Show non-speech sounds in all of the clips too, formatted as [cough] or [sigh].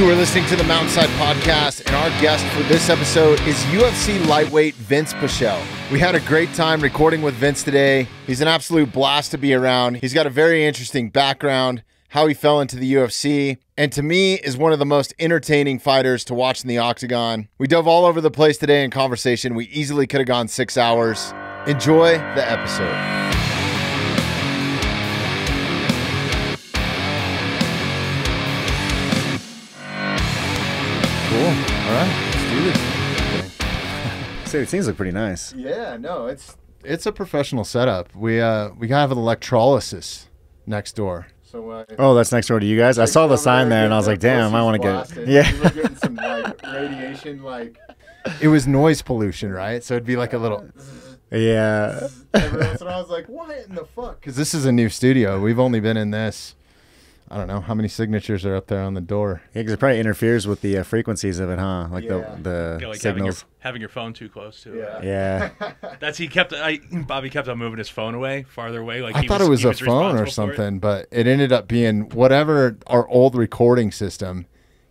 You are listening to the Mountainside Podcast, and our guest for this episode is UFC lightweight Vince Pichel. We had a great time recording with Vince today. He's an absolute blast to be around. He's got a very interesting background, how he fell into the UFC, and to me is one of the most entertaining fighters to watch in the octagon. We dove all over the place today in conversation. We easily could have gone six hours. Enjoy the episode. Cool. All right, let's do this. [laughs] See, things look pretty nice. Yeah, no, it's it's a professional setup. We uh we have an electrolysis next door. So uh, Oh, that's next door to you guys. I saw the sign there, and I was like, "Damn, I want to get." It. Yeah. we were getting some like radiation, like [laughs] it was noise pollution, right? So it'd be like a little. [laughs] Yeah. Every once in a while, I was like, "What in the fuck?" Because this is a new studio. We've only been in this. I don't know how many signatures are up there on the door. Yeah, 'cause it probably interferes with the uh, frequencies of it, huh? Like Yeah. the the Yeah, like having your, signals. having your phone too close to it. Yeah. [laughs] That's he kept. I Bobby kept on moving his phone away, farther away. Like I he thought it was he a phone or responsible for it. something, but it ended up being whatever our old recording system.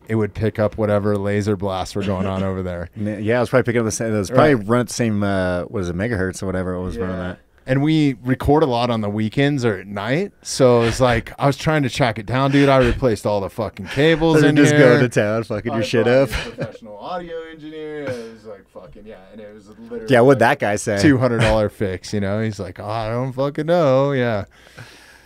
It would pick up whatever laser blasts were going on over there. [laughs] Yeah, I was probably picking up the same. It was probably Right. run at the same. Uh, what is it, megahertz or whatever it was running that. And we record a lot on the weekends or at night. So it's like I was trying to track it down, dude. I replaced all the fucking cables They're just here. going to town, fucking your shit up. Professional audio engineer. It was like fucking yeah, and it was literally Yeah, what'd that guy say? two hundred dollar fix. You know, he's like, oh, I don't fucking know. Yeah.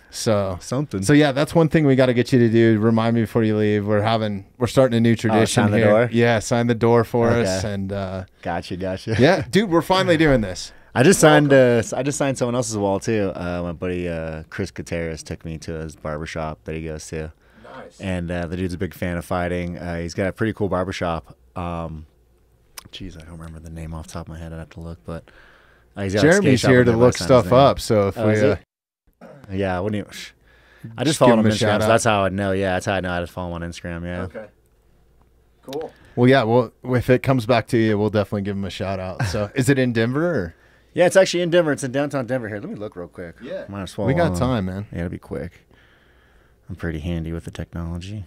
So Something. So yeah, that's one thing we got to get you to do. Remind me before you leave. We're having we're starting a new tradition Oh, sign the here. door? Yeah, sign the door for us, and uh, Gotcha, gotcha. yeah, dude, we're finally [laughs] doing this. I just signed. Uh, I just signed someone else's wall too. Uh, my buddy uh, Chris Gutierrez took me to his barbershop that he goes to. Nice. and uh, the dude's a big fan of fighting. Uh, he's got a pretty cool barbershop. Um, geez, I don't remember the name off the top of my head. I'd have to look, but uh, he's got Jeremy's here to there, but I look stuff up. So if Oh, we, uh. Yeah, I wouldn't even. I just give followed him him on Instagram. So that's how I know. Yeah, that's how I know. I just follow him on Instagram. Yeah. okay, cool. Well, yeah. Well, if it comes back to you, we'll definitely give him a shout out. So, [laughs] is it in Denver? Or? Yeah, it's actually in Denver. It's in downtown Denver. Here, let me look real quick. Yeah. Might as well. we got uh, time, man. Yeah, it'll be quick. I'm pretty handy with the technology.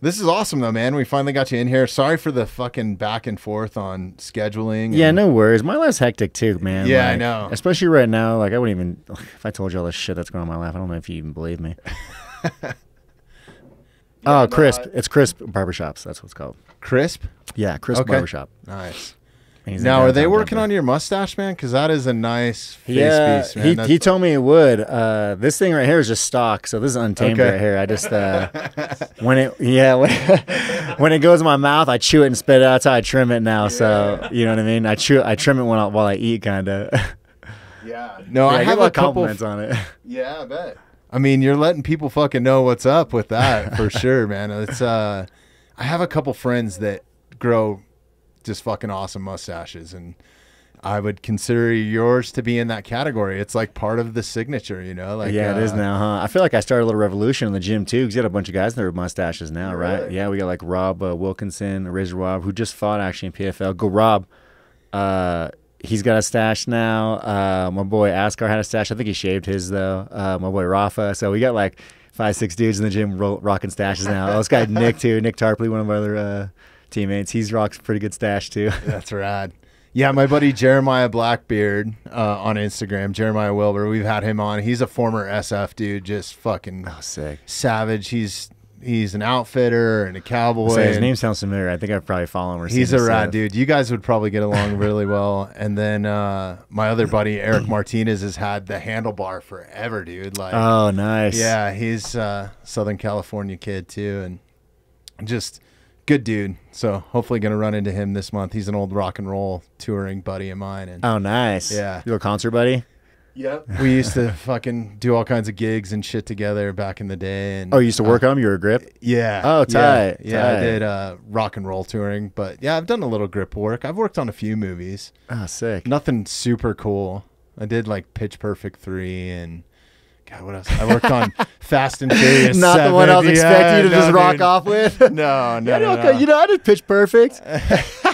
This is awesome, though, man. We finally got you in here. Sorry for the fucking back and forth on scheduling. Yeah, and- no worries. My life's hectic too, man. Yeah, I know. Especially right now. Like, I wouldn't even. [laughs] If I told you all this shit that's going on in my life, I don't know if you even believe me. [laughs] oh, Crisp. I- it's Crisp Barbershops. That's what it's called. Crisp. Yeah, Crisp Okay. Barbershop. Nice. And he's Now, are they working Denver. on your mustache, man? Because that is a nice face Yeah, piece, man. he, That's- he told me it would. Uh, this thing right here is just stock, so this is untamed Okay. right here. I just uh, [laughs] when it yeah when, [laughs] when it goes in my mouth, I chew it and spit it out. That's how I trim it now. So you know what I mean. I chew I trim it when I, while I eat, kind of. [laughs] yeah. No, I, I have a lot a couple. compliments on it. Yeah, I bet. I mean, you're letting people fucking know what's up with that for sure, man. It's uh, I have a couple friends that grow just fucking awesome mustaches, and I would consider yours to be in that category. It's like part of the signature, you know. Like yeah, it is uh, now, huh? I feel like I started a little revolution in the gym too, because you got a bunch of guys that with mustaches now, right? Really? Yeah, we got like Rob uh, Wilkinson, Razor Rob, who just fought actually in PFL. Go Rob. Uh, he's got a stash now. Uh, my boy Askar had a stash. I think he shaved his though. Uh, my boy Rafa. So we got like five, six dudes in the gym ro- rocking stashes now. Oh, this guy Nick too, Nick Tarpley, one of our other uh, teammates. He's rocks a pretty good stash too. [laughs] That's rad. Yeah, my buddy Jeremiah Blackbeard uh, on Instagram, Jeremiah Wilbur. We've had him on. He's a former SF dude, just fucking oh, sick. savage. He's he's an outfitter and a cowboy. So his name sounds familiar. I think I've probably followed him or He's a rad stuff. dude. You guys would probably get along [laughs] really well. And then uh, my other buddy Eric [clears throat] Martinez has had the handlebar forever, dude. Like, Oh, nice. yeah, he's uh, Southern California kid too, and just good dude. So hopefully gonna run into him this month. He's an old rock and roll touring buddy of mine, and Oh, nice. Yeah. You a concert buddy? yep, [laughs] we used to fucking do all kinds of gigs and shit together back in the day. And Oh, you used to work on 'em? You were a grip? Yeah. Oh, yeah, tight, Yeah, I tight. did uh, rock and roll touring, but yeah, I've done a little grip work. I've worked on a few movies. Oh, sick. Nothing super cool. I did like Pitch Perfect three and God, what else? I worked on [laughs] Fast and Furious. Not the one I was 7. expecting Yeah, you to no, just rock dude. off with. No, [laughs] no, Yeah, no, okay, no. You know, I did pitch perfect.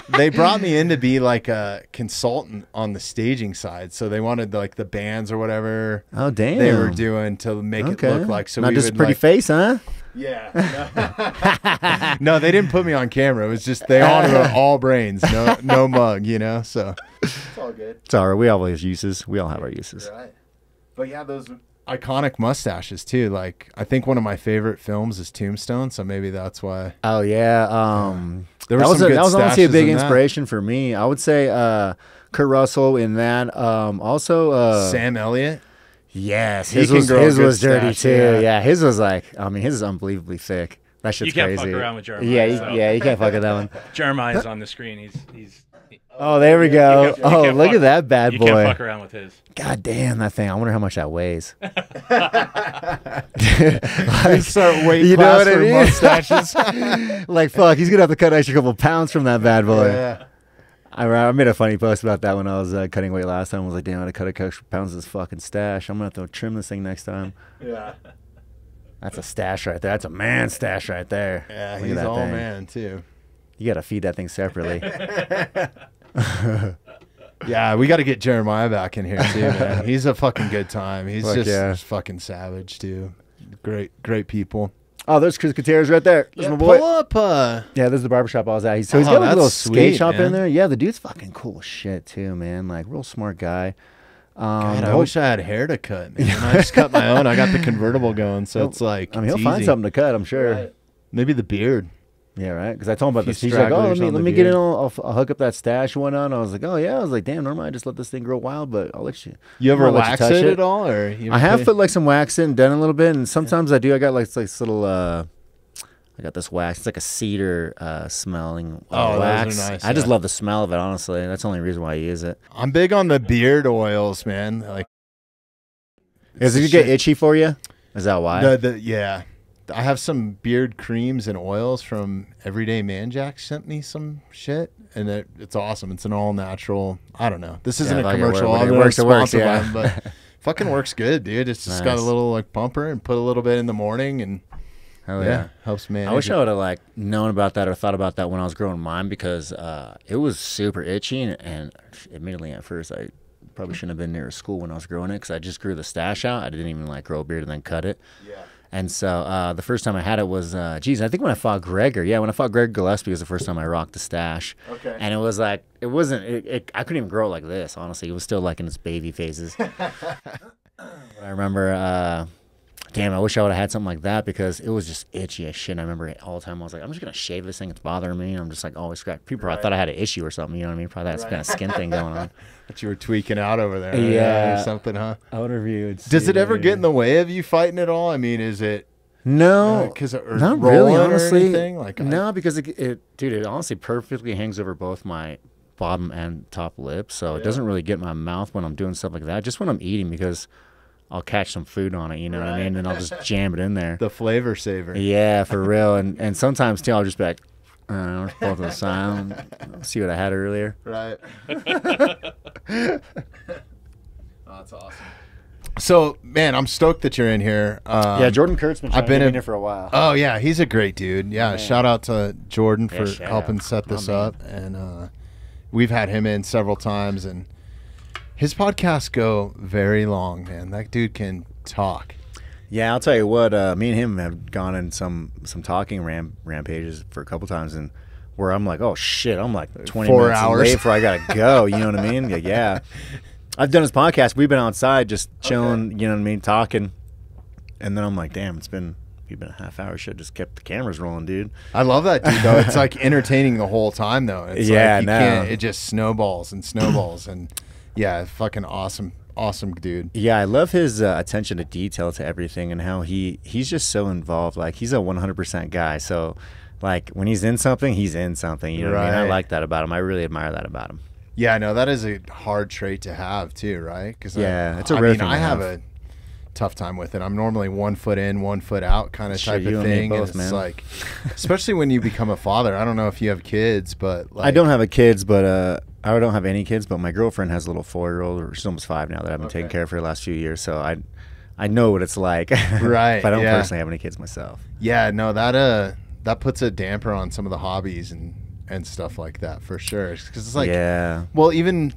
[laughs] they brought me in to be like a consultant on the staging side. So they wanted like the bands or whatever Oh damn. they were doing to make Okay. it look like. So not we just a would, pretty like- face, huh? Yeah. No. no, they didn't put me on camera. It was just they wanted all brains, no no mug, you know. So it's all good. It's all right. We all have uses. We all have our uses. Right. But yeah, those iconic mustaches too. Like I think one of my favorite films is Tombstone, so maybe that's why. Oh yeah. Um, There that was a, that was honestly a big in that. inspiration for me. I would say uh, Kurt Russell in that. Um, also uh, Sam Elliott. Yes, He his was his was dirty stash, too. yeah. Yeah. his was like. I mean, his is unbelievably thick. That shit's crazy. You can't fuck crazy. around with Jeremiah, Yeah, so. yeah, you can't fuck with that one. [laughs] Jeremiah's on the screen. He's he's. Oh, there we go. can't- you oh, can't look fuck- at that bad You boy. can't fuck around with his. God damn that thing. I wonder how much that weighs. [laughs] They start weight You know class what I for mean? mustaches. [laughs] like fuck, he's gonna have to cut an extra couple pounds from that bad boy. yeah. I, I made a funny post about that when I was uh, cutting weight last time. I was like, damn, I had to cut a couple extra pounds of this fucking stash. I'm gonna have to trim this thing next time. Yeah. That's a stash right there. That's a man stash right there. Yeah, Look at he's that all thing. man too. You gotta feed that thing separately. [laughs] [laughs] Yeah, we got to get Jeremiah back in here too, man. [laughs] He's a fucking good time. He's Fuck just yeah. fucking savage too. Great, great people. oh, there's Chris Gutierrez right there. There's my boy. Pull up. Uh, Yeah, there's is the barbershop I was at. He's, so he's Oh, got like a little that's skate shop man. in there. Yeah, the dude's fucking cool as shit too, man. Like real smart guy. Um, God, I whole- wish I had hair to cut. Man. [laughs] I just cut my own. I got the convertible going, so it's like I mean, he'll it's find something to cut. I'm sure. Right. Maybe the beard. Yeah, right. Because I told him about this. He's like, "Oh, let me let me get in. I'll, I'll, I'll hook up that stash and whatnot." I was like, "Oh yeah." I was like, "Damn, normally I just let this thing grow wild, but I'll let you." You ever wax it, it. at all, or you I have put- like some wax in, done a little bit, and sometimes I do. I got like this little. uh I got this wax. It's like a cedar uh, smelling uh, Oh, wax. nice, I just love the smell of it. Honestly, that's the only reason why I use it. I'm big on the beard oils, man. Like Is it get itchy for you? Is that why? the, the yeah. I have some beard creams and oils from Everyday Man Jack sent me some shit, and it, it's awesome. It's an all natural. I don't know. This isn't if a commercial. it works, it works, yeah. them, but [laughs] fucking works good, dude. It's just got a little like pumper and put a little bit in the morning, and Hell yeah, helps man. I wish I would have like known about that or thought about that when I was growing mine because uh, it was super itchy and, and admittedly at first I probably shouldn't have been near a school when I was growing it because I just grew the stash out. I didn't even like grow a beard and then cut it. Yeah. And so uh, the first time I had it was, uh, geez, I think when I fought Gregor. Yeah, when I fought Greg Gillespie was the first time I rocked the stash. Okay. And it was like, it wasn't, it, it, I couldn't even grow it like this, honestly. It was still like in its baby phases. [laughs] But I remember, uh, damn, I wish I would have had something like that because it was just itchy as shit. And I remember it all the time. I was like, I'm just gonna shave this thing. It's bothering me. And I'm just like always scratch. People I thought I had an issue or something. You know what I mean? Probably had some kind of skin thing going on. [laughs] That you were tweaking out over there, Yeah. or something, huh? I would review. Does it ever get in the way of you fighting at all? I mean, is it No, uh, because or not really. Honestly, anything? Like I- no, because it, it, dude, it honestly perfectly hangs over both my bottom and top lip, so it doesn't really get in my mouth when I'm doing stuff like that. Just when I'm eating, because I'll catch some food on it. You know what I mean? And I'll just jam it in there. the flavor saver. Yeah, for real. And and sometimes too, I'll just be like, I don't know, just pull to the side, see what I had earlier. Right. [laughs] oh, that's awesome. So, man, I'm stoked that you're in here. Um, yeah, Jordan Kurt's. I've I've been been in- in here for a while. Oh yeah, he's a great dude. Yeah, Man. shout out to Jordan Yeah, for shout helping out. set this man. up, and uh, we've had him in several times, and his podcasts go very long. Man, that dude can talk. Yeah, I'll tell you what. Uh, me and him have gone in some some talking ram rampages for a couple times, and where I'm like, oh shit, I'm like twenty Four minutes hours. late before I gotta go. You know what I mean? Yeah, yeah. [laughs] I've done his podcast. We've been outside just chilling. You know what I mean? Talking, and then I'm like, damn, it's been we've been a half hour. Should just kept the cameras rolling, dude. I love that dude though. It's like [laughs] entertaining the whole time though. It's Yeah, like you no. it just snowballs and snowballs, and yeah, fucking awesome, awesome dude. Yeah, I love his uh, attention to detail to everything and how he he's just so involved. Like he's a 100% guy. So like when he's in something, he's in something. You know what I mean? I like that about him. I really admire that about him. Yeah, no, that is a hard trait to have too, right? Because Yeah, it's a I rare mean, thing I have, have. a tough time with it. I'm normally one foot in, one foot out kind of Sure, type of thing, and both, it's man. like, [laughs] especially when you become a father. I don't know if you have kids, but like, I don't have a kids, but uh, I don't have any kids. But my girlfriend has a little four year old, or she's almost five now that I've been taking care of for the last few years. So I, I know what it's like. [laughs] Right, but I don't yeah. personally have any kids myself. Yeah, no, that uh, that puts a damper on some of the hobbies and and stuff like that for sure. Because it's like, yeah. well, even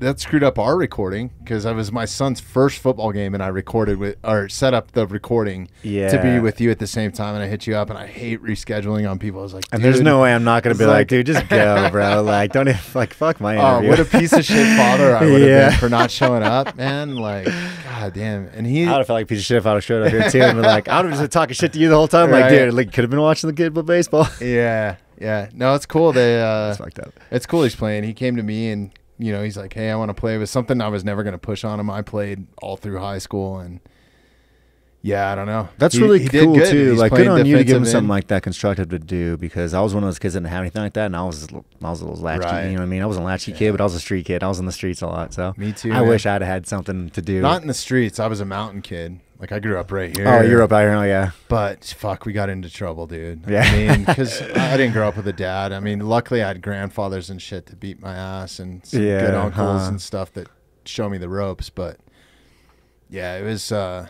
that screwed up our recording because it was my son's first football game and I recorded with or set up the recording to be with you at the same time and I hit you up and I hate rescheduling on people. I was like, And there's no way I'm not gonna be like, like- dude, just go, [laughs] bro. Like, don't even like fuck my Oh, interview. what a piece of shit father I would have Yeah. been for not showing up, man. Like, god damn. And he, I would have felt like a piece of shit if I would have showed up here too and been like, I would have just been talking shit to you the whole time. Like, dude, like could have been watching the kid play baseball. yeah, yeah. No, it's cool. They, [laughs] uh, up. it's cool he's playing. He came to me and you know he's like, "Hey, I want to play with something I was never going to push on him. I played all through high school and yeah, I don't know. That's He- really he cool too. He's Like, good on you to give him something like that constructive to do because I was one of those kids that didn't have anything like that, and I was I was a little latchkey. Right. You know what I mean? I wasn't a latchkey kid, but I was a street kid. I was in the streets a lot, so Me too, I man. wish I'd had something to do. Not in the streets. I was a mountain kid. Like I grew up right here. oh, you're up out here, oh yeah. But fuck, we got into trouble, dude. Yeah. I mean, [laughs] because I didn't grow up with a dad. I mean, luckily I had grandfathers and shit to beat my ass and some Yeah, good uncles huh. and stuff that show me the ropes. But yeah, it was uh,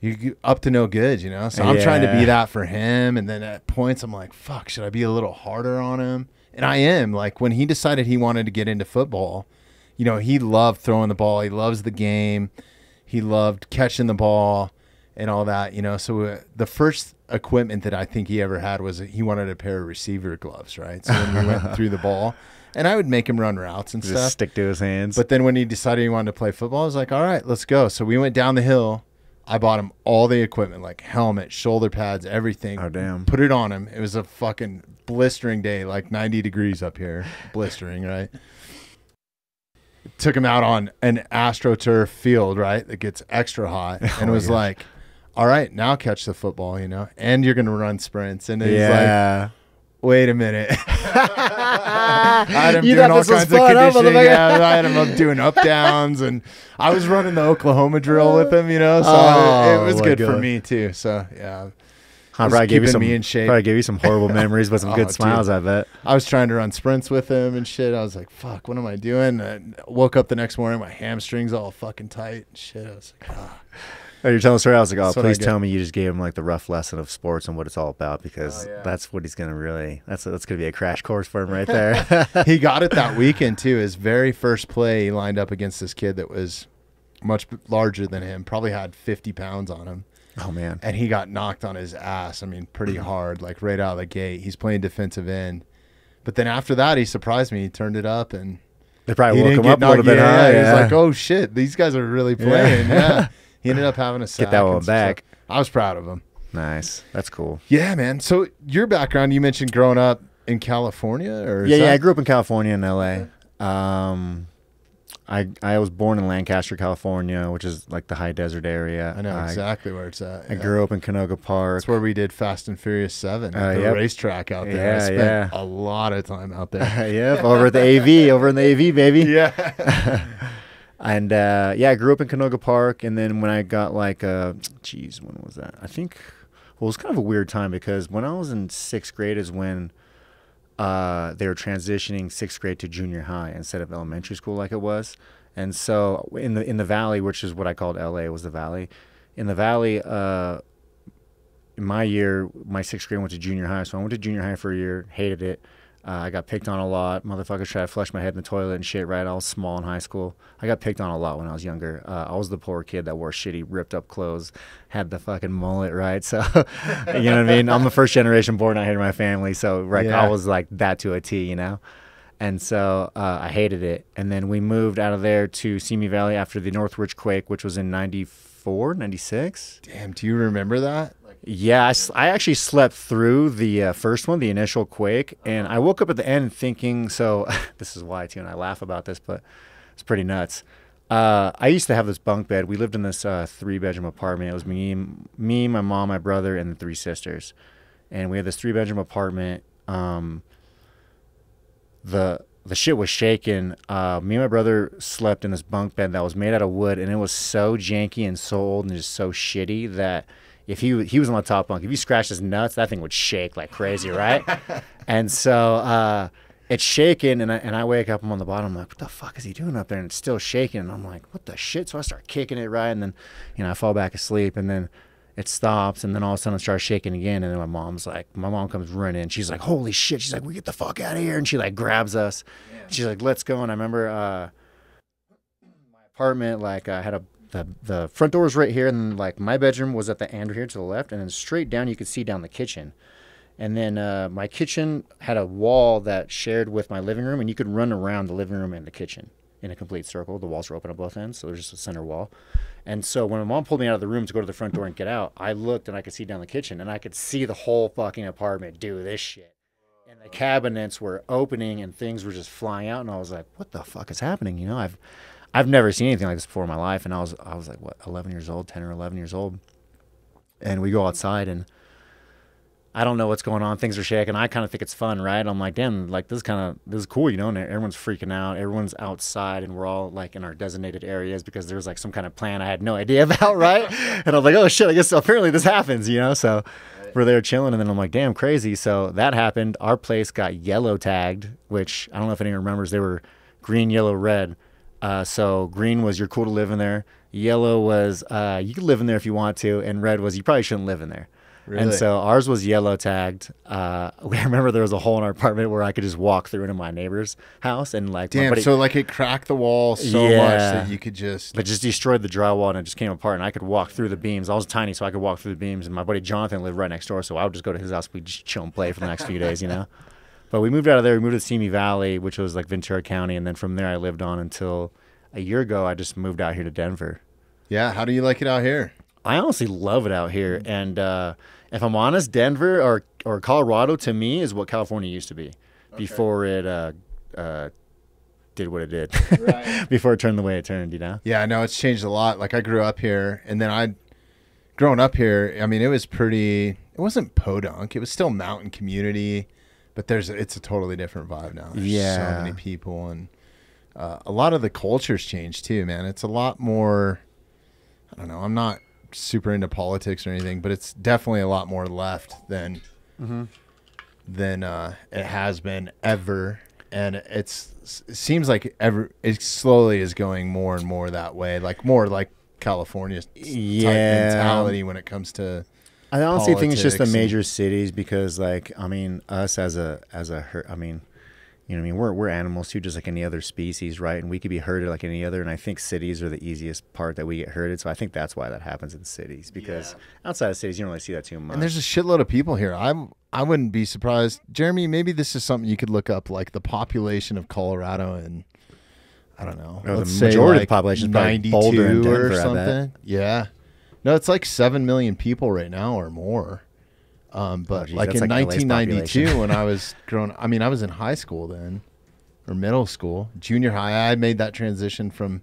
you up to no good, you know. So I'm trying to be that for him, and then at points I'm like, fuck, should I be a little harder on him? And I am. Like when he decided he wanted to get into football, you know, he loved throwing the ball. He loves the game. He loved catching the ball and all that, you know. So uh, the first equipment that I think he ever had was he wanted a pair of receiver gloves, right? So when we went through the [laughs] ball, and I would make him run routes and Just stuff. stick to his hands. But then when he decided he wanted to play football, I was like, all right, let's go. So we went down the hill. I bought him all the equipment, like helmet, shoulder pads, everything. Oh, damn. Put it on him. It was a fucking blistering day, like 90 degrees up here. [laughs] blistering, right? Took him out on an AstroTurf field, right? That gets extra hot. [laughs] And Oh, was yeah. like, all right, now catch the football, you know? And you're going to run sprints. And he's like, yeah. Wait a minute. I had him You doing all was kinds of conditioning. motherfucker? Yeah, I had him up doing up downs, and I was running the Oklahoma drill with him. You know, so Oh, it was my good for me too. So yeah, I probably gave you some. me in shape. Probably gave you some horrible [laughs] memories, but some Oh, good dude. smiles. I bet. I was trying to run sprints with him and shit. I was like, "Fuck, what am I doing?" I woke up the next morning, my hamstrings all fucking tight. and Shit, I was like, ah. Oh, Oh, you're telling the story. I was like, oh, That's please tell me you just gave him like the rough lesson of sports and what it's all about because Oh, yeah. that's what he's gonna really. That's that's gonna be a crash course for him right there. [laughs] [laughs] he got it that weekend too. His very first play, he lined up against this kid that was much larger than him, probably had 50 pounds on him. oh man. and he got knocked on his ass. I mean, pretty mm. hard, like right out of the gate. He's playing defensive end, but then after that, he surprised me. He turned it up, and They probably woke him up a little bit. Yeah, was Yeah. like, "Oh shit, these guys are really playing." Yeah, [laughs] he ended up having a sack. that and one stuff. back. I was proud of him. nice. That's cool. Yeah, man. So your background, you mentioned growing up in California, or Yeah, yeah. I grew up in California in L.A. Um, I I was born in Lancaster, California, which is like the high desert area. I know I, exactly where it's at. I grew up in Canoga Park. That's where we did Fast and Furious Seven, Uh, the yep. racetrack out there. I Yeah, spent yeah. a lot of time out there. [laughs] yep, over at the AV, over in the AV, baby. [laughs] yeah. [laughs] And uh, yeah, I grew up in Canoga Park, and then when I got like, uh, geez, when was that? I think well, it was kind of a weird time because when I was in sixth grade is when uh, they were transitioning sixth grade to junior high instead of elementary school like it was. And so in the in the valley, which is what I called LA, was the valley. In the valley, uh, in my year, my sixth grade went to junior high, so I went to junior high for a year, hated it. Uh, I got picked on a lot. Motherfuckers tried to flush my head in the toilet and shit. Right, I was small in high school. I got picked on a lot when I was younger. Uh, I was the poor kid that wore shitty, ripped up clothes, had the fucking mullet. Right, so [laughs] you know what I mean. I'm the first generation born out here in my family, so right, Yeah. I was like that to a T. You know. And so uh, I hated it. And then we moved out of there to Simi Valley after the Northridge quake, which was in 94, 96. Damn, do you remember that? Yeah, I, I actually slept through the uh, first one, the initial quake, and I woke up at the end thinking. So [laughs] this is why too, and I laugh about this, but it's pretty nuts. Uh, I used to have this bunk bed. We lived in this uh, three bedroom apartment. It was me, me, my mom, my brother, and the three sisters, and we had this three bedroom apartment. Um, the the shit was shaking. Uh, me and my brother slept in this bunk bed that was made out of wood, and it was so janky and so old and just so shitty that if he he was on the top bunk, if you scratched his nuts, that thing would shake like crazy, right? [laughs] and so uh, it's shaking, and I, and I wake up, I'm on the bottom, I'm like, what the fuck is he doing up there? And it's still shaking, and I'm like, what the shit? So I start kicking it right, and then you know I fall back asleep, and then it stops, and then all of a sudden it starts shaking again. And then my mom's like, my mom comes running. She's like, "Holy shit!" She's like, "We get the fuck out of here!" And she like grabs us. She's like, "Let's go!" And I remember uh, my apartment, like I had a the the front door was right here, and like my bedroom was at the end here to the left, and then straight down you could see down the kitchen. And then uh, my kitchen had a wall that shared with my living room, and you could run around the living room and the kitchen in a complete circle. The walls were open on both ends, so there's just a center wall. And so when my mom pulled me out of the room to go to the front door and get out, I looked and I could see down the kitchen, and I could see the whole fucking apartment do this shit. And the cabinets were opening, and things were just flying out, and I was like, "What the fuck is happening?" You know, I've I've never seen anything like this before in my life, and I was I was like what 11 years old, 10 or 11 years old, and we go outside and I don't know what's going on. Things are shaking. I kind of think it's fun, right? I'm like, damn, like this is kind of this is cool, you know. And everyone's freaking out. Everyone's outside, and we're all like in our designated areas because there's like some kind of plan I had no idea [laughs] about, right? and I'm like, oh shit, I guess apparently this happens, you know. So we're there chilling, and then I'm like, damn, crazy. So that happened. Our place got yellow tagged, which I don't know if anyone remembers. They were green, yellow, red. Uh, so green was you're cool to live in there. Yellow was uh, you can live in there if you want to, and red was you probably shouldn't live in there. Really? And so ours was yellow tagged. Uh, [laughs] we remember there was a hole in our apartment where I could just walk through into my neighbor's house and like Damn. buddy- so like it cracked the wall so much that you could just. but just destroyed the drywall and it just came apart and I could walk through the beams. I was tiny, so I could walk through the beams. And my buddy Jonathan lived right next door, so I would just go to his house. We'd just chill and play for the next few days, you know. But we moved out of there. We moved to Simi Valley, which was like Ventura County, and then from there I lived on until a year ago. I just moved out here to Denver. Yeah. How do you like it out here? I honestly love it out here, and uh, if I'm honest, Denver or or Colorado to me is what California used to be before it uh, uh, did what it did. Right. [laughs] before it turned the way it turned, you know. Yeah, I know it's changed a lot. Like I grew up here, and then I, growing up here, I mean, it was pretty. It wasn't podunk. It was still mountain community, but there's it's a totally different vibe now. There's Yeah. so many people, and uh, a lot of the culture's changed too, man. It's a lot more. I don't know. I'm not super into politics or anything, but it's definitely a lot more left than than uh, it has been ever. And it's it seems like ever it slowly is going more and more that way, like more like California type Yeah. mentality when it comes to I honestly think it's just the major cities because, like, I mean, us as a as a her- I mean, you know, what I mean, we're we're animals too, just like any other species, right? And we could be herded like any other. And I think cities are the easiest part that we get herded. So I think that's why that happens in cities because outside of cities, you don't really see that too much. And there's a shitload of people here. I'm I wouldn't be surprised. Jeremy, maybe this is something you could look up, like the population of Colorado and I don't know. Or the let's say majority of the population is probably Boulder and 92 Denver, I or something. Yeah. No, it's like seven million people right now or more. Um, but Oh, geez, like in like 1992, when I was growing, I mean, I was in high school then, or middle school, junior high. I made that transition from.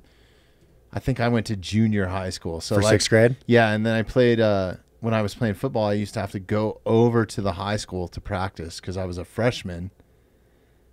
I think I went to junior high school. So for like, sixth grade. yeah, and then I played uh, when I was playing football. I used to have to go over to the high school to practice because I was a freshman,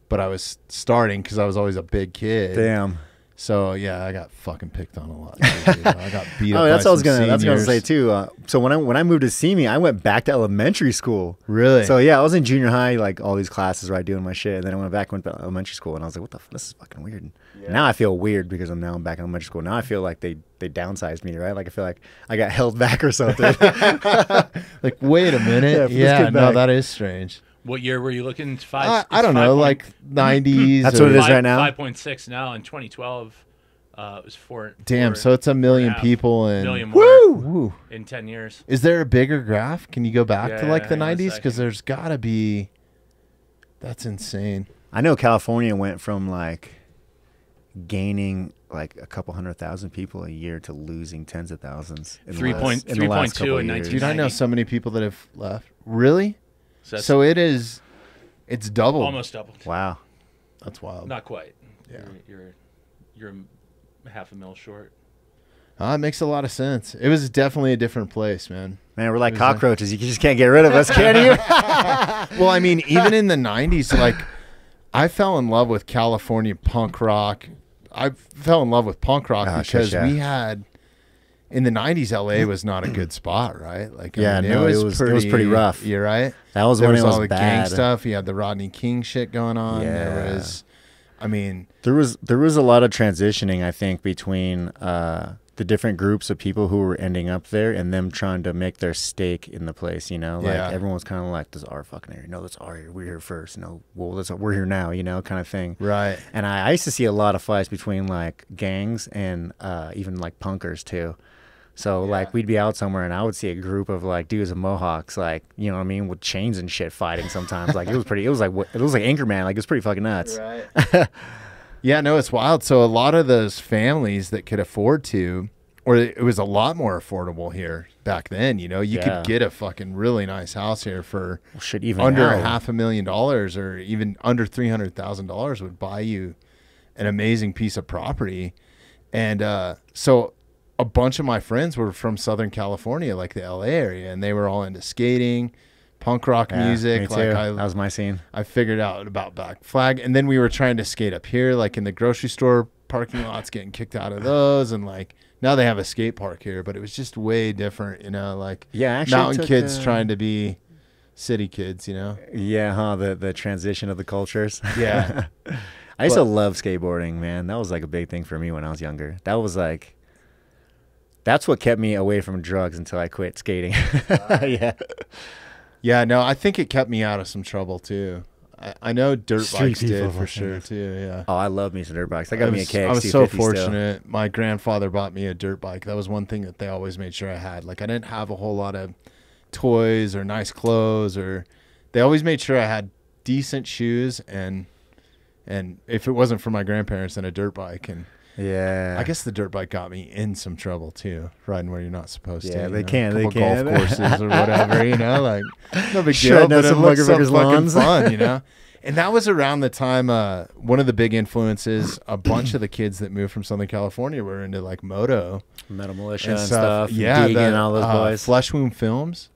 but I was starting because I was always a big kid. Damn. So yeah, I got fucking picked on a lot. dude. [laughs] I got beat up. Oh, that's what I was gonna. That's what I was gonna say too. Uh, so when I when I moved to Simi, I went back to elementary school. Really? So yeah, I was in junior high, like all these classes, right, doing my shit. And then I went back, went to elementary school, and I was like, "What the? F- this is fucking weird." Now I feel weird because I'm now I'm back in elementary school. Now I feel like they they downsized me, right? Like I feel like I got [laughs] held back or something. [laughs] like, wait a minute. let's Yeah, no, that is strange. What year were you looking? Five. I, it's I don't five know, point- like [laughs] '90s. That's or- what it is five- right now? Five point six now. In 2012, uh, it was four. Damn, four- so it's a million half people and million more Woo! in 10 years. Is there a bigger graph? Can you go back to Yeah, like the hang on a '90s? Because there's got to be. That's insane. I know California went from like gaining like a couple hundred thousand people a year to losing tens of thousands. in the last- point- in the last 3.2 in years. Dude, I know so many people that have left. Really? So So it is. It's doubled. almost doubled. Wow. That's wild. Not quite. Yeah. You're, you're you're half a mil short. Ah, it makes a lot of sense. It was definitely a different place, man. Man, we're like It was, cockroaches. You just can't get rid of us, can you? [laughs] [laughs] Well, I mean, even in the '90s, like I fell in love with California punk rock. I fell in love with punk rock shit, because yeah. we had in the '90s. LA was not a good spot, right? Like, I Yeah, mean, no, it was- it was pretty rough. You're right. That was there when was it was all the gang bad. stuff. You had the Rodney King shit going on. Yeah. There was, I mean, There was there was a lot of transitioning, I think, between uh, the different groups of people who were ending up there and them trying to make their stake in the place. You know, like Yeah. everyone was kind of like, "This is our fucking area." No, that's our area. We're here first. No, well, that's we're here now. You know, kind of thing. Right. And I, I used to see a lot of fights between like gangs and uh, even like punkers too. So like we'd be out somewhere and I would see a group of like dudes with mohawks, like you know what I mean, with chains and shit fighting. Sometimes like it was pretty. It was like it was like Anchorman. Like it was pretty fucking nuts. Right. [laughs] yeah, no, it's wild. So a lot of those families that could afford to, or it was a lot more affordable here back then. You know, you Yeah. could get a fucking really nice house here for Well, shit, even under now, a half a million dollars, or even under three hundred thousand dollars would buy you an amazing piece of property. And uh, so a bunch of my friends were from Southern California, like the LA area, and they were all into skating, punk rock Yeah, music. Like I, that was my scene. I figured out about Black Flag, and then we were trying to skate up here, like in the grocery store parking lots, getting kicked out of those, and like now they have a skate park here, but it was just way different, you know, like Yeah, actually, mountain kids uh, trying to be city kids, you know. Yeah, huh? The the transition of the cultures. Yeah. [laughs] I used to love skateboarding, man. That was like a big thing for me when I was younger. That was like that's what kept me away from drugs until I quit skating. [laughs] yeah. Yeah, no, I think it kept me out of some trouble too. I, I know dirt Street bikes did for fucking- sure too. Yeah. Oh, I love me some dirt bikes. I got me a was, KX250 I was so still. fortunate. My grandfather bought me a dirt bike. That was one thing that they always made sure I had. Like I didn't have a whole lot of toys or nice clothes or they always made sure I had decent shoes and and if it wasn't for my grandparents then a dirt bike and Yeah. I guess the dirt bike got me in some trouble too, riding where you're not supposed to. Yeah, they know, can, they couple can. golf courses or [laughs] whatever, you know, like [laughs] no big deal, Shredding but it some looks so motherfuckers' fucking lawns. fun, you know. [laughs] And that was around the time uh, one of the big influences. A bunch of the kids that moved from Southern California were into like moto Metal Mulisha and and, stuff. stuff. Yeah, the, and all those uh, boys. Flesh Wound Films.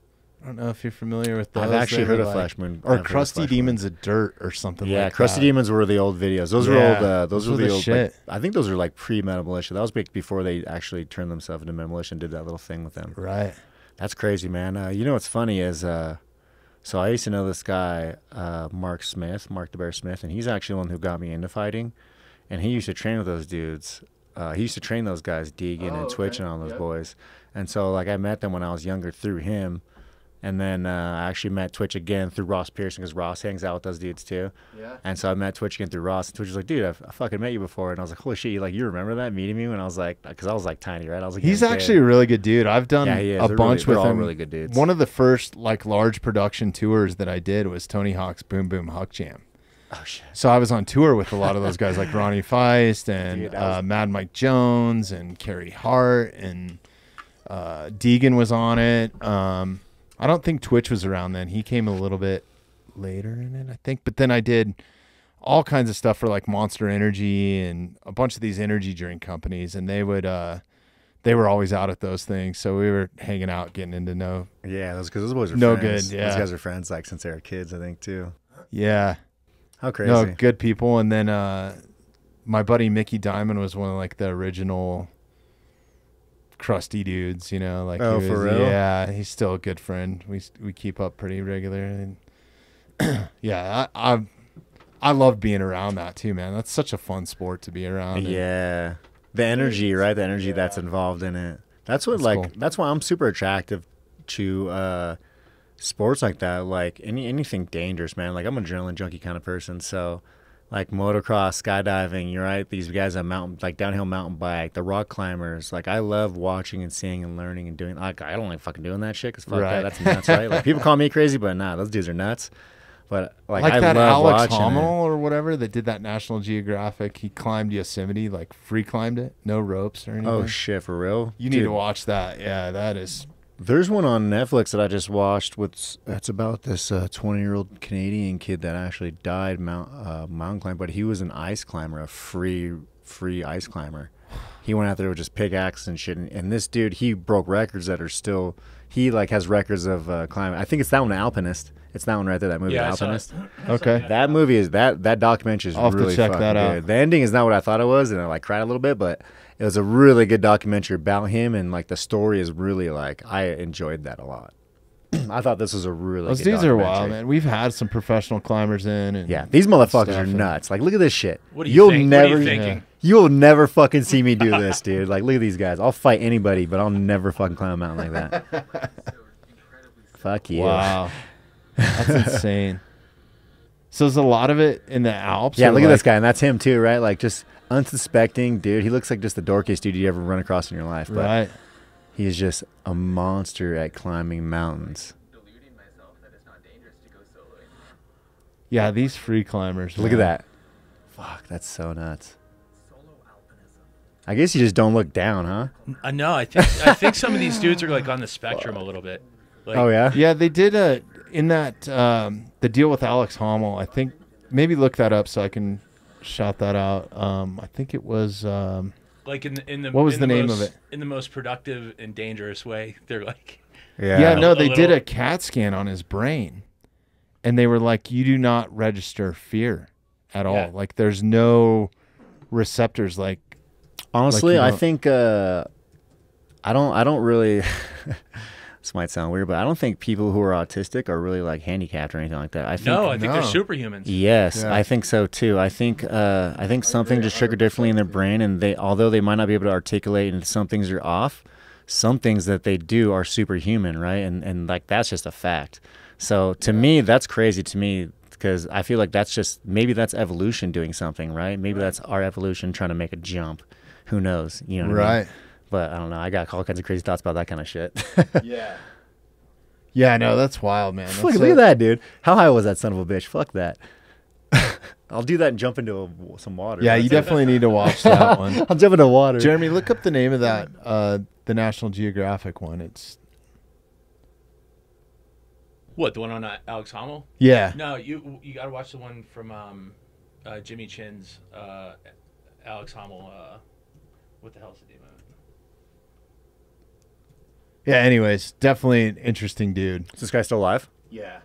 I don't know if you're familiar with those. I've actually heard of like- Flesh Moon. or I've Crusty Flesh Moon. Demons of Dirt or something. Yeah, like Crusty that. Demons were the old videos. Those were Yeah, old. Uh, those, those were were the the old. shit. Like, I think those were like pre Metal Mulisha. That was big before they actually turned themselves into Metal Mulisha and did that little thing with them. Right. That's crazy, man. Uh, you know what's funny is, uh, so I used to know this guy, uh, Mark Smith, Mark the Bear Smith, and he's actually the one who got me into fighting. And he used to train with those dudes. Uh, he used to train those guys, Deegan Oh, and Twitch okay. and all those Yep. boys. And so, like, I met them when I was younger through him. And then uh, I actually met Twitch again through Ross Pearson because Ross hangs out with those dudes too. Yeah. And so I met Twitch again through Ross. And Twitch was like, dude, I've, I fucking met you before. And I was like, holy shit, you, like, you remember that meeting me when I was like, because I was like tiny, right? I was like, He's young kid. actually a really good dude. I've done Yeah, a They're bunch really, with they're all him. really good dudes. One of the first like large production tours that I did was Tony Hawk's Boom Boom Huck Jam. oh, shit. So I was on tour with a lot of those guys like [laughs] Ronnie Faisst and Dude, was- uh, Mad Mike Jones and Carey Hart and uh, Deegan was on it. Um, I don't think Twitch was around then. He came a little bit later in it, I think. But then I did all kinds of stuff for like Monster Energy and a bunch of these energy drink companies, and they would uh, they were always out at those things. So we were hanging out, getting into know. Yeah, those because those boys are No friends. good, yeah. those guys are friends like since they were kids, I think too. Yeah, How crazy! no, good people. And then uh, my buddy Mickey Diamond was one of like the original crusty dudes. You know, like Oh, was- for real? Yeah, he's still a good friend. We we keep up pretty regularly. And [clears throat] yeah, I, I I love being around that too, man. That's such a fun sport to be around. and- Yeah, the energy, right? The energy that's involved in it. That's what That's like. cool. That's why I'm super attractive to uh, sports like that. Like any anything dangerous, man. Like I'm an adrenaline junkie kind of person. So. Like motocross, skydiving, you're right. These guys on mountain, like downhill mountain bike, the rock climbers. Like I love watching and seeing and learning and doing. Like I don't like fucking doing that shit because fuck Right. that, that's nuts, right? Like people call me crazy, but nah, those dudes are nuts. But like, like I that love Alex watching it. Or whatever that did that National Geographic. He climbed Yosemite, like free climbed it, no ropes or oh, anything. Oh shit, for real? you need to watch that. Yeah, that is. There's one on Netflix that I just watched. With it's about this 20 year old Canadian kid that actually died mount uh, mountain climb, but he was an ice climber, a free free ice climber. He went out there with just pickaxe and shit, and, and this dude he broke records that are still he like has records of uh, climbing. I think it's that one, Alpinist. It's that one right there. That movie, Yeah, I saw it. Alpinist. [laughs] Okay. That movie is that that documentary is I'll have to check fucking that out. good. The ending is not what I thought it was, and I like cried a little bit, but it was a really good documentary about him, and like the story is really like I enjoyed that a lot. [clears throat] I thought this was a really Those good dudes are wild, man. We've had some professional climbers in, and Yeah, these motherfuckers are nuts. Like, look at this shit. What do you You'll think? What are you never, thinking? You will never fucking see me do this, dude. Like, look at these guys. I'll fight anybody, but I'll never fucking climb a mountain like that. [laughs] Fuck you. Wow, that's [laughs] insane. So there's a lot of it in the Alps? Yeah, or look at this guy, and that's him too, right? Like, just unsuspecting, dude. He looks like just the dorkiest dude you ever run across in your life, but Right. he is just a monster at climbing mountains. deluding myself that it's not dangerous to go soloing. Yeah, these free climbers. Look at that. Fuck, that's so nuts. Solo alpinism. I guess you just don't look down, huh? Uh, no, I think I think some of these dudes are like on the spectrum a little bit. Like, oh yeah. Yeah, they did a in that um, the deal with Alex Honnold. I think maybe look that up so I can shout that out. Um, I think it was. Um, Like in the in the What was in the name of most- it? In the most productive and dangerous way, [laughs] they're like, yeah, yeah. no, A they did little- a CAT scan on his brain, and they were like, "You do not register fear at all. Yeah. Like, there's no receptors. Like, Honestly, you I think uh, I don't. I don't really. [laughs] this might sound weird, but I don't think people who are autistic are really like handicapped or anything like that. I think no, I think they're No. superhumans. Yes, Yeah. I think so too. I think uh, I think something just triggered differently in their brain, and they although they might not be able to articulate and some things are off, some things that they do are superhuman, right? And and like that's just a fact. So to me, that's crazy to me because I feel like that's just maybe that's evolution doing something, right? Maybe that's our evolution trying to make a jump. Who knows? You know, what I mean? But I don't know. I got all kinds of crazy thoughts about that kind of shit. [laughs] yeah, yeah, no, that's wild, man. That's look a- at that, dude. How high was that son of a bitch? Fuck that. [laughs] I'll do that and jump into a, some water. Yeah, you definitely need to [laughs] watch that one. I'll jump into water. Jeremy, look up the name of that, uh, the National Geographic one. It's What the one on uh, Alex Honnold? yeah, No, you you got to watch the one from um, uh, Jimmy Chin's uh, Alex Honnold. Uh, what the hell's the name of it? Yeah. Anyways, definitely an interesting dude. Is this guy still alive? Yeah.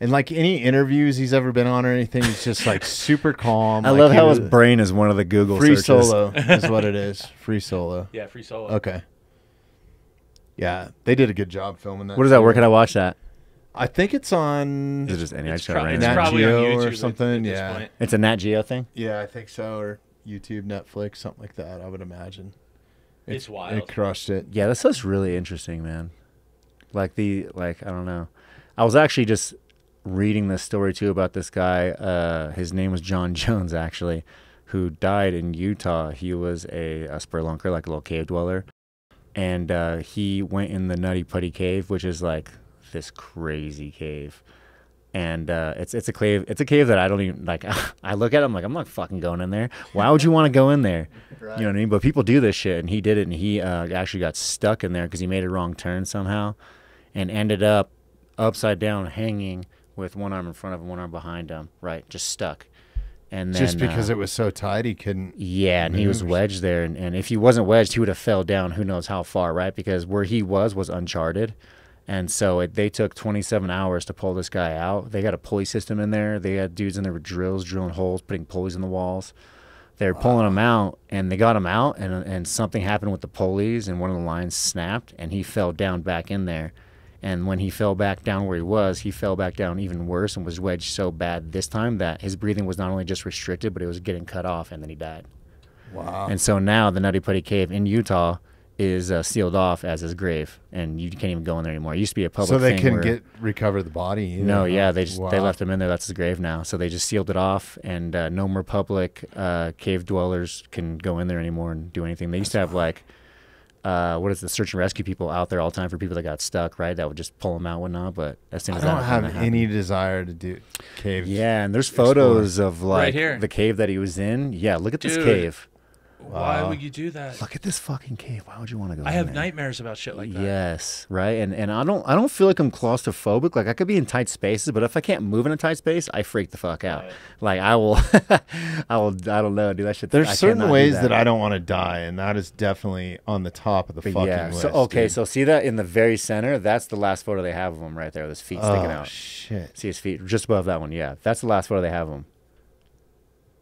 And like any interviews he's ever been on or anything, he's just like super [laughs] calm. I like, love how his brain is one of the Google free searches. solo [laughs] is what it is. Free solo. Yeah, Free Solo. Okay. Yeah, they did a good job filming that. What is that? too. Where can I watch that? I think it's on. Is it just any? I It's, just gotta prob- write it's Nat down. probably on Geo YouTube or something, At, this yeah. point. It's a Nat Geo thing. Yeah, I think so, or YouTube, Netflix, something like that. I would imagine. It- It's wild. It crushed it. Yeah, this stuff's really interesting, man. Like the like I don't know. I was actually just reading this story too about this guy. Uh, his name was John [laughs] Jones, actually, who died in Utah. He was a, a spelunker, like a little cave dweller, and uh, he went in the Nutty Putty Cave, which is like this crazy cave. And uh, it's it's a cave it's a cave that I don't even like. [laughs] I look at it, I'm like I'm not fucking going in there. Why would you want to go in there? [laughs] You know what I mean? But people do this shit, and he did it, and he uh, actually got stuck in there because he made a wrong turn somehow, and ended up upside down, hanging with one arm in front of him, one arm behind him, right, just stuck. And then, Just because uh, it was so tight, he couldn't. yeah, and he was wedged there, and, and if he wasn't wedged, he would have fell down. Who knows how far, right? Because where he was was uncharted, and so it, they took 27 hours to pull this guy out. They got a pulley system in there. They had dudes in there with drills, drilling holes, putting pulleys in the walls. They were pulling him out, and they got him out, and and something happened with the pulleys, and one of the lines snapped, and he fell down back in there. And when he fell back down where he was, he fell back down even worse and was wedged so bad this time that his breathing was not only just restricted, but it was getting cut off, and then he died. Wow. And so now the Nutty Putty Cave in Utah is uh, sealed off as his grave, and you can't even go in there anymore. It used to be a public. so they thing couldn't where- get recover the body. either, No, yeah, they just they left him in there. That's his grave now. So they just sealed it off, and uh, no more public uh, cave dwellers can go in there anymore and do anything. They used to have like. Uh, what is the search and rescue people out there all the time for people that got stuck, right? That would just pull them out, and whatnot. But as soon as I don't that, have when that any desire to do caves. Yeah, and there's explore. photos of like here. the cave that he was in. Yeah, look at this cave. Why uh, would you do that? Look at this fucking cave. Why would you want to go? There? I in have there? nightmares about shit like that. Yes, right. And and I don't I don't feel like I'm claustrophobic. Like I could be in tight spaces, but if I can't move in a tight space, I freak the fuck out. Like I will, [laughs] I will. I don't know, dude. That shit. There's I certain cannot do ways that. I don't want to die, and that is definitely on the top of the But fucking yeah. list. So okay. dude. So see that in the very center. That's the last photo they have of him right there. With his feet sticking oh out. shit. See his feet just above that one. Yeah, that's the last photo they have of him.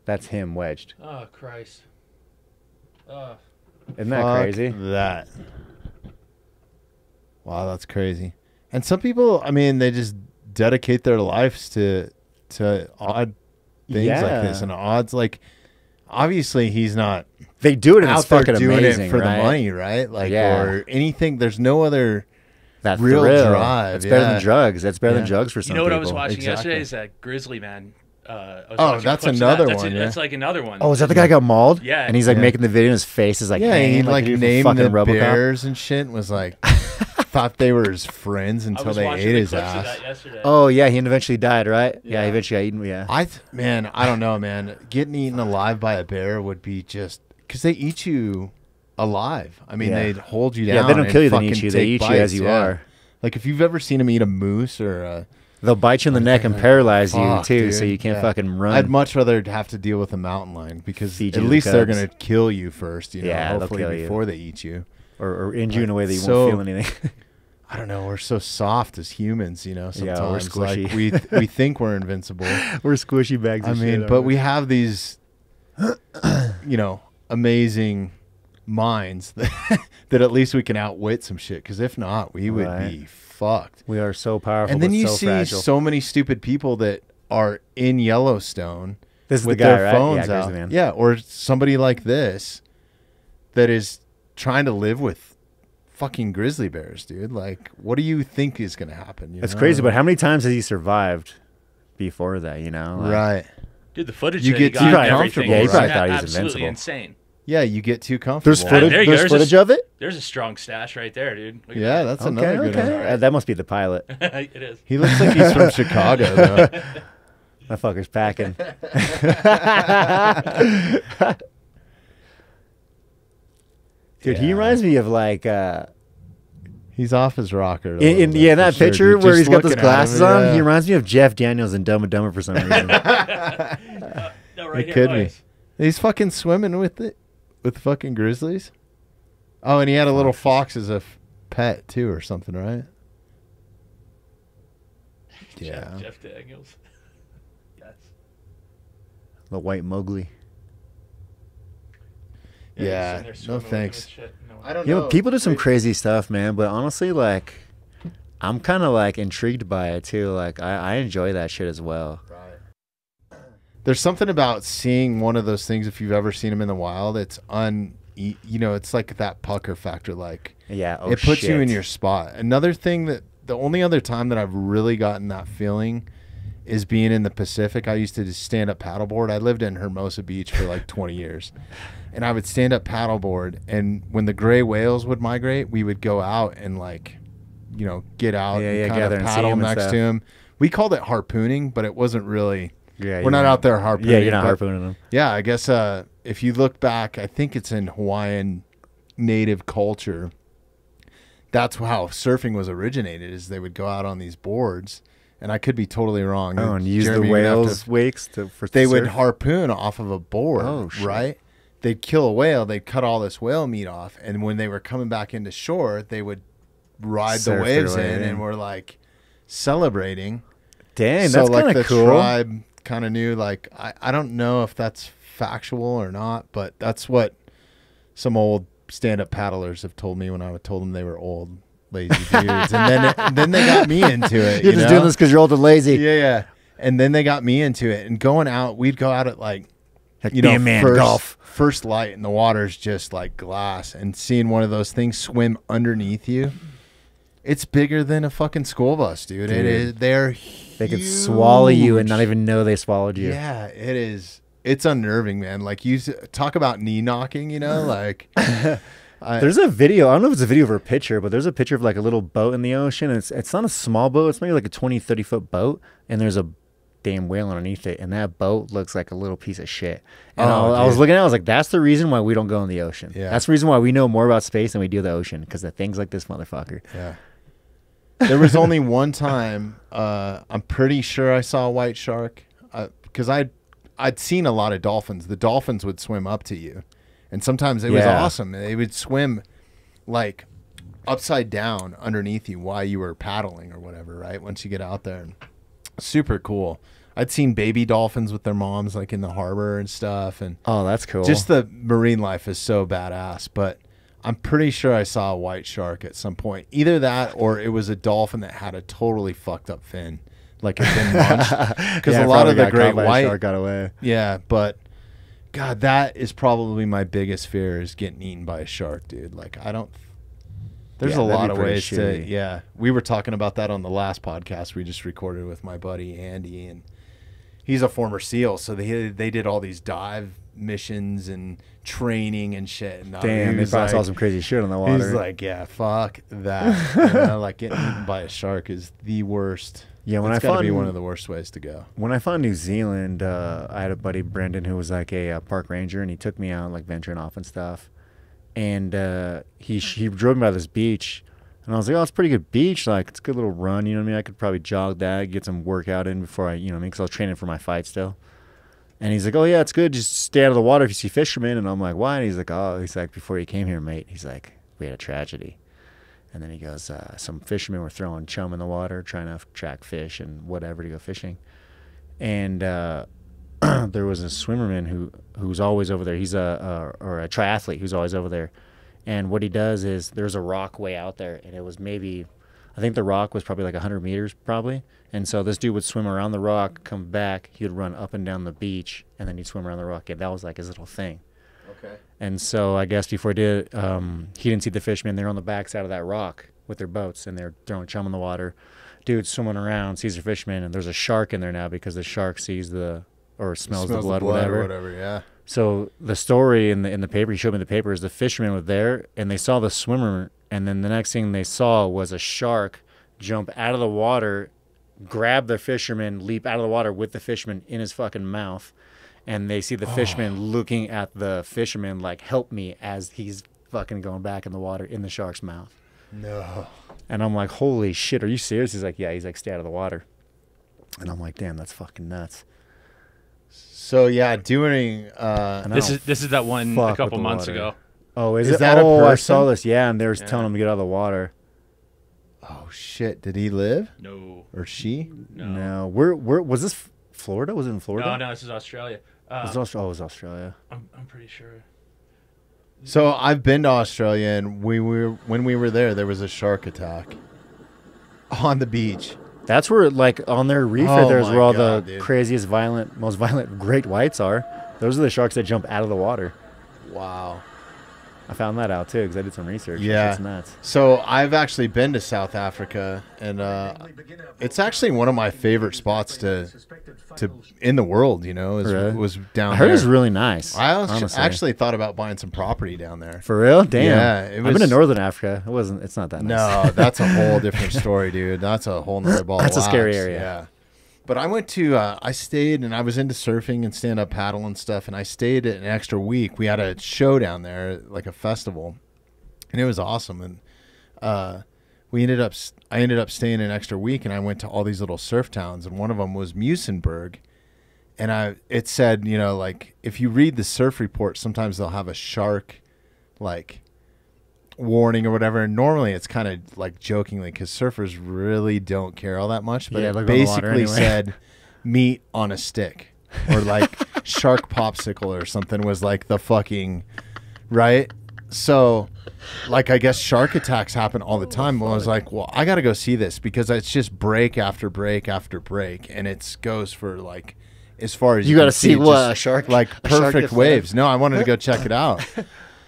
That's him wedged. Oh Christ. Isn't that Fuck crazy? That. Wow, that's crazy. And some people, I mean, they just dedicate their lives to to odd things like this, and odds like obviously he's not They do it and out it's fucking doing amazing it for right? the money, right? Like Yeah. or anything. There's no other. That real thrill. drive, It's better than drugs. That's better Yeah. than drugs for some. You some know what I was watching Exactly. yesterday is that Grizzly Man. Uh, Oh, that's another that. That's, one, a- yeah. that's like another one. Oh, is that the guy got mauled? Yeah. And he's like Yeah. making the video and his face is like yeah, hanging he like, like he named the RoboCop. bears and shit. And was like [laughs] thought they were his friends until they ate the his ass. Oh yeah, he eventually died, right? Yeah, Yeah. he eventually got eaten. Yeah. I th- man, I don't know, man. Getting eaten alive by a bear would be just because they eat you alive. I mean, Yeah. they'd hold you down. Yeah, they don't kill you, they eat you. They take eat you as you are. Like if you've ever seen them eat a moose or a They'll bite you in the neck and paralyze you Fuck, too, so you can't Yeah. fucking run. I'd much rather have to deal with a mountain lion because Feed at the least they're cubs. gonna kill you first. You know, Yeah, they'll hopefully kill you. before they eat you. or, or injure you in a way that you So- won't feel anything. [laughs] I don't know. We're so soft as humans, you know. Yeah, we're like squishy. we we [laughs] think we're invincible. [laughs] We're squishy bags. I mean, but we have these, [coughs] you know, amazing minds that, that at least we can outwit some shit. Because if not, we would Right. be fucked. we are so powerful. and then but you so see fragile. so many stupid people that are in Yellowstone This is with the guy, their right? phones yeah, out. Grizzly Man. Yeah, or somebody like this that is trying to live with fucking grizzly bears, dude. Like, what do you think is going to happen? you That's know? crazy. But how many times has he survived before that? You know, Like, right? Dude, the footage You that get he too got and comfortable, everything Yeah, he probably a- thought he was absolutely invincible. insane. Yeah, you get too comfortable. There's footage. there you go. there's There's a- footage of it. There's a strong stash right there, dude. Look at Yeah, that's Okay, another good okay. one. Uh, that must be the pilot. that. [laughs] it is. He looks like he's from [laughs] Chicago, though. [laughs] That fucker's packing. Dude, he reminds me of like uh He's off his rocker. a in, little in bit, yeah, for that sure, picture dude. where Just he's got those looking at glasses him, on. yeah. He reminds me of Jeff Daniels in Dumb and Dumber for some reason. No, right It here, could be. boys. He's fucking swimming with it, with fucking grizzlies. Oh, and he had a little fox as a f- pet too, or something, right? Yeah. Jeff, Jeff Daniels. [laughs] yes. the white Mowgli. he's Yeah, sitting no thanks. No. I don't You know, people do some crazy stuff, man. But honestly, like, I'm kind of like intrigued by it too. Like, I, I enjoy that shit as well. There's something about seeing one of those things if you've ever seen them in the wild. It's un, you know, it's like that pucker factor. Like Yeah, oh, it puts you in your spot. Another thing that the only other time that I've really gotten that feeling is being in the Pacific. I used to just stand up paddleboard. I lived in Hermosa Beach for like 20 years. And I would stand up paddleboard and when the gray whales would migrate, we would go out and like you know, get out Yeah, and yeah, kind of paddle next to him. We called it harpooning, but it wasn't really Yeah, we're not out there harpooning. Yeah, you're not harpooning them. yeah, I guess uh, if you look back, I think it's in Hawaiian native culture. That's how surfing was originated. Is they would go out on these boards, and I could be totally wrong. Oh, and use Jeremy, the you'd to- whales wakes to for they would harpoon off of a board. Oh, shit. right. They'd kill a whale. They'd cut all this whale meat off, and when they were coming back into shore, they would ride Surf the waves in, in. and we're like celebrating Dang, so that's like kind the of cool. tribe kind of knew like I, I don't know if that's factual or not but that's what some old stand-up paddlers have told me when i would told them they were old lazy [laughs] dudes and then and then they got me into it You're you just know? doing this because you're old and lazy. yeah yeah and then they got me into it and going out we'd go out at like Like, you know man, first, golf. first light and the water's just like glass and seeing one of those things swim underneath you it's bigger than a fucking school bus dude, it Dude. is they're They could swallow you and not even know they swallowed you. Yeah, it is. It's unnerving, man. Like you talk about knee knocking, you know, [laughs] like I, There's a video. I don't know if it's a video or a picture, but there's a picture of like a little boat in the ocean. It's it's not a small boat. It's maybe like a 20, 30 foot boat, and there's a damn whale underneath it, and that boat looks like a little piece of shit. And Oh, I, I was looking at, it, I was like, that's the reason why we don't go in the ocean. Yeah. That's the reason why we know more about space than we do the ocean, because the things like this motherfucker. yeah. There was only [laughs] one time. Uh, I'm pretty sure I saw a white shark because I'd I'd seen a lot of dolphins. The dolphins would swim up to you, and sometimes it was awesome. They would swim like upside down underneath you while you were paddling or whatever. Right once you get out there, super cool. I'd seen baby dolphins with their moms like in the harbor and stuff, and Oh, that's cool. Just the marine life is so badass, but I'm pretty sure I saw a white shark at some point. Either that or it was a dolphin that had a totally fucked up fin. Like it been munched. Because Yeah, a lot of the great a white shark got away. Yeah, but God, that is probably my biggest fear is getting eaten by a shark, dude. Like I don't. There's Yeah, a lot of ways to. Yeah, we were talking about that on the last podcast we just recorded with my buddy Andy, and he's a former SEAL, so they they did all these dive missions and training and shit. And Damn, he they probably saw some crazy shit on the water. He's like, yeah, fuck that. [laughs] You know, like getting eaten by a shark is the worst. Yeah, when It's I gotta be found- one of the worst ways to go. when I found New Zealand, uh, I had a buddy Brendan who was like a, uh park ranger, and he took me out like venturing off and stuff. And uh, he he drove me by this beach, and I was like, "Oh, it's a pretty good beach. Like it's a good little run. You know what I mean? I could probably jog that, get some workout in before I, you know, I mean, because I was training for my fight still." And he's like, "Oh yeah, it's good. Just stay out of the water if you see fishermen." And I'm like, "Why?" And he's like, "Oh, he's like, before you came here, mate. He's like, we had a tragedy." And then he goes, uh, "Some fishermen were throwing chum in the water, trying to track fish and whatever to go fishing." and uh, [clears throat] there was a swimmerman who who's always over there. He's a, a or a triathlete who's always over there. And what he does is there's a rock way out there, and it was maybe, I think the rock was probably like 100 meters probably. And so this dude would swim around the rock, come back, he would run up and down the beach, and then he'd swim around the rock. And that was like his little thing. Okay. And so I guess before he did, it, um, he didn't see the fishermen. They're on the backside of that rock with their boats, and they're throwing chum in the water. Dude swimming around sees a fisherman, and there's a shark in there now because the shark sees the or smells, the blood, whatever. or whatever. Yeah. So the story in the in the paper, he showed me the paper, is the fishermen were there, and they saw the swimmer, and then the next thing they saw was a shark jump out of the water, grab the fisherman, leap out of the water with the fisherman in his fucking mouth, and they see the fisherman looking at the fisherman like, "Help me!" as he's fucking going back in the water in the shark's mouth. No. And I'm like, "Holy shit, are you serious?" He's like, "Yeah." He's like, "Stay out of the water." And I'm like, "Damn, that's fucking nuts." So yeah, doing uh, This is this is that one a couple months water. ago. Oh, is, Is it? that a oh, I saw this. Yeah, and they were Yeah. telling him to get out of the water. Oh shit, did he live No, or she? no, No, where where was this? Florida? Was it in Florida? no, no. This is Australia. Uh, It was Aus- oh, it was Australia. I'm, I'm pretty sure. So I've been to Australia, and we were when we were there, there was a shark attack on the beach. That's where, like, on their reef Oh there is where all God, the dude. craziest, violent, most violent [laughs] great whites are. Those are the sharks that jump out of the water. Wow. I found that out too because I did some research. Yeah. it's nuts. So I've actually been to South Africa, and uh, it's actually one of my favorite spots to to in the world. You know, is, Really? was down I heard there. it's really nice. I honestly. actually thought about buying some property down there. for real. Damn. Yeah, it I've been to Northern Africa. It wasn't. It's not that nice. No, that's a whole [laughs] different story, dude. That's a whole nother ball. of That's a scary area. Yeah. But I went to, uh, I stayed and I was into surfing and stand up paddle and stuff. And I stayed an extra week. We had a show down there, like a festival, and it was awesome. And uh, we ended up, I ended up staying an extra week and I went to all these little surf towns. And one of them was Muizenberg. And I, it said, you know, like if you read the surf report, sometimes they'll have a shark, like, warning or whatever. And normally it's kind of like jokingly because surfers really don't care all that much. But Yeah, it they'll go in the water basically anyway. said meat on a stick or like [laughs] shark popsicle or something was like the fucking right. So, like, I guess shark attacks happen all the time. Well, I was like, well, I got to go see this because it's just break after break after break, and it goes for like as far as You can gotta see what, a shark- like [laughs] a shark perfect waves. No, I wanted to go check it out. [laughs]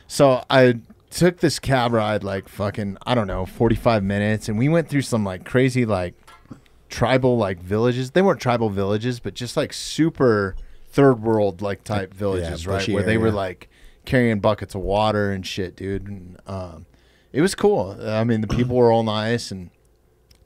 So I took this cab ride like fucking I don't know, 45 minutes and we went through some like crazy like tribal like villages. They weren't tribal villages, but just like super third world like type villages, right? bushy Where they were like carrying buckets of water and shit, dude. And um it was cool. I mean, the people were all nice and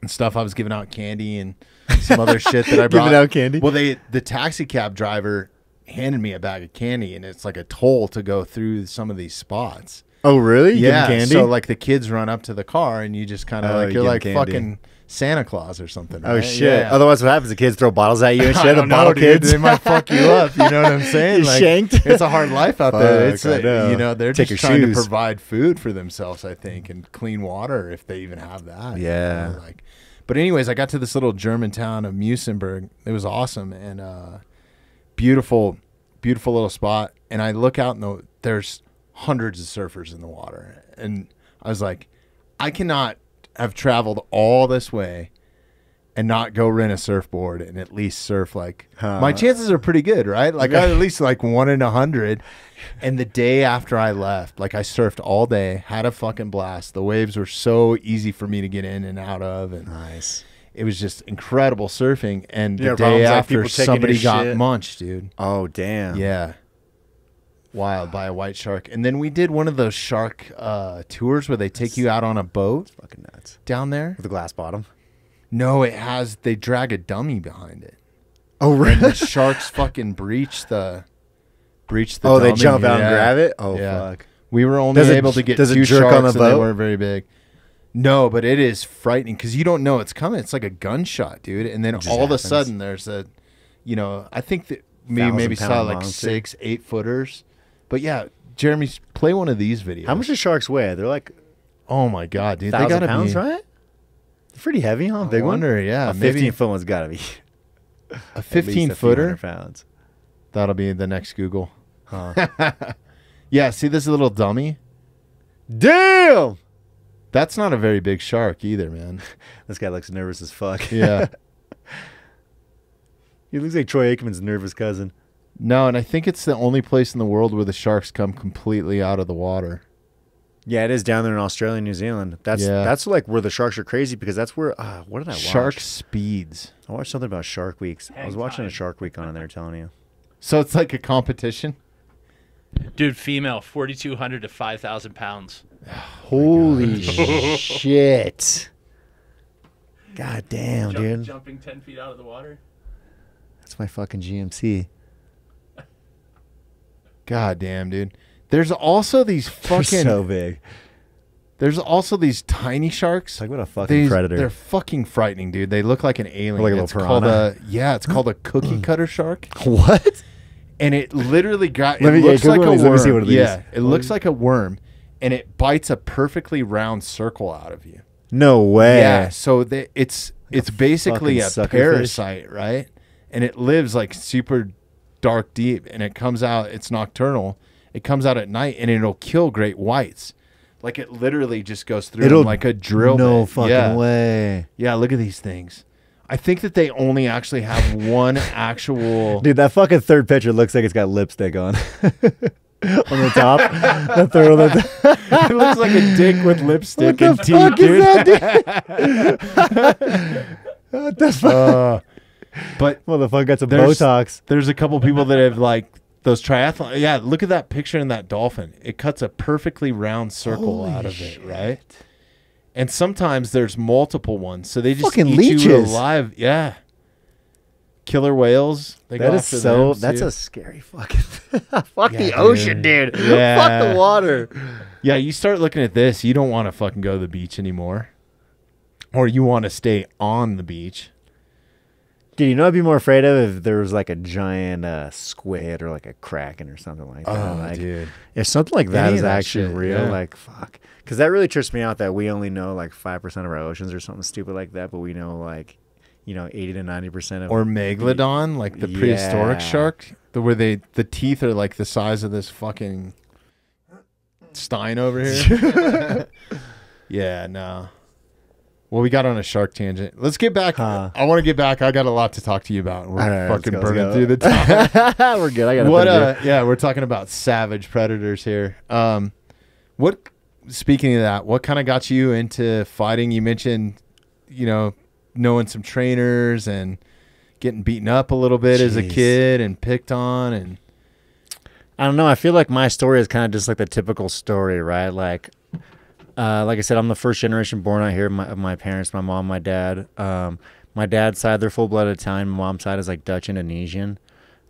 and stuff. I was giving out candy and some other shit that I [laughs] brought. Giving out candy? Well, they the taxi cab driver handed me a bag of candy, and it's like a toll to go through some of these spots. Oh, really? You yeah, so like the kids run up to the car, and you just kind of Oh, like you you're like candy. fucking Santa Claus or something. Oh shit! Yeah. Otherwise, what happens? The kids throw bottles at you and [laughs] shit. The know, bottle dude. kids. They might fuck you up. You know what I'm [laughs] saying? Like, shanked. It's a hard life out there. It's a, know. you know they're Take just trying shoes. to provide food for themselves, I think, and clean water if they even have that. you Yeah. know, like, but anyways, I got to this little German town of Muizenberg. It was awesome and uh, beautiful, beautiful little spot. And I look out and the, there's hundreds of surfers in the water, and I was like, I cannot have traveled all this way and not go rent a surfboard and at least surf like Huh. my chances are pretty good, right? Like I at least like one in a hundred. And the day after I left, like I surfed all day, had a fucking blast. The waves were so easy for me to get in and out of, and Nice. it was just incredible surfing. And the Yeah, day problems like after, somebody got shit. munched, dude. Oh damn. Yeah. Wild by a white shark. And then we did one of those shark uh, tours where they take you out on a boat Fucking nuts. down there. With a glass bottom. No, it has, they drag a dummy behind it. Oh And the [laughs] sharks fucking breach the, breach the Oh, they jump out and grab it. Oh Yeah. fuck. We were only Does it- able to get does it two jerk on sharks the and they weren't very big. No, but it is frightening because you don't know it's coming. It's like a gunshot, dude. And then all of a sudden, there's a, you know, I think that we maybe saw like six, eight footers. But yeah, Jeremy, play one of these videos. How much do sharks weigh? They're like Oh my god, dude! They thousand gotta pounds, be. right? They're pretty heavy, huh? I Big one. wonder, yeah, a maybe fifteen foot one's gotta be [laughs] a at least fifteen a few hundred footer. pounds. That'll be the next Google. Huh. [laughs] Yeah, see this little dummy? Damn! That's not a very big shark either, man. [laughs] This guy looks nervous as fuck. Yeah. he looks like Troy Aikman's nervous cousin. No, and I think it's the only place in the world where the sharks come completely out of the water. Yeah, it is down there in Australia, New Zealand. That's Yeah. that's like where the sharks are crazy because that's where. Uh, what did I watch? Shark speeds. I watched something about Shark Weeks. I was Hang watching a. Shark Week on it. They're telling you. So it's like a competition. Dude, female, 4,200 to 5,000 pounds. [sighs] Holy [laughs] shit! God damn, Jump- dude. Jumping 10 feet out of the water. That's my fucking GMC. God damn, dude. There's also these [laughs] fucking. so big. there's also these tiny sharks. Talk about a fucking These- predator. They're fucking frightening, dude. They look like an alien. Like a little it's called piranha. a yeah. It's called a [gasps] cookie cutter shark, [laughs] What? and it literally got. Let it me- looks Google like a these. worm. Let me see one of these. Yeah, it looks like a worm, and it bites a perfectly round circle out of you. No way. Yeah, so the, it's it's basically a parasite, right? And it lives like super dark deep, and it comes out. It's nocturnal. It comes out at night, and it'll kill great whites. Like it literally just goes through It'll them like a drill. No bit. fucking yeah. way. Yeah, look at these things. I think that they only actually have [laughs] one actual. Dude, that fucking third picture looks like it's got lipstick on. [laughs] on the top. the third on the top. it looks like a dick with lipstick What the and teeth, fuck dude. is that, dude? [laughs] what the fuck? Uh, but Motherfucker got some there's- Botox. there's a couple people that have like those triathlon. Yeah, look at that picture in that dolphin. It cuts a perfectly round circle Holy out of it, right? And sometimes there's multiple ones, so they just Fucking eat you alive. Yeah. Killer whales. They That is so. That's too. a scary fucking. [laughs] Fuck Yeah, the ocean, dude. dude. [laughs] Yeah. Fuck the water. Yeah, you start looking at this, you don't want to fucking go to the beach anymore. Or you want to stay on the beach. Dude, you know, I'd be more afraid of if there was like a giant uh, squid or like a kraken or something like that. like, Oh, dude. If something like that Any is that actually shit, real, yeah. like fuck, because that really trips me out that we only know like five percent of our oceans or something stupid like that, but we know like, you know, eighty to ninety percent of Or megalodon, like the prehistoric Yeah. shark, the where they the teeth are like the size of this fucking Stein over here. [laughs] [laughs] yeah, no. Well, we got on a shark tangent. Let's get back. Huh. I want to get back. I got a lot to talk to you about. We're right, fucking go, burning through the time. [laughs] We're good. I got what? Uh, yeah, we're talking about savage predators here. Um, what? Speaking of that, what kind of got you into fighting? You mentioned, you know, knowing some trainers and getting beaten up a little bit as a kid and picked on and I don't know. I feel like my story is kind of just like the typical story, right? Like, uh, like I said, I'm the first generation born out here. My, my parents, my mom, my dad. Um, my dad's side, they're full blooded Italian. My mom's side is like Dutch Indonesian,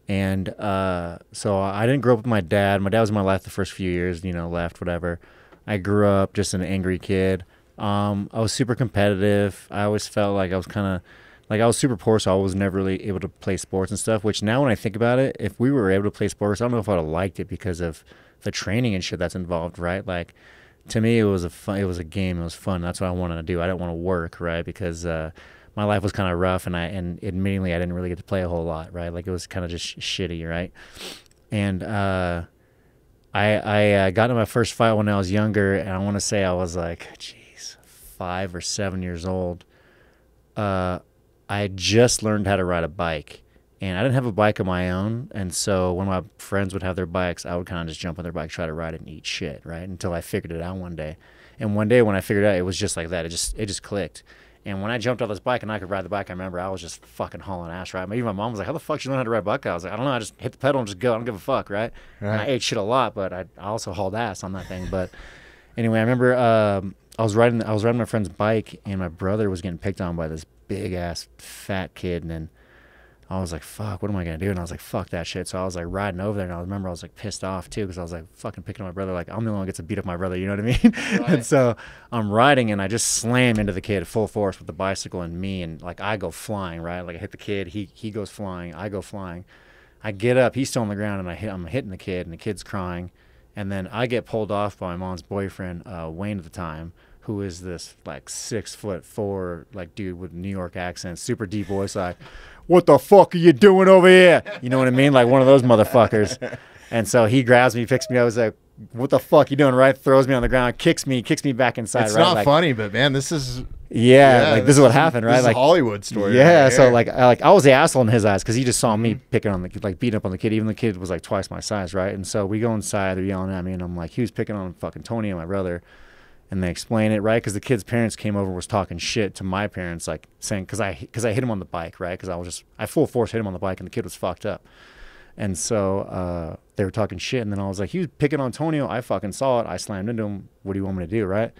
and uh, so I didn't grow up with my dad. My dad was in my life the first few years. You know, left whatever. I grew up just an angry kid. Um, I was super competitive. I always felt like I was kind of like I was super poor, so I was never really able to play sports and stuff. Which now, when I think about it, if we were able to play sports, I don't know if I'd have liked it because of the training and shit that's involved, right? Like, to me, it was a fun, it was a game. It was fun. That's what I wanted to do. I didn't want to work, right? Because uh, my life was kind of rough, and I and admittingly, I didn't really get to play a whole lot, right? Like it was kind of just sh- shitty, right? And uh, I I uh, got in my first fight when I was younger, and I want to say I was like, jeez, five or seven years old. Uh, I just learned how to ride a bike, and I didn't have a bike of my own. And so when my friends would have their bikes, I would kind of just jump on their bike, try to ride it, and eat shit, right? Until I figured it out one day. And one day when I figured it out, it was just like that. It just it just clicked. And when I jumped on this bike and I could ride the bike, I remember I was just fucking hauling ass, right? Even my mom was like, "How the fuck you learn how to ride a bike?" I was like, "I don't know. I just hit the pedal and just go. I don't give a fuck, right?" And I ate shit a lot, but I, I also hauled ass on that thing. But anyway, I remember um, I was riding I was riding my friend's bike, and my brother was getting picked on by this big ass fat kid, and then I was like, "Fuck, what am I gonna do?" And I was like, "Fuck that shit." So I was like riding over there, and I remember I was like pissed off too because I was like fucking picking on my brother, like I'm the one who gets to beat up my brother. You know what I mean? [laughs] and so I'm riding, and I just slam into the kid full force with the bicycle and me, and like I go flying, right? Like I hit the kid, he he goes flying, I go flying. I get up, he's still on the ground, and I hit, I'm hitting the kid, and the kid's crying, and then I get pulled off by my mom's boyfriend, uh, Wayne at the time, who is this like six foot four like dude with New York accent, super deep voice, like, "What the fuck are you doing over here?" You know what I mean? Like one of those motherfuckers. And so he grabs me, picks me up, was like, "What the fuck you doing?" Right? Throws me on the ground, kicks me, kicks me back inside. It's right? not like, funny, but man, this is Yeah, like this is what happened, this right? Like Hollywood story. yeah, right so like I, like I was the asshole in his eyes because he just saw me picking on the kid, like beating up on the kid. Even the kid was like twice my size, right? And so we go inside, they're yelling at me, and I'm like, he was picking on fucking Tony and my brother, and they explain it right because the kid's parents came over and was talking shit to my parents, like saying because I because I hit him on the bike, right? Because I was just I full force hit him on the bike, and the kid was fucked up. And so uh, they were talking shit, and then I was like, he was picking on Tonio. I fucking saw it. I slammed into him. What do you want me to do, right?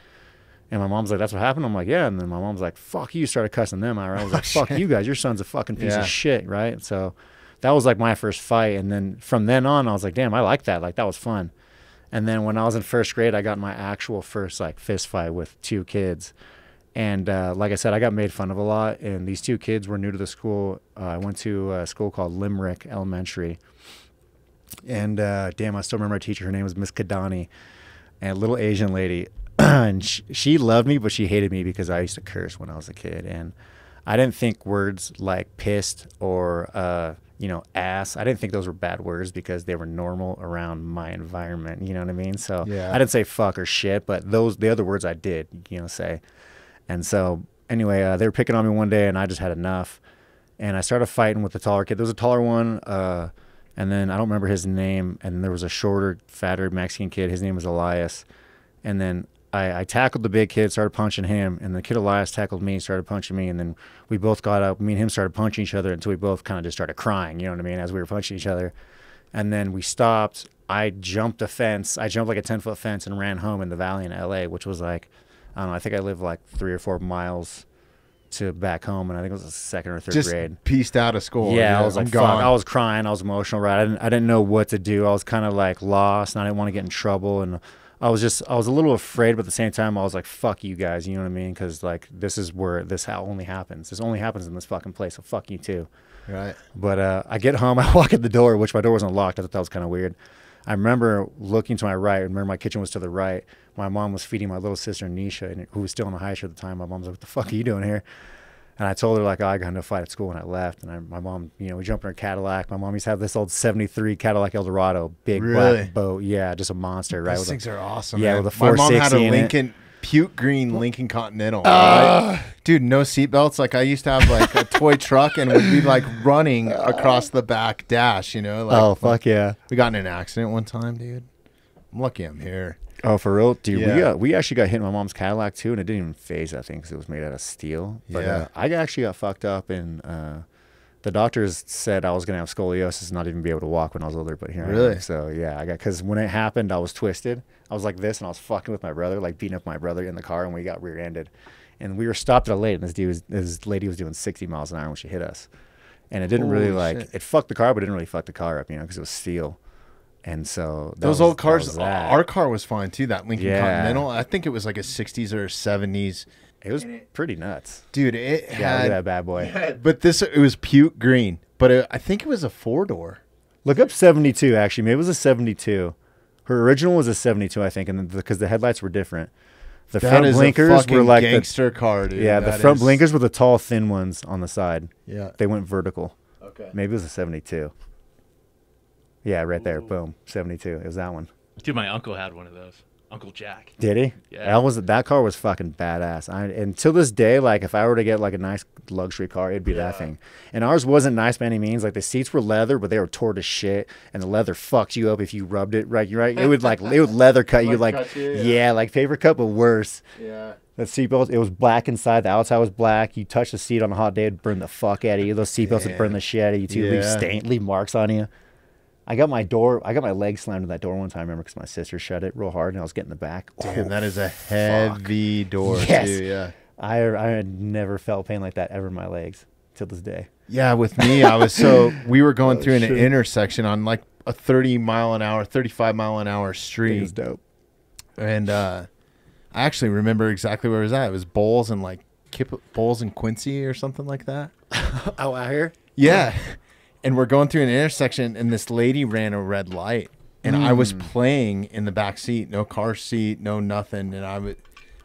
And my mom's like, "That's what happened." I'm like, "Yeah." And then my mom's like, "Fuck you!" Started cussing them out. Right? I was [laughs] like, "Fuck you guys! Your son's a fucking piece Yeah. of shit!" Right? So that was like my first fight, and then from then on, I was like, "Damn, I like that. Like that was fun." And then when I was in first grade, I got my actual first like fist fight with two kids, and uh, like I said, I got made fun of a lot. And these two kids were new to the school. Uh, I went to a school called Limerick Elementary, and uh, damn, I still remember my teacher. Her name was Miss Kadani, and a little Asian lady. [clears throat] and she, she loved me, but she hated me because I used to curse when I was a kid, and I didn't think words like pissed or uh, you know ass. I didn't think those were bad words because they were normal around my environment. You know what I mean? So Yeah. I didn't say fuck or shit, but those the other words I did, you know, say. And so anyway, uh, they were picking on me one day, and I just had enough, and I started fighting with the taller kid. There was a taller one. Uh, and then I don't remember his name. And there was a shorter, fatter Mexican kid. His name was Elias. And then I, I tackled the big kid, started punching him, and the kid Elias tackled me, started punching me, and then we both got up. Me and him started punching each other until we both kind of just started crying. You know what I mean? As we were punching each other, and then we stopped. I jumped a fence. I jumped like a ten foot fence and ran home in the valley in L.A., which was like, I don't know. I think I lived like three or four miles to back home, and I think it was the second or third just grade. pieced out of school. Yeah, I was like, gone. I was crying. I was emotional, right? I didn't, I didn't know what to do. I was kind of like lost, and I didn't want to get in trouble. And I was just, I was a little afraid, but at the same time, I was like, fuck you guys. You know what I mean? Because like, this is where this how only happens. This only happens in this fucking place. So fuck you too. right. But uh, I get home, [laughs] I walk at the door, which my door wasn't locked. I thought that was kind of weird. I remember looking to my right. I Remember, my kitchen was to the right. My mom was feeding my little sister Nisha, and who was still in the high school at the time. My mom's like, "What the fuck are you doing here?" And I told her like, oh, "I got into a fight at school," and I left. And I, my mom, you know, we jumped in her Cadillac. My mom used to have this old '73 Cadillac Eldorado, big Really? black boat. Yeah, just a monster, right? Those with a- things are awesome. yeah, man. with a My mom had a 460 in it. Lincoln puke green Lincoln Continental. Ah. right? Dude, no seatbelts. Like I used to have like a toy truck and would be like running [laughs] across the back dash. You know? Like, oh fuck yeah! We got in an accident one time, dude. I'm lucky I'm here. Oh, for real, dude. We Yeah. we actually got hit in my mom's Cadillac too, and it didn't even phase that thing because it was made out of steel. But Yeah. uh, I actually got fucked up, and uh, the doctors said I was gonna have scoliosis, and not even be able to walk when I was older. But here, I am. Really? So yeah, I got because when it happened, I was twisted. I was like this, and I was fucking with my brother, like beating up my brother in the car, and we got rear-ended. And we were stopped at a light, and this dude was, this lady was doing 60 miles an hour when she hit us, and it didn't really Holy like shit. it fucked the car, but it didn't really fuck the car up, you know, because it was steel. And so Those was- old cars. was uh, that. Our car was fine too. That Lincoln Yeah. Continental. I think it was like a 60s or 70s. It was pretty nuts. Dude, it Yeah, look had. at that bad boy. [laughs] But this it was puke green. But it, I think it was a four door. Look up 72, actually. Maybe it was a 72. Her original was a 72, I think, and because the headlights were different. The That front is blinkers a were like the, gangster car, dude. yeah, the front is- blinkers were the tall, thin ones on the side. Yeah. They went vertical. Okay. Maybe it was a 72. Yeah, right there. Boom. 72. It was that one. Dude, my uncle had one of those. Uncle Jack. Did he? Yeah. That was that car was fucking badass. I, and till this day, like if I were to get like a nice luxury car, it'd be that thing. And ours wasn't nice by any means. Like the seats were leather, but they were tore to shit, and the leather fucked you up if you rubbed it right. Right? It would like it would [laughs] leather cut you Like like cut you, yeah. yeah. like paper cut, but worse. Yeah. The seatbelt, it was black inside. The outside was black. You touch the seat on a hot day, it'd burn the fuck out of you. Those seatbelts would burn the shit out of you too. Leave Yeah. stain, leave marks on you. I got my door. I got my leg slammed in that door one time. I remember because my sister shut it real hard, and I was getting the back. Damn, Oh, that is a heavy door Yes. too. Yeah. I I had never felt pain like that ever in my legs till this day. Yeah, with me, I was so [laughs] we were going Oh, through an intersection on like a 30 mile an hour, 35 mile an hour It street, was dope. and uh, I actually remember exactly where it was at. It was Bowles and like Kip, Bowles and Quincy or something like that. [laughs] Oh, out here. Yeah. And we're going through an intersection, and this lady ran a red light, and I was hmm. playing in the back seat, no car seat, no nothing, and I would,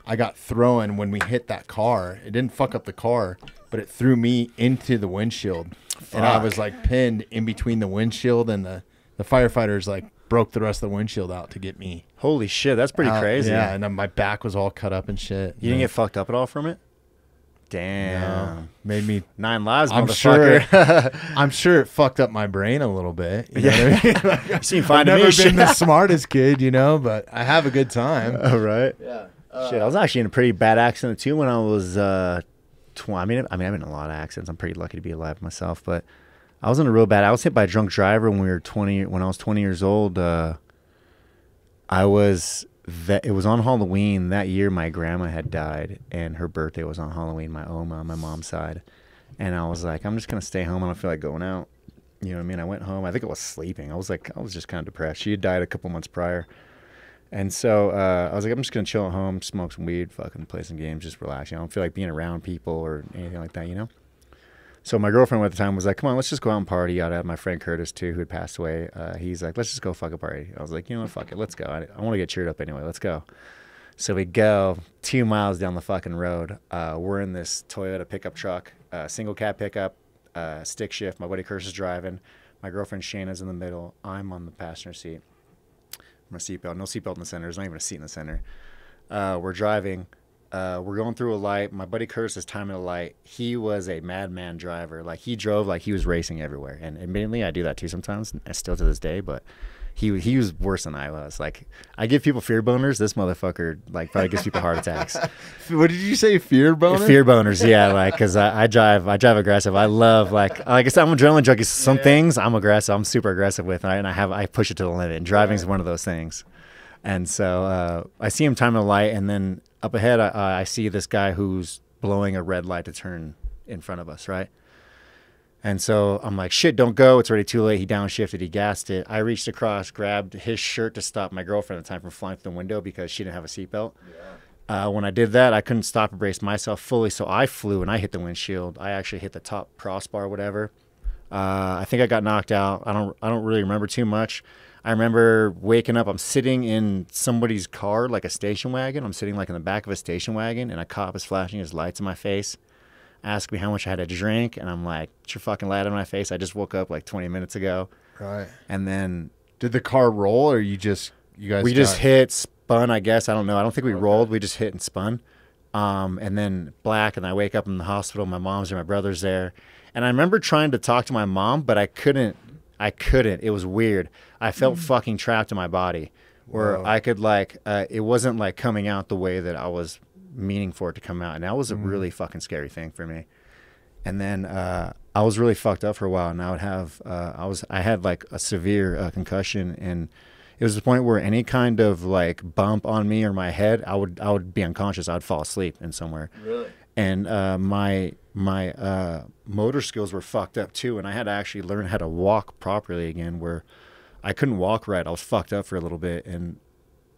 I got thrown when we hit that car. It didn't fuck up the car, but it threw me into the windshield, and I was like pinned in between the windshield and the the firefighters like broke the rest of the windshield out to get me. Holy shit, that's pretty out. crazy. Yeah, and then my back was all cut up and shit. You didn't get fucked up at all from it? Damn. no, made me Nine lives, I'm sure. motherfucker. [laughs] [laughs] I'm sure it fucked up my brain a little bit. You know what I mean? [laughs] Like, you seem I've fine to never me. been the smartest kid, you know, but I have a good time. All right. Yeah. Shit, I was actually in a pretty bad accident too when I was uh, tw- I mean, I mean, I've been in a lot of accidents. I'm pretty lucky to be alive myself, but I was in a real bad. I was hit by a drunk driver when we were 20. When I was 20 years old, uh, I was that it was on Halloween that year. My grandma had died, and her birthday was on Halloween. My oma on my mom's side, and I was like, I'm just gonna stay home. I don't feel like going out. You know what I mean? I went home. I think I was sleeping. I was like, I was just kind of depressed. She had died a couple months prior. And so uh, I was like, I'm just gonna chill at home, smoke some weed, fucking play some games, just relax. You know, I don't feel like being around people or anything like that. You know. So my girlfriend at the time was like, "Come on, let's just go out and party." I had my friend Curtis too, who had passed away. Uh, he's like, "Let's just go fuck a party." I was like, "You know what? Fuck it, let's go. I, I want to get cheered up anyway. Let's go." So we go two miles down the fucking road. Uh, we're in this Toyota pickup truck, uh, single cab pickup, uh, stick shift. My buddy Curtis is driving. My girlfriend Shayna's in the middle. I'm on the passenger seat. My seatbelt, no seatbelt in the center. There's not even a seat in the center. Uh, we're driving. Uh, we're going through a light. My buddy Curtis is timing a light. He was a madman driver. Like he drove like he was racing everywhere. And admittedly, I do that too sometimes, and still to this day. But he he was worse than I was. Like I give people fear boners. This motherfucker like probably gives people heart attacks. [laughs] What did you say? Fear boner? Fear boners, yeah, like because I, I drive, I drive aggressive. I love like, like I said, I'm an adrenaline junkie. So some things I'm aggressive. I'm super aggressive with, and I, and I have, I push it to the limit. And driving is one of those things. And so uh, I see him timing a light, and then up ahead, I, I see this guy who's blowing a red light to turn in front of us, right? And so I'm like, shit, don't go. It's already too late. He downshifted. He gassed it. I reached across, grabbed his shirt to stop my girlfriend at the time from flying through the window because she didn't have a seatbelt. Uh, when I did that, I couldn't stop and brace myself fully, so I flew and I hit the windshield. I actually hit the top crossbar, whatever. Uh, I think I got knocked out. I don't. I don't really remember too much. I remember waking up. I'm sitting in somebody's car, like a station wagon. I'm sitting like in the back of a station wagon, and a cop is flashing his lights in my face, asked me how much I had to drink, and I'm like, "Get your fucking light in my face." I just woke up like 20 minutes ago, Right. and then Did the car roll, or you just you guys? we just hit spun i guess i don't know i don't think we rolled we just hit and spun um, and then black and i wake up in the hospital my mom's or my brother's there and i remember trying to talk to my mom but i couldn't i couldn't it was weird i felt fucking trapped in my body where i could like uh, it wasn't like coming out the way that i was meaning for it to come out and that was a really fucking scary thing for me and then uh, I was really fucked up for a while, and I would have uh, I was I had like a severe uh, concussion, and it was the point where any kind of like bump on me or my head, I would I would be unconscious. I'd fall asleep in somewhere, Really? and uh, my my uh, motor skills were fucked up too, and I had to actually learn how to walk properly again. Where I couldn't walk right, I was fucked up for a little bit, and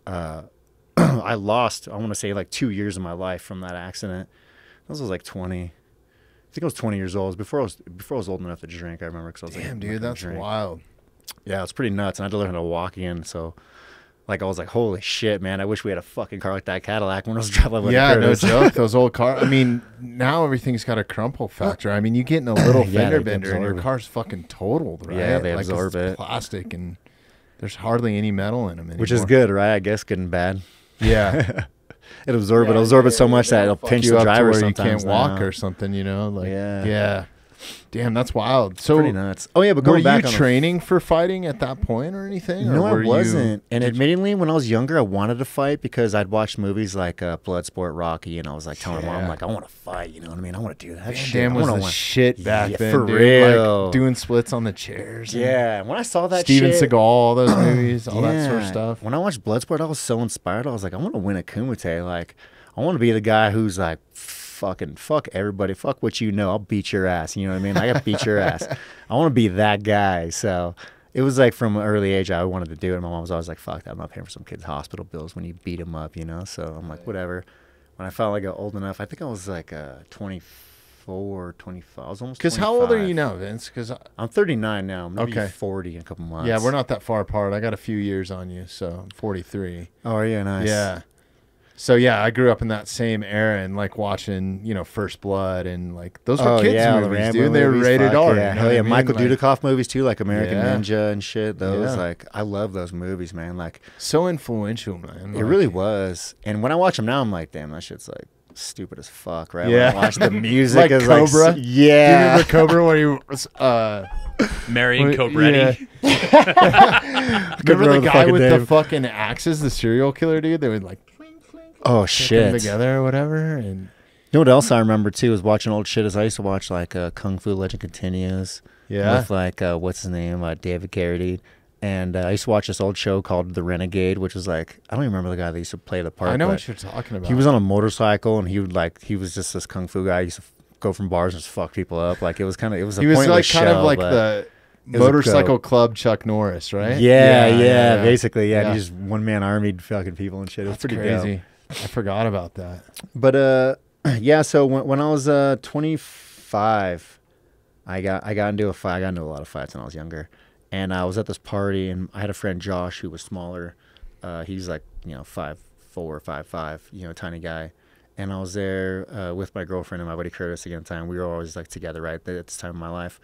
uh, [clears throat] I lost I want to say like two years of my life from that accident. I was like twenty. I think I was 20 years old. It was before I was before I was old enough to drink. I remember because I was like, Damn, "I'm dude, that's drink." wild. Yeah, it's pretty nuts, and I had to learn how to walk again. So, like, I was like, "Holy shit, man! I wish we had a fucking car like that Cadillac when I was [laughs] driving." with Yeah, no [laughs] joke. Those old cars. I mean, now everything's got a crumple factor. I mean, you get in a [laughs] little Yeah, fender bender and your car's fucking totaled, right? Yeah, they Like, absorb it's it. Plastic and There's hardly any metal in them anymore. which is good, right? I guess good and bad. Yeah. It absorb it Yeah, absorb it so yeah, much that it'll pinch you the driver where you can't walk or something, you know? Like Yeah. yeah. Damn, that's wild. So pretty nuts. Oh yeah, but were going you back on the- training for fighting at that point or anything? or No, I wasn't. and admittedly, when I was younger, I wanted to fight because I'd watched movies like uh, Bloodsport, Rocky, and I was like telling my mom, like, I want to fight. You know what I mean? I want to do that Van shit. Damme I was wanna shit back Yeah, then, for dude. real. Like doing splits on the chairs. and Yeah, when I saw that Steven shit, Seagal, all those [clears throat] movies, all that sort of stuff. When I watched Bloodsport, I was so inspired. I was like, I want to win a Kumite. Like, I want to be the guy who's like, fucking fuck everybody, fuck what you know. I'll beat your ass. You know what I mean? I got beat your ass. [laughs] I want to be that guy. So it was like from an early age, I wanted to do it. My mom was always like, fuck that. I'm not paying for some kid's hospital bills when you beat him up, you know? So I'm like, whatever. When I finally got old enough, I think I was like uh, 24, 25. I was almost Because how old are you now, Vince? Because I'm 39 now. I'm Okay. 40 in a couple months. yeah, we're not that far apart. I got a few years on you, so I'm 43. Oh, yeah, nice. Yeah. So yeah, I grew up in that same era and like watching, you know, First Blood and like those were Oh kids yeah, movies, Rambo dude. They were rated fuck R. Yeah, you know yeah, I mean? Michael Like, Dudikoff movies too, like American Yeah. Ninja and shit. Those Yeah. like I love those movies, man. Like So influential, man. it Like, really was. And when I watch them now, I'm like, damn, that shit's like stupid as fuck, right? Yeah. When I watch the [laughs] music Like is Cobra? like, s- Do you yeah. remember Cobra when he [laughs] was uh Marion Wait, Cobretti. remember the remember the guy fucking with the fucking axes, the serial killer dude? They would like oh shit. together or whatever and You know what else I remember too is watching old shit. Is I used to watch like uh, Kung Fu Legend Continues. yeah. with like uh, what's his name, uh, David Carradine. And uh, I used to watch this old show called The Renegade, which was like I don't even remember the guy that used to play the part. I know what you're talking about. He was on a motorcycle and he would like he was just this kung fu guy. He used to go from bars and just fuck people up. Like it was kind of it was a he was like kind show, of like the motorcycle club Chuck Norris, right? Yeah, yeah, basically, yeah. Yeah. He just one man armied fucking people and shit. It was That's pretty crazy. dope. I forgot about that. But uh, [clears throat] yeah. So when when I was uh 25, I got I got into a fight. I got into a lot of fights when I was younger, and I was at this party, and I had a friend Josh who was smaller. Uh, he's like you know five four, five five, you know, tiny guy. And I was there uh, with my girlfriend and my buddy Curtis again. Time we were always like together, right? At this time of my life.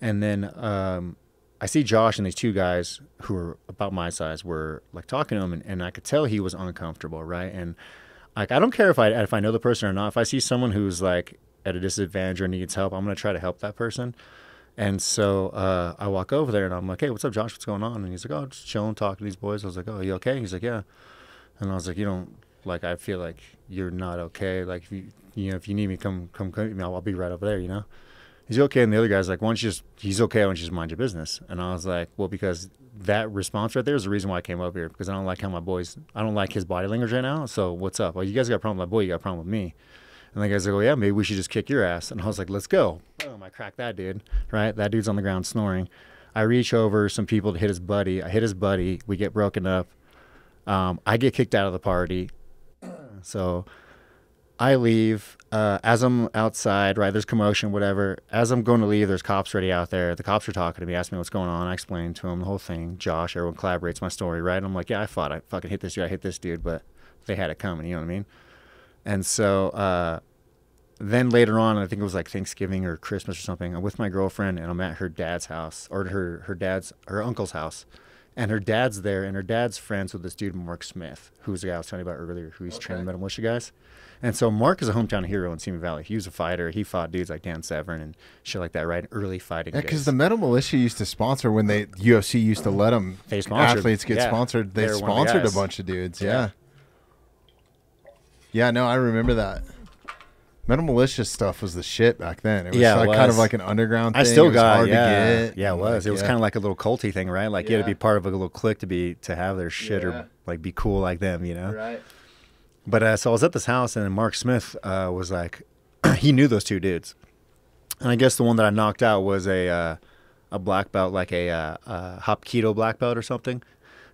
And then um, I see Josh and these two guys who were about my size were like talking to him, and, and I could tell he was uncomfortable, right? And like I don't care if I if I know the person or not. If I see someone who's like at a disadvantage or needs help, I'm gonna try to help that person. And so uh, I walk over there and I'm like, "Hey, what's up, Josh? What's going on?" And he's like, "Oh, just chilling, talking to these boys." I was like, "Oh, you okay?" He's like, "Yeah." And I was like, "You don't like. I feel like you're not okay. Like, if you you know, if you need me, come come come. Know, I'll be right over there. You know." He's okay, and the other guy's like, "Why don't you just?" He's okay. Why don't you just mind your business? And I was like, "Well, because that response right there is the reason why I came up here because I don't like how my boys. I don't like his body language right now. So what's up? Well, you guys got a problem with my boy. You got a problem with me." And the guy's are like, "Oh yeah, maybe we should just kick your ass." And I was like, "Let's go!" Boom! I cracked that dude. Right, that dude's on the ground snoring. I reach over some people to hit his buddy. I hit his buddy. We get broken up. Um, I get kicked out of the party. [clears throat] So I leave. Uh, as I'm outside, right, there's commotion, whatever. As I'm going to leave, there's cops already out there. The cops are talking to me, asking me what's going on. I explain to them the whole thing. Josh, everyone collaborates my story, right? I'm like, yeah, I fought. I fucking hit this dude. I hit this dude, but they had it coming. You know what I mean? And so uh, then later on, I think it was like Thanksgiving or Christmas or something. I'm with my girlfriend and I'm at her dad's house or her her dad's her uncle's house, and her dad's there, and her dad's friends with this dude Mark Smith, who's the guy I was telling you about earlier, who he's training Metal Mulisha guys. And so Mark is a hometown hero in Simi Valley. He was a fighter. He fought dudes like Dan Severn and shit like that, right? Early fighting. Yeah, because the Metal Mulisha used to sponsor when they UFC used to let them They sponsored- athletes get yeah. sponsored. They They were one of the sponsored a bunch of dudes. Yeah. Yeah. Yeah, no, I remember that. Metal Mulisha stuff was the shit back then. It was Yeah, it like kind of like an underground I still was got hard yeah, to get. yeah, it mm, was. it was kind of like a little culty thing, right? Like you had to be part of a little clique to be to have their shit Yeah. or like be cool like them, you know. right. But uh, so I was at this house, and Mark Smith uh, was like, [clears throat] he knew those two dudes, and I guess the one that I knocked out was a uh, a black belt, like a uh, uh, Hapkido black belt or something.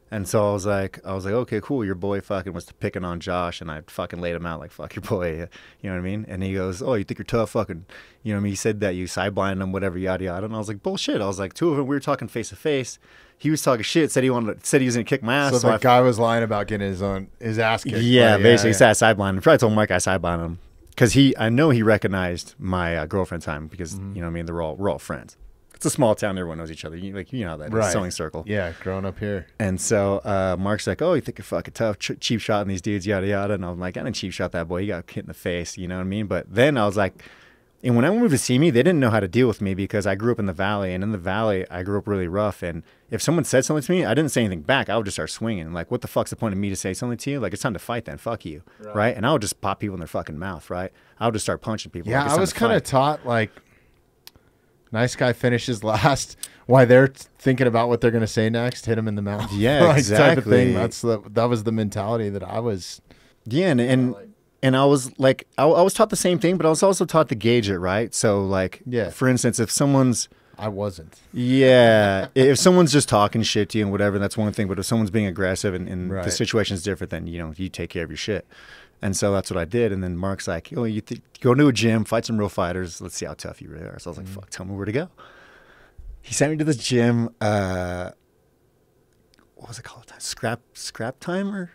And so I was like, I was like, okay, cool. Your boy fucking was picking on Josh, and I fucking laid him out like, fuck your boy, [laughs] you know what I mean? And he goes, oh, you think you're tough, fucking, you know what I mean? He said that you sidelined him, whatever, yada yada. And I was like, bullshit. I was like, two of them, we were talking face to face. He was talking shit, said he wanted, to, said he was gonna kick my ass. So so the I guy was lying about getting his own his ass kicked. yeah, basically, yeah. yeah, sideline him. Probably told Mark I sidelined him because he, I know he recognized my uh, girlfriend time because Mm-hmm. you know, what I mean, they're all we're all friends. it's a small town. Everyone knows each other. You, like you know how that Right. sewing circle. Yeah, growing up here. And so uh, Mark's like, "Oh, you think you're fucking tough, ch- cheap shotting these dudes, yada yada." And I'm like, "I didn't cheap shot that boy. He got hit in the face. You know what I mean?" But then I was like, and when I moved to Simi, they didn't know how to deal with me because I grew up in the valley, and in the valley, I grew up really rough. And if someone said something to me, I didn't say anything back. I would just start swinging. Like, what the fuck's the point of me to say something to you? Like, it's time to fight. Then fuck you, right? And I would just pop people in their fucking mouth, right? I would just start punching people. Yeah, like, I was kind of taught like nice guy finishes [laughs] last. Why they're thinking about what they're gonna say next, hit him in the mouth. Yeah, [laughs] like, Type of thing. exactly. That's the that was the mentality that I was. Yeah, and and, and I was like, I, I was taught the same thing, but I was also taught to gauge it, right? So, like, Yeah. for instance, if someone's I wasn't. yeah, [laughs] if someone's just talking shit to you and whatever, that's one thing. But if someone's being aggressive and, and Right. the situation's different, then you know you take care of your shit. And so that's what I did. And then Mark's like, "Oh, you go to a gym, fight some real fighters. Let's see how tough you really are." So I was like, "Fuck, tell me where to go." He sent me to this gym. Uh, what was it called? Scrap Scrap Timer.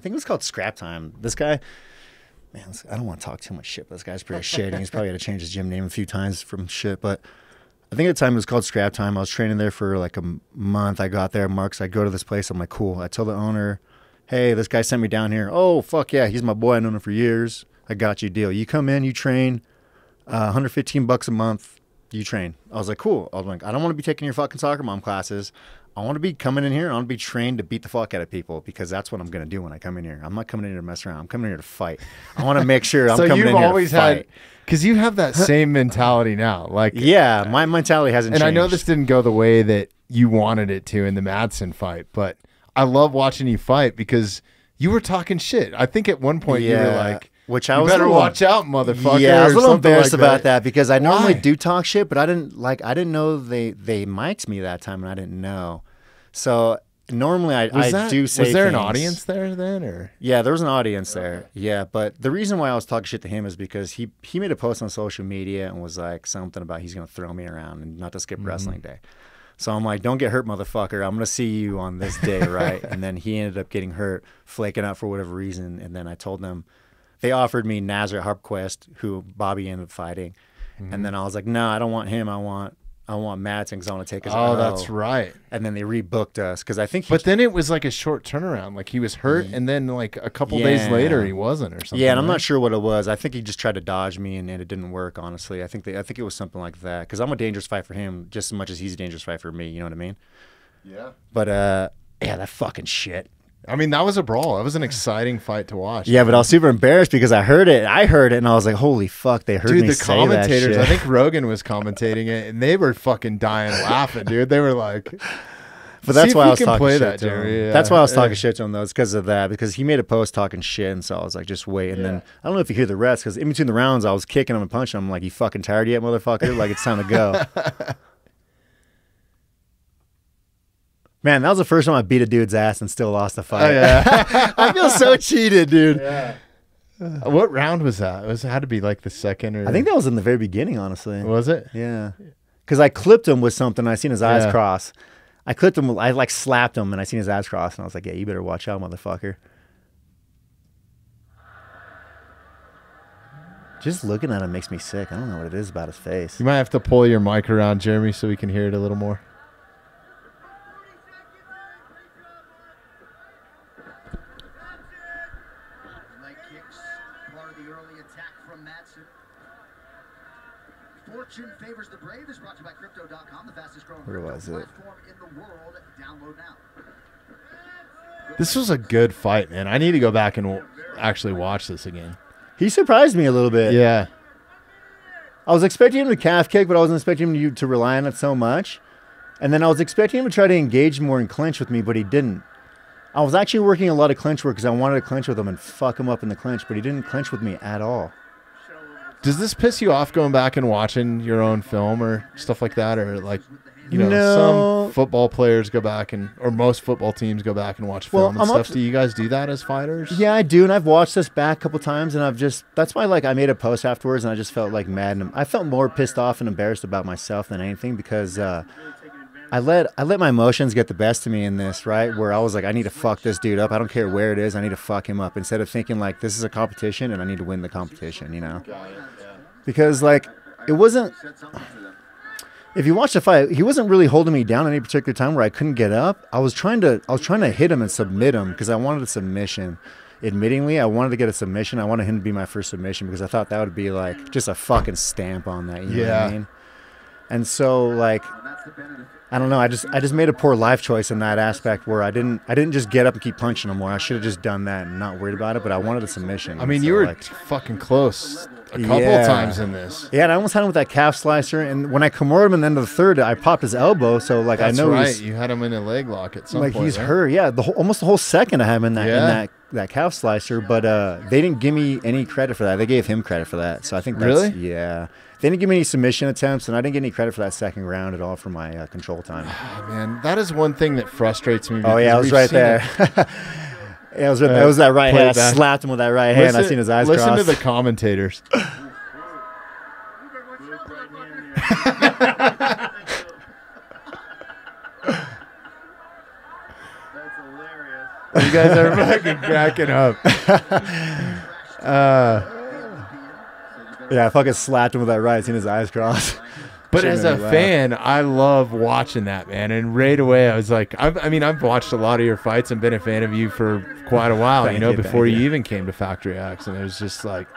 I think it was called Scrap Time. This guy, man, I don't want to talk too much shit. But this guy's pretty shady. He's probably had to change his gym name a few times from shit, but. I think at the time it was called Scrap Time. I was training there for like a month. I got there. Mark's, I go to this place. I'm like, cool. I tell the owner, hey, this guy sent me down here. Oh, fuck yeah. He's my boy. I've known him for years. I got you. Deal. You come in, you train, uh, 115 bucks a month. You train. I was like, cool. I was like, I don't want to be taking your fucking soccer mom classes. I want to be coming in here. I want to be trained to beat the fuck out of people because that's what I'm going to do when I come in here. I'm not coming in here to mess around. I'm coming in here to fight. I want to make sure [laughs] I'm coming you've in here always to fight. had because you have that [laughs] same mentality now. Like Yeah, my mentality hasn't changed. and changed. I know this didn't go the way that you wanted it to in the Madsen fight, but I love watching you fight because you were talking shit. I think at one point you were like, which I "You was better little- watch out, motherfucker." Yeah, I was a little embarrassed like about that. because I normally Why? do talk shit, but I didn't like I didn't know they they mic'd me that time, and I didn't know. So normally I, I that, do say was there an audience there then, or Yeah, there was an audience there. Yeah, but the reason why I was talking shit to him is because he he made a post on social media and was like something about he's gonna throw me around and not to skip Mm-hmm. wrestling day. So I'm like, don't get hurt, motherfucker. I'm gonna see you on this day, right? and then he ended up getting hurt, flaking out for whatever reason. And then I told them they offered me Nasrat Haqparast, who Bobby ended up fighting. Mm-hmm. And then I was like, no, I don't want him. I want I want Madsen because I want to take his. oh, L." that's right. And then they rebooked us because I think he But then it was like a short turnaround. Like he was hurt, and then like a couple days later he wasn't, or something. Yeah, and I'm not sure what it was. I think he just tried to dodge me, and, and it didn't work. Honestly, I think they, I think it was something like that. Because I'm a dangerous fight for him, just as much as he's a dangerous fight for me. You know what I mean? Yeah. But uh, yeah, that fucking shit. I mean, that was a brawl. That was an exciting fight to watch. Yeah, but I was super embarrassed because I heard it. I heard it, and I was like, "Holy fuck!" They heard Dude, me the say commentators, I think Rogan was commentating it, and they were fucking dying laughing, dude. They were like, [laughs] But that's why I was talking shit that, to him. Yeah. That's why I was talking Yeah. shit to him though. It's because of that. Because he made a post talking shit, and so I was like, just wait. And then I don't know if you hear the rest. Because in between the rounds, I was kicking him and punching him. Like, you fucking tired yet, motherfucker? Like it's time to go. [laughs] Man, that was the first time I beat a dude's ass and still lost the oh, fight. yeah. [laughs] I feel so [laughs] cheated, dude. Uh, what round was that? It was it had to be like the second or I think that was in the very beginning, honestly. was it. Yeah. Because I clipped him with something. I seen his eyes Yeah. cross. I clipped him. I like slapped him, and I seen his eyes cross, and I was like, "Yeah, you better watch out, motherfucker." Just looking at him makes me sick. I don't know what it is about his face. You might have to pull your mic around, Jeremy, so we can hear it a little more. Where was it? platform in the world. Download now. This was a good fight, man. I need to go back and actually watch this again. He surprised me a little bit. Yeah. I was expecting him to calf kick, but I wasn't expecting him to, to rely on it so much. And then I was expecting him to try to engage more and clinch with me, but he didn't. I was actually working a lot of clinch work because I wanted to clinch with him and fuck him up in the clinch, but he didn't clinch with me at all. Does this piss you off going back and watching your own film or stuff like that, or like, you know, No. some football players go back and, or most football teams go back and watch Well, film and I'm stuff. up- Do you guys do that as fighters? Yeah, I do, and I've watched this back a couple times, and I've just that's why like I made a post afterwards, and I just felt like mad, and I felt more pissed off and embarrassed about myself than anything because uh, I let I let my emotions get the best of me in this, right? Where I was like, I need to fuck this dude up. I don't care where it is, I need to fuck him up instead of thinking like this is a competition and I need to win the competition, you know? Because like it wasn't if you watch the fight, he wasn't really holding me down any particular time where I couldn't get up. I was trying to I was trying to hit him and submit him because I wanted a submission. Admittingly, I wanted to get a submission. I wanted him to be my first submission because I thought that would be like just a fucking stamp on that. You know what Yeah. I mean? And so like I don't know. I just I just made a poor life choice in that aspect where I didn't I didn't just get up and keep punching him more. I should have just done that and not worried about it. But I wanted a submission. I mean, So, you were like, fucking close a couple Yeah. times in this. yeah, and I almost had him with that calf slicer. And when I kimura'd him in the end of the third, I popped his elbow. So like That's I know right. you had him in a leg lock at some like point. Like he's right? hurt. Yeah, the whole, almost the whole second I had him in that Yeah. in that that calf slicer. But uh, they didn't give me any credit for that. They gave him credit for that. So I think that's, Really? yeah. They didn't give me any submission attempts, and I didn't get any credit for that second round at all for my uh, control time. Oh, man, that is one thing that frustrates me. Oh yeah, I was right there. [laughs] yeah, I was right. Uh, that was that right play hand. I slapped him with that right hand. I seen his eyes cross. listen crossed. to the commentators. [laughs] you guys are fucking cracking up. [laughs] yeah, I fucking slapped him with that right. I seen his eyes crossed. But Shit as a laugh. fan, I love watching that man. And right away, I was like, I've, I mean, I've watched a lot of your fights and been a fan of you for quite a while. You know, you, before you you. even came to Factory X, and it was just like,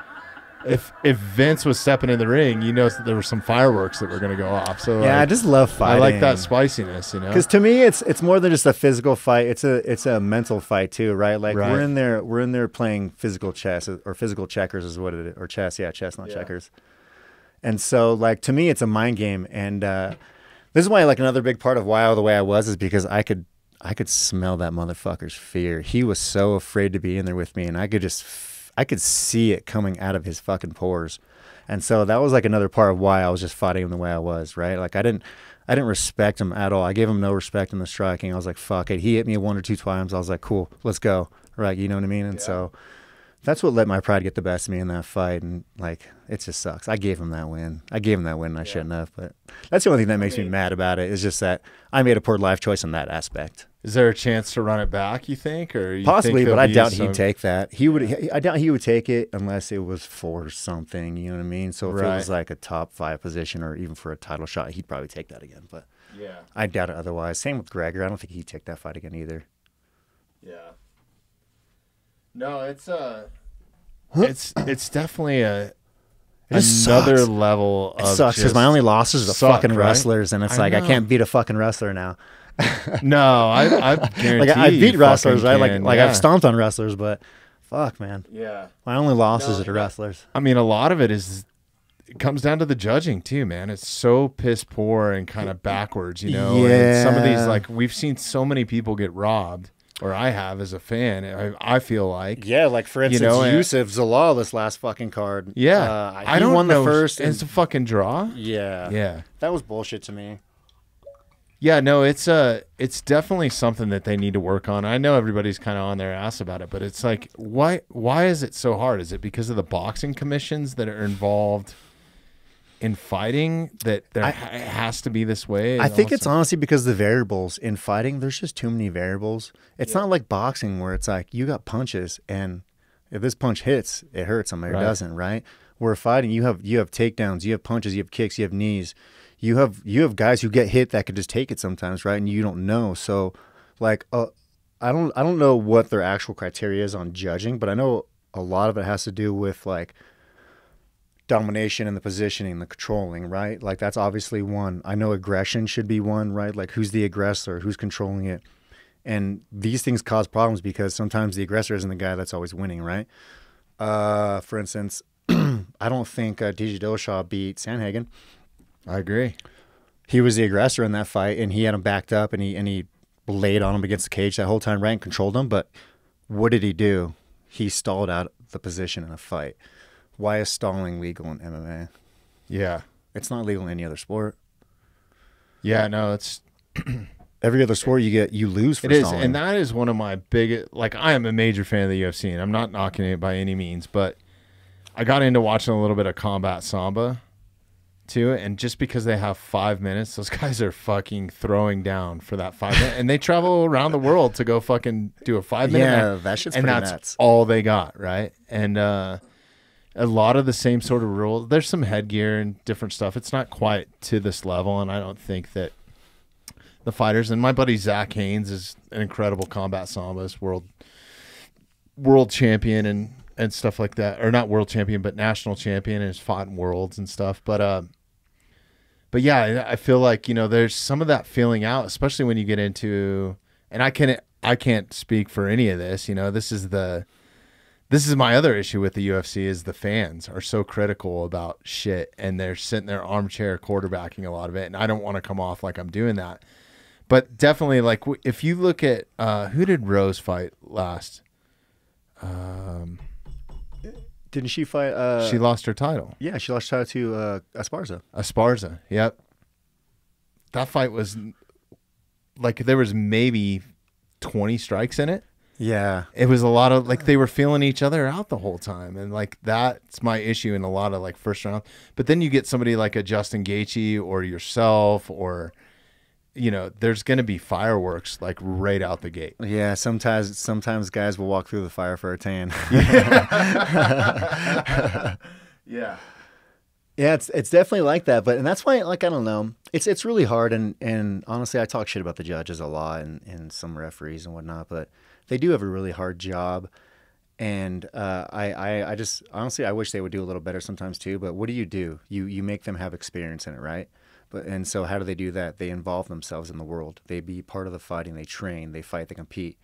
if if Vince was stepping in the ring, you know, there were some fireworks that were going to go off. So yeah, I just love fighting. I like that spiciness. You know, Because to me, it's it's more than just a physical fight. It's a it's a mental fight too, right? Like Right. we're in there we're in there playing physical chess or physical checkers is what it is, or chess, yeah, chess, not Yeah. checkers. And so, like to me, it's a mind game, and uh, this is why like another big part of why the way I was is because I could I could smell that motherfucker's fear. He was so afraid to be in there with me, and I could just I could see it coming out of his fucking pores. And so that was like another part of why I was just fighting him the way I was, right? Like I didn't I didn't respect him at all. I gave him no respect in the striking. I was like, fuck it. He hit me one or two times. I was like, cool, let's go. Right, you know what I mean? And so that's what let my pride get the best of me in that fight. And like, it just sucks. I gave him that win. I gave him that win. And I shouldn't have. But that's the only thing that makes me mad about it is just that I made a poor life choice in that aspect. is there a chance to run it back? You think, or you Possibly, think but I doubt be he'd take that. He would. he- I doubt he would take it unless it was for something. You know what I mean? So if it was like a top five position or even for a title shot, he'd probably take that again. But Yeah, I doubt it otherwise. Same with Gregor. I don't think he'd take that fight again either. yeah. No, it's uh it's it's definitely a It another sucks. level. It of sucks because my only losses are the suck, fucking right? wrestlers, and it's I like I can't beat a fucking wrestler now. [laughs] No, I I guarantee [laughs] Like I you beat fucking wrestlers, right? Like can, like yeah. I've stomped on wrestlers, but fuck, man, Yeah. my only losses No, are to wrestlers. I mean, a lot of it is it comes down to the judging too, man. It's so piss poor and kind of backwards, you know. And some of these, like we've seen so many people get robbed, or I have as a fan. I, I feel like, Yeah, like for instance, You know, and- Youssef Zalal this last fucking card. yeah, uh, I don't won know. the first. It's a fucking draw. yeah, Yeah, that was bullshit to me. yeah. No, it's uh it's definitely something that they need to work on. I know everybody's kind of on their ass about it, but it's like, why why is it so hard? Is it because of the boxing commissions that are involved? In fighting, that there I- ha- it has to be this way. I think all it's that- honestly because the variables in fighting, there's just too many variables. It's not like boxing where it's like you got punches and if this punch hits, it hurts them or it Right. doesn't, right? Where fighting, you have you have takedowns, you have punches, you have kicks, you have knees. You have you have guys who get hit that could just take it sometimes, right? And you don't know. So like uh, I don't I don't know what their actual criteria is on judging, but I know a lot of it has to do with like domination and the positioning, the controlling, right? Like that's obviously one. I know aggression should be one, right? Like who's the aggressor, who's controlling it. And these things cause problems because sometimes the aggressor isn't the guy that's always winning, right? Uh, for instance, [clears throat] I don't think uh, TJ Dillashaw beat Sandhagen. I agree. He was the aggressor in that fight, and he had him backed up, and he and he laid on him against the cage that whole time, right, and controlled him. But what did he do? He stalled out the position in a fight. Why is stalling legal in MMA? Yeah. It's not legal in any other sport. Yeah, no, it's [clears throat] Every other sport you get you lose for it is, stalling. and that is one of my biggest. Like, I am a major fan of the UFC, and I'm not knocking it by any means, but I got into watching a little bit of combat sambo too, and just because they have five minutes, those [laughs] guys are fucking throwing down for that five minutes, and they travel around the world to go fucking do a five minute. yeah, match, that shit's and that's nuts. all they got, right? And uh a lot of the same sort of rules. There's some headgear and different stuff. It's not quite to this level, and I don't think that the fighters and my buddy Zach Haynes is an incredible combat samboist world world champion and and stuff like that, or not world champion, but national champion, and has fought in worlds and stuff. But uh, but yeah, I- I feel like you know there's some of that feeling out, especially when you get into, and I can I can't speak for any of this. You know, this is the this is my other issue with the UFC is the fans are so critical about shit and they're sitting there armchair quarterbacking a lot of it and I don't want to come off like I'm doing that. But definitely like if you look at uh who did Rose fight last? Um Didn't she fight? Uh, she lost her title. Yeah, she lost title to uh, Asparza. Esparza. Yep. That fight was like there was maybe 20 strikes in it. Yeah, it was a lot of like they were feeling each other out the whole time and like that's my issue in a lot of like first round but then you get somebody like a justin Gaethje or yourself or you know there's gonna be fireworks like right out the gate yeah. Sometimes, sometimes guys will walk through the fire for a tan. [laughs] yeah Yeah, it's it's definitely like that, but and that's why like I don't know. It's it's really hard and and honestly I talk shit about the judges a lot and, and some referees and whatnot, but they do have a really hard job. And uh, I, I I just honestly I wish they would do a little better sometimes too. But what do you do? You you make them have experience in it, right? But and so how do they do that? They involve themselves in the world. They be part of the fighting. They train. They fight. They compete.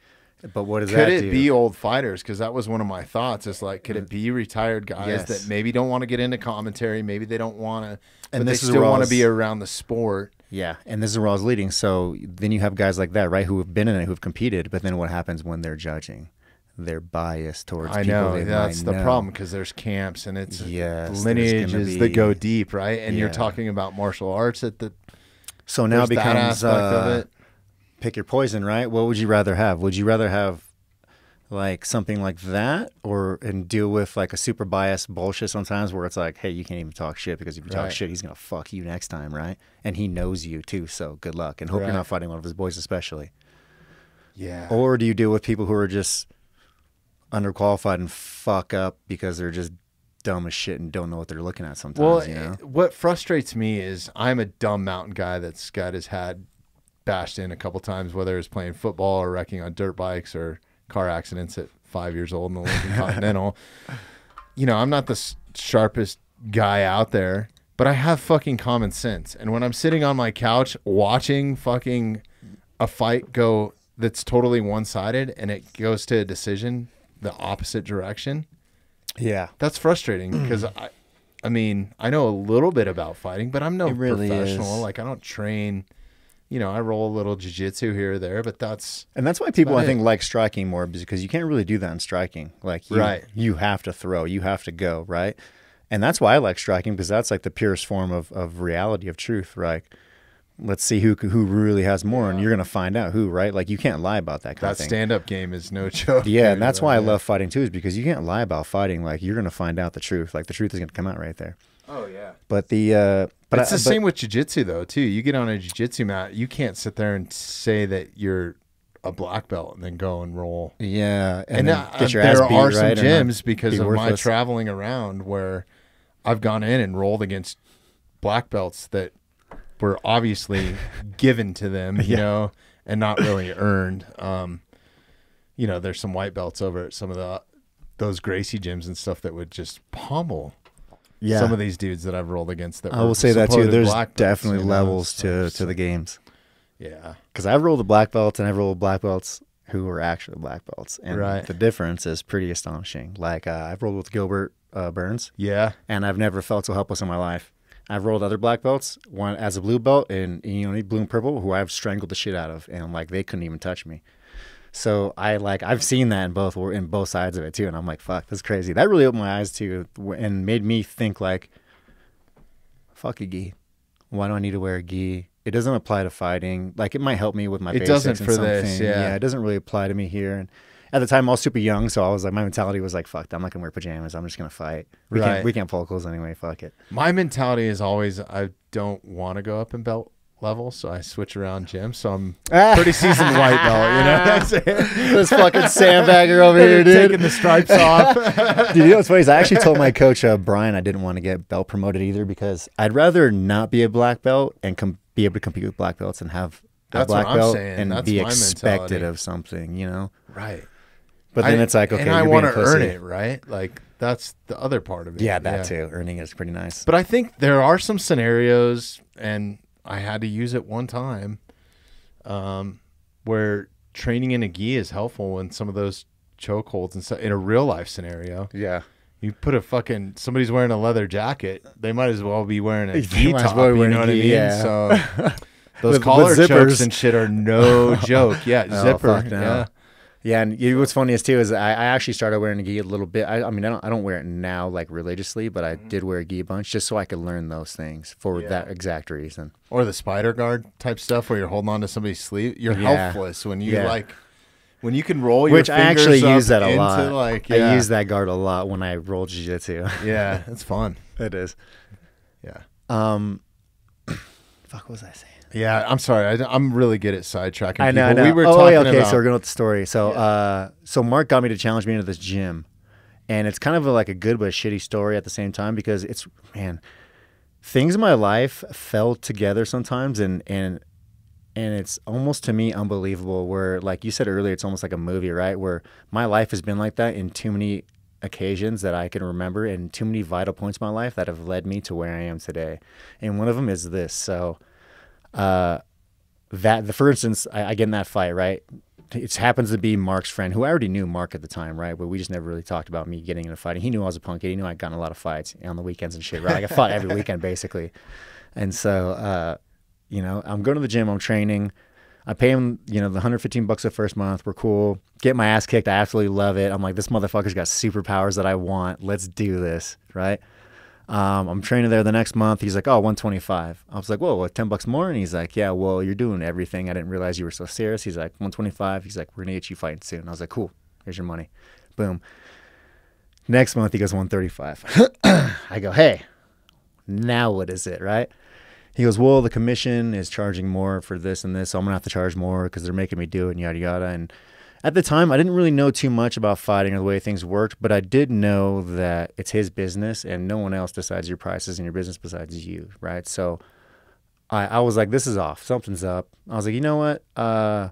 But what does could that it do? be old fighters because that was one of my thoughts it's like could it be retired guys Yes. that maybe don't want to get into commentary maybe they don't want to And but they this is still want to be around the sport Yeah, and this is where I was leading. So then you have guys like that, right, who have been in it, who have competed, but then what happens when they're judging? They're biased towards I people know that's the know. problem because there's camps and it's Yes, lineages gonna that go deep, right? And you're talking about martial arts at the So now there's it that becomes uh, pick your poison, right? What would you rather have? Would you rather have like something like that, or and deal with like a super biased bullshit sometimes, where it's like, hey, you can't even talk shit because if you talk Right. shit, he's gonna fuck you next time, right? And he knows you too, so good luck, and hope Right. you're not fighting one of his boys, especially. Yeah. Or do you deal with people who are just underqualified and fuck up because they're just dumb as shit and don't know what they're looking at sometimes, well, you know? eh, what frustrates me is I'm a dumb mountain guy that's got his head bashed in a couple times, whether it's playing football or wrecking on dirt bikes or car accidents at five years old in the Lincoln Continental. You know, I'm not the s- sharpest guy out there, but I have fucking common sense. And when I'm sitting on my couch watching fucking a fight go that's totally one sided and it goes to a decision the opposite direction, Yeah. that's frustrating mm. because I, I mean, I know a little bit about fighting, but I'm no It really professional. is. Like I don't train. You know, I roll a little jujitsu here or there, but that's And that's why people, I think, it. like striking more because you can't really do that in striking. Like, you, Right. you have to throw, you have to go, right? And that's why I like striking because that's like the purest form of, of reality, of truth. Right? Let's see who who really has more, and you're gonna find out who, right? Like you can't lie about that kind that stand up game is no [laughs] joke. yeah, dude. and that's why I Yeah. love fighting too, is because you can't lie about fighting. Like you're gonna find out the truth. Like the truth is gonna come out right there. Oh yeah. But the uh, but it's I- the but- same with jujitsu though too. You get on a jujitsu mat, you can't sit there and say that you're a black belt and then go and roll. Yeah, and, And, then uh, get your there ass beat, are some right, gyms because be of my traveling around where I've gone in and rolled against black belts that were obviously [laughs] given to them, you Yeah. know, and not really earned. Um, you know, there's some white belts over at some of the those Gracie gyms and stuff that would just pummel yeah. some of these dudes that I've rolled against. That I will say that too. There's belts, definitely you know, levels so- to to the games yeah. because I've rolled the black belts and I've rolled black belts who were actually black belts, and Right. the difference is pretty astonishing. Like uh, I've rolled with Gilbert uh, Burns, Yeah. and I've never felt so helpless in my life. I've rolled other black belts, one as a blue belt and you know blue and purple, who I've strangled the shit out of, and like they couldn't even touch me. So I like I've seen that in both in both sides of it too, and I'm like, fuck, that's crazy. That really opened my eyes too, and made me think like, fuck a gi. Why do I need to wear a gi? It doesn't apply to fighting. Like it might help me with my It basics doesn't for this, something. yeah. it doesn't really apply to me here. And at the time, I was super young, so I was like, my mentality was like, fuck, I'm not gonna wear pajamas. I'm just gonna fight. We Right. can't we can't pull clothes anyway. Fuck it. My mentality is always I don't want to go up in belt level, so I switch around gyms. So I'm [laughs] pretty seasoned white belt. You know what I'm saying? this fucking sandbagger over here, dude. Taking the stripes off. [laughs] Dude, you know what's funny is I actually told my coach uh, Brian I didn't want to get belt promoted either because I'd rather not be a black belt and be able to compete with black belts and have a That's what black I'm belt saying. and That's be expected mentality. of something, you know. right. But then I- it's like, okay, and I want to earn it, right? Like that's the other part of it. Yeah, that too. Earning is pretty nice. But I think there are some scenarios, and I had to use it one time, um, where training in a gi is helpful in some of those chokeholds and stuff in a real life scenario. yeah. You put a fucking somebody's wearing a leather jacket, they might as well be wearing a [laughs] gi top. well you know what I mean? yeah. So [laughs] those With- collar with chokes and shit are no [laughs] joke. Yeah, Oh, zipper. no. Yeah. Yeah, and you, what's funny is too is I, I actually started wearing a gi a little bit. I, I mean, I don't I don't wear it now like religiously, but I did wear a gi a bunch just so I could learn those things for Mm-hmm. Yeah. that exact reason. Or the spider guard type stuff where you're holding on to somebody's sleeve. You're Yeah. helpless when you Yeah. like when you can roll your Which I actually use that a lot. Like, I use that guard a lot when I roll jiu-jitsu. Yeah, [laughs] it's fun. it is. Yeah. Um, [clears throat] fuck, what was I saying? Yeah, I'm sorry. I, am really good at sidetracking. I know, I know. We were oh, talking yeah, okay. about. So we're going with the story. So, uh, so Mark got me to challenge me into this gym, and it's kind of a, like a good but a shitty story at the same time because it's man, things in my life fell together sometimes, and and and it's almost to me unbelievable. Where like you said earlier, it's almost like a movie, right? Where my life has been like that in too many occasions that I can remember, and too many vital points in my life that have led me to where I am today. And one of them is this. So. Uh, that the for instance, I, I get in that fight, right? It happens to be Mark's friend, who I already knew Mark at the time, right? But we just never really talked about me getting in a fight. He knew I was a punk kid. He knew I'd gotten a lot of fights on the weekends and shit, right? Like I fought every weekend basically. And so, uh, you know, I'm going to the gym, I'm training. I pay him, you know, the 115 bucks the first month. We're cool. Get my ass kicked. I absolutely love it. I'm like, this motherfucker's got superpowers that I want. Let's do this, right? Um, I'm training there the next month. He's like, oh, 125. I was like, whoa, what, 10 bucks more? And he's like, yeah, well, you're doing everything. I didn't realize you were so serious. He's like, 125. He's like, we're going to get you fighting soon. I was like, cool. Here's your money. Boom. Next month, he goes 135. [clears throat] I go, hey, now what is it, right? He goes, well, the commission is charging more for this and this, so I'm gonna have to charge more because they're making me do it and yada yada. And at the time, I didn't really know too much about fighting or the way things worked, but I did know that it's his business and no one else decides your prices in your business besides you, right? So I, I was like, this is off, something's up. I was like, you know what? Uh,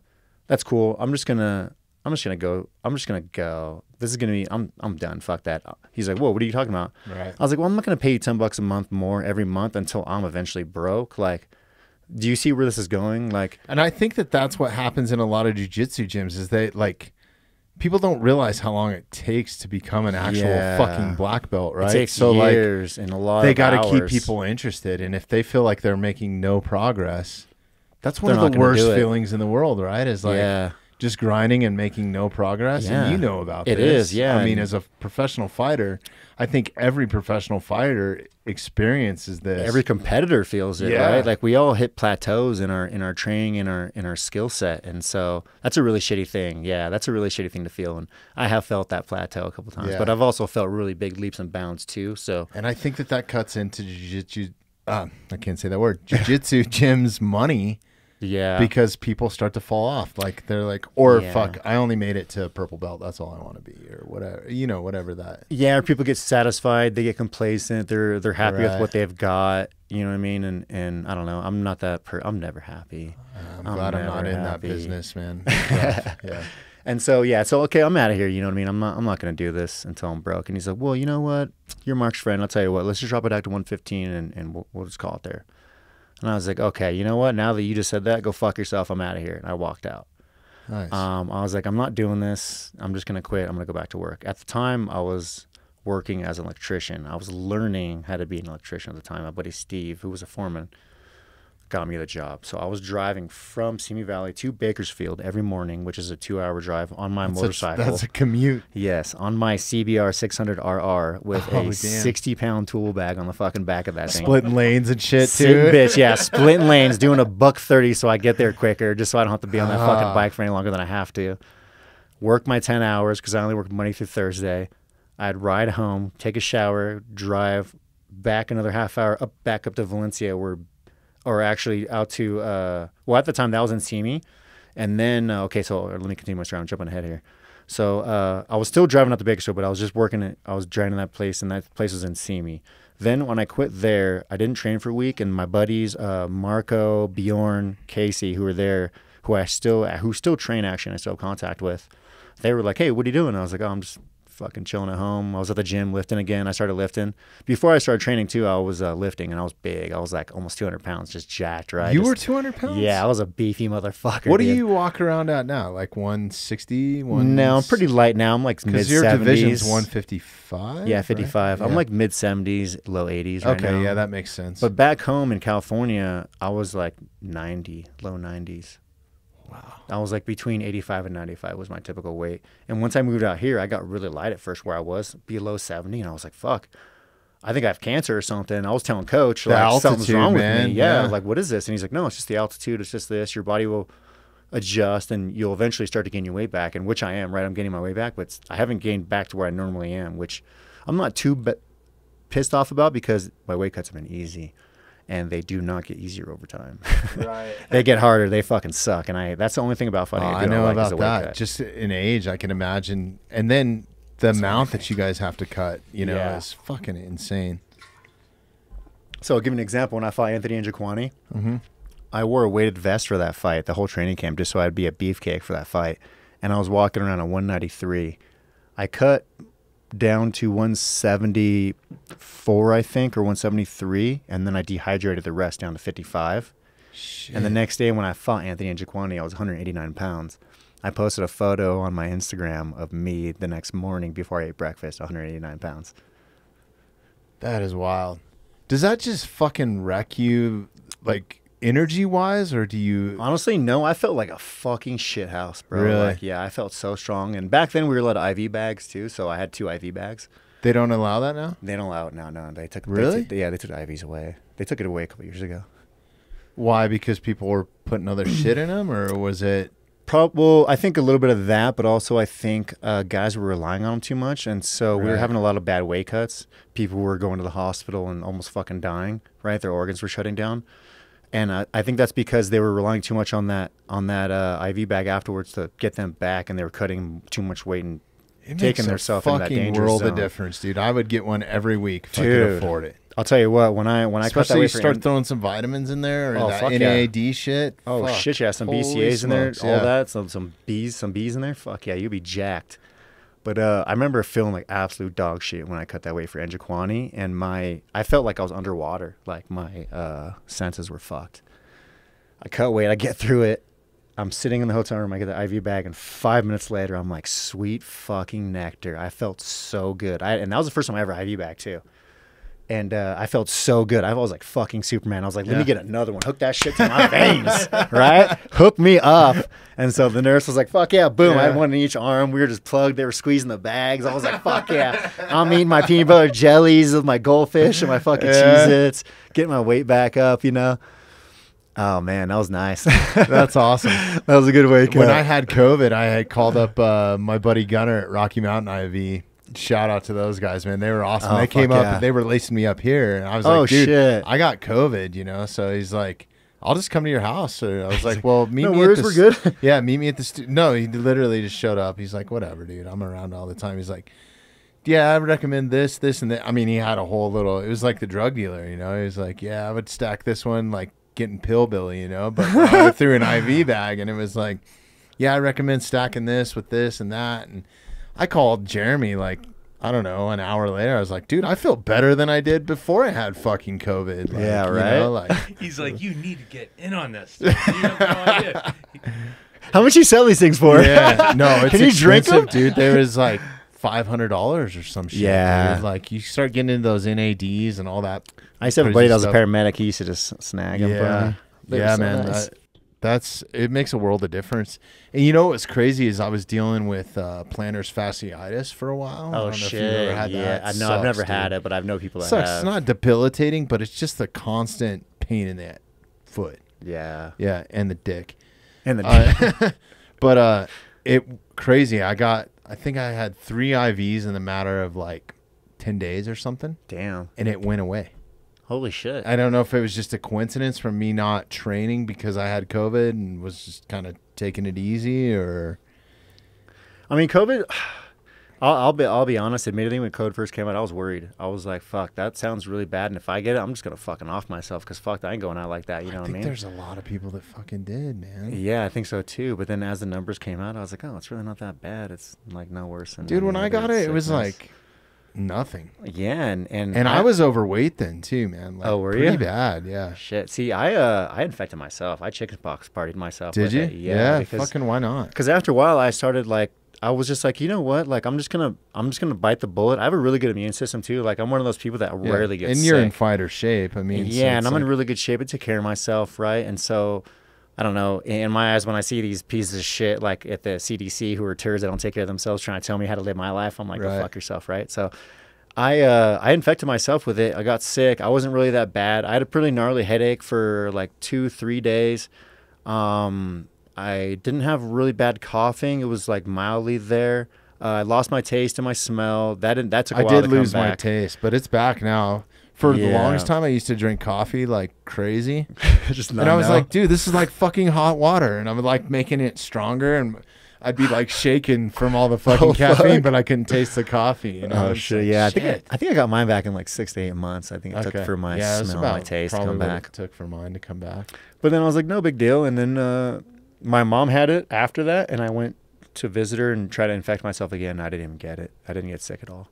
that's cool. I'm just gonna, I'm just gonna go. I'm just gonna go. This is gonna be. I'm, I'm done. Fuck that. He's like, whoa, what are you talking about? Right. I was like, well, I'm not going to pay you 10 bucks a month more every month until I'm eventually broke. Like, do you see where this is going? Like, And I think that that's what happens in a lot of jujitsu gyms is they like people don't realize how long it takes to become an actual Yeah. fucking black belt, right? it takes so like years and a lot they got to keep people interested, and if they feel like they're making no progress, that's one They're of the worst feelings in the world, right? Is like yeah. Just grinding and making no progress. Yeah. And you know about It this. is, yeah, I mean, as a professional fighter, I think every professional fighter experiences this. Every competitor feels it, Yeah. right? Like we all hit plateaus in our in our training in our in our skill set, and so that's a really shitty thing. Yeah, that's a really shitty thing to feel, and I have felt that plateau a couple times, Yeah. but I've also felt really big leaps and bounds too. So and I think that that cuts into jiu-jitsu. Uh, I can't say that word. Jiu-jitsu [laughs] gyms money yeah, because people start to fall off. Like they're like, or Yeah. fuck, I only made it to purple belt. That's all I want to be, or whatever. You know, whatever that. yeah, people get satisfied, they get complacent, they're they're happy Right. with what they've got. You know what I mean? And and I don't know. I'm not that. Per- I'm never happy. I'm I'm glad I'm not never in that business, man. [laughs] yeah. yeah. And so yeah, so okay, I'm out of here. You know what I mean? I'm not I'm not gonna do this until I'm broke. And he's like, well, you know what? You're Mark's friend. I'll tell you what. Let's just drop it back to 115 and and we'll, we'll just call it there. And I was like, okay, you know what? Now that you just said that, go fuck yourself. I'm out of here. And I walked out. Nice. Um, I was like, I'm not doing this. I'm just gonna quit. I'm gonna go back to work. At the time, I was working as an electrician. I was learning how to be an electrician at the time. My buddy Steve, who was a foreman, got me the job. So I was driving from Simi Valley to Bakersfield every morning, which is a two-hour drive on my That's a- motorcycle. that's a commute. yes, on my CBR 600RR with Oh, a 60-pound tool bag on the fucking back of that thing. Splitting lanes and shit too. bitch, yeah, splitting [laughs] lanes, doing a buck thirty so I get there quicker, just so I don't have to be on that Ah. fucking bike for any longer than I have to. Work my ten hours because I only work Monday through Thursday. I'd ride home, take a shower, drive back another half hour up back up to Valencia, where or actually out to uh, well at the time that was in Simi, and then uh, okay, so let me continue my story. I'm jumping ahead here. So uh, I was still driving out to Bakersfield, but I was just working. At, I was driving that place, and that place was in Simi. Then when I quit there, I didn't train for a week, and my buddies uh, Marco, Bjorn, Casey, who were there, who I still who still train actually, and I still have contact with, they were like, "Hey, what are you doing?" I was like, "Oh, I'm just fucking chilling at home." I was at the gym lifting again. I started lifting. Before I started training too, I was uh, lifting, and I was big. I was like almost 200 pounds, just jacked, right? you Just- were 200 pounds? Yeah, I was a beefy motherfucker. What do you walk around at now? Like 160? One No, I'm pretty light now. I'm like mid Because your division's 70s. 155? Yeah, right? 55. I'm Yeah. like mid 70s, low 80s right Okay, now. yeah, that makes sense. But back home in California, I was like 90, low 90s. Wow. I was like between 85 and 95 was my typical weight. And once I moved out here, I got really light at first where I was below 70. And I was like, fuck, I think I have cancer or something. I was telling coach, The like, something's wrong man, with me. Yeah, yeah. Like, what is this? And he's like, no, it's just the altitude. It's just this. Your body will adjust and you'll eventually start to gain your weight back. And which I am, right? I'm gaining my weight back, but I haven't gained back to where I normally am, which I'm not too be- pissed off about because my weight cuts have been easy. And they do not get easier over time. [laughs] Right. [laughs] they get harder. They fucking suck. And I that's the only thing about Oh, fighting. I know like about the that. cut. Just in age, I can imagine. And then the amount that you guys have to cut, you know, Yeah. is fucking insane. So I'll give you an example. When I fought Anthony Njokuani, Mhm. I wore a weighted vest for that fight, the whole training camp, just so I'd be a beefcake for that fight. And I was walking around at 193. I cut down to 174, I think, or 173, and then I dehydrated the rest down to 55. And the next day when I fought Anthony Njokuani, I was 189 pounds. I posted a photo on my Instagram of me the next morning before I ate breakfast, 189 pounds. That is wild. Does that just fucking wreck you, like energy wise, or do you? Honestly, no. I felt like a fucking shithouse, bro. Really? Like, yeah, I felt so strong. And back then, we were allowed IV bags too, so I had two IV bags. They don't allow that now. They don't allow it now. No, they took. they Really? took- yeah, they took IVs away. They took it away a couple years ago. Why? Because people were putting other shit in them, or was it? Well, I think a little bit of that, but also I think uh, guys were relying on them too much, and so we were having a lot of bad weight cuts. People were going to the hospital and almost fucking dying. Right, their organs were shutting down, and I, I think that's because they were relying too much on that on that uh, IV bag afterwards to get them back, and they were cutting too much weight and It taking themselves into that danger world zone. of difference, dude. I would get one every week if I Dude. could afford it. I'll tell you what, when I when I cut that Especially you start throwing some vitamins in there, or Oh, that fuck yeah. NAD shit. oh Fuck. shit, yeah, some Holy BCAs in there, all yeah. that, some some bees, some bees in there. Fuck yeah, you'd be jacked. But uh, I remember feeling like absolute dog shit when I cut that weight for Njokuani, and my I felt like I was underwater, like my uh, senses were fucked. I cut weight, I get through it. I'm sitting in the hotel room, I get the IV bag, and five minutes later, I'm like, sweet fucking nectar. I felt so good. I, and that was the first time I ever IV bag too. And uh, I felt so good. I was like fucking Superman. I was like, let me get another one. Hook that shit to my [laughs] veins, right? Hook me up. And so the nurse was like, fuck yeah, boom. I had one in each arm. We were just plugged. They were squeezing the bags. I was like, fuck yeah. I'm eating my peanut butter jellies with my goldfish and my fucking Yeah. Cheez-Its, getting my weight back up, you know? Oh, man, that was nice. [laughs] That's awesome. That was a good wake when up. I had COVID, I had called up uh, my buddy Gunner at Rocky Mountain IV. Shout out to those guys, man. They were awesome. Oh, they came up yeah. and they were lacing me up here. And I was Oh, like, dude, shit. I got COVID, you know? So he's like, I'll just come to your house. So I was like, well, meet No me worries, at the we're good. [laughs] Yeah, meet me at the stu- No, he literally just showed up. He's like, whatever, dude. I'm around all the time. He's like, yeah, I recommend this, this, and that. I mean, he had a whole little. It was like the drug dealer, you know. He was like, yeah, I would stack this one like getting pill Billy, you know. But I through an IV [laughs] bag, and it was like, yeah, I recommend stacking this with this and that. And I called Jeremy like. I don't know. An hour later, I was like, "Dude, I feel better than I did before I had fucking COVID." Like, Yeah, you right? know, like, [laughs] He's like, you need to get in on this. No. [laughs] How much you sell these things for? yeah, no, [laughs] it's Can you drink expensive, 'em? dude. There was like five hundred dollars or some shit. Yeah. dude. like you start getting into those NADs and all that. I used to have a buddy that was a paramedic. He used to just snag them. Yeah, They were yeah, so man. nice. that- that's it makes a world of difference. And you know what's crazy is I was dealing with uh, plantar fasciitis for a while. I Oh don't know if shit! you've ever had yeah, that. I It know. I've never sucks, had it, but I've know people that sucks. have. It's not debilitating, but it's just the constant pain in that foot. Yeah, Yeah, and the dick. and the Uh, [laughs] but uh, it crazy. I got. I think I had three IVs in the matter of like ten days or something, damn. and it went away. Holy shit. I don't know if it was just a coincidence from me not training because I had COVID and was just kind of taking it easy, or I mean, COVID. [sighs] I'll, I'll be I'll be honest. Admittedly, when COVID first came out, I was worried. I was like, "Fuck, that sounds really bad." And if I get it, I'm just gonna fucking off myself because fuck, I ain't going out like that. You know I what I mean? there's a lot of people that fucking did, man. Yeah, I think so too. But then as the numbers came out, I was like, "Oh, it's really not that bad. It's like no worse." Than Dude, when I got it, it was like nothing. yeah, and and And I was overweight then too, man. Like, Oh, were pretty you? bad, yeah. shit. See, I uh I infected myself. I chickenpox partied myself. Did you? it. Yeah, because fucking why not? Because after a while, I started like I was just like, you know what? Like I'm just gonna I'm just gonna bite the bullet. I have a really good immune system too. Like I'm one of those people that Yeah. rarely get and you're in fighter shape. I mean, so yeah, and I'm in really good shape. I take care of myself, right? And so. I don't know. In my eyes, when I see these pieces of shit like at the CDC who are turds that don't take care of themselves, trying to tell me how to live my life, I'm like, Right. go fuck yourself, right? So, I uh, I infected myself with it. I got sick. I wasn't really that bad. I had a pretty gnarly headache for like two, three days. Um, I didn't have really bad coughing. It was like mildly there. Uh, I lost my taste and my smell. That didn't. That took a I while did lose my taste, but it's back now. For the longest time, I used to drink coffee like crazy, [laughs] Just and I was know. like, "Dude, this is like fucking hot water," and I'm like making it stronger, and I'd be like shaking from all the [laughs] fucking Oh, caffeine, fuck. but I couldn't taste the coffee. You know? Oh shit! Yeah, I think I. I think I got mine back in like six to eight months. I think it took for my yeah, it smell, my taste to come back. It took for mine to come back. But then I was like, no big deal. And then uh, my mom had it after that, and I went to visit her and try to infect myself again. I didn't even get it. I didn't get sick at all.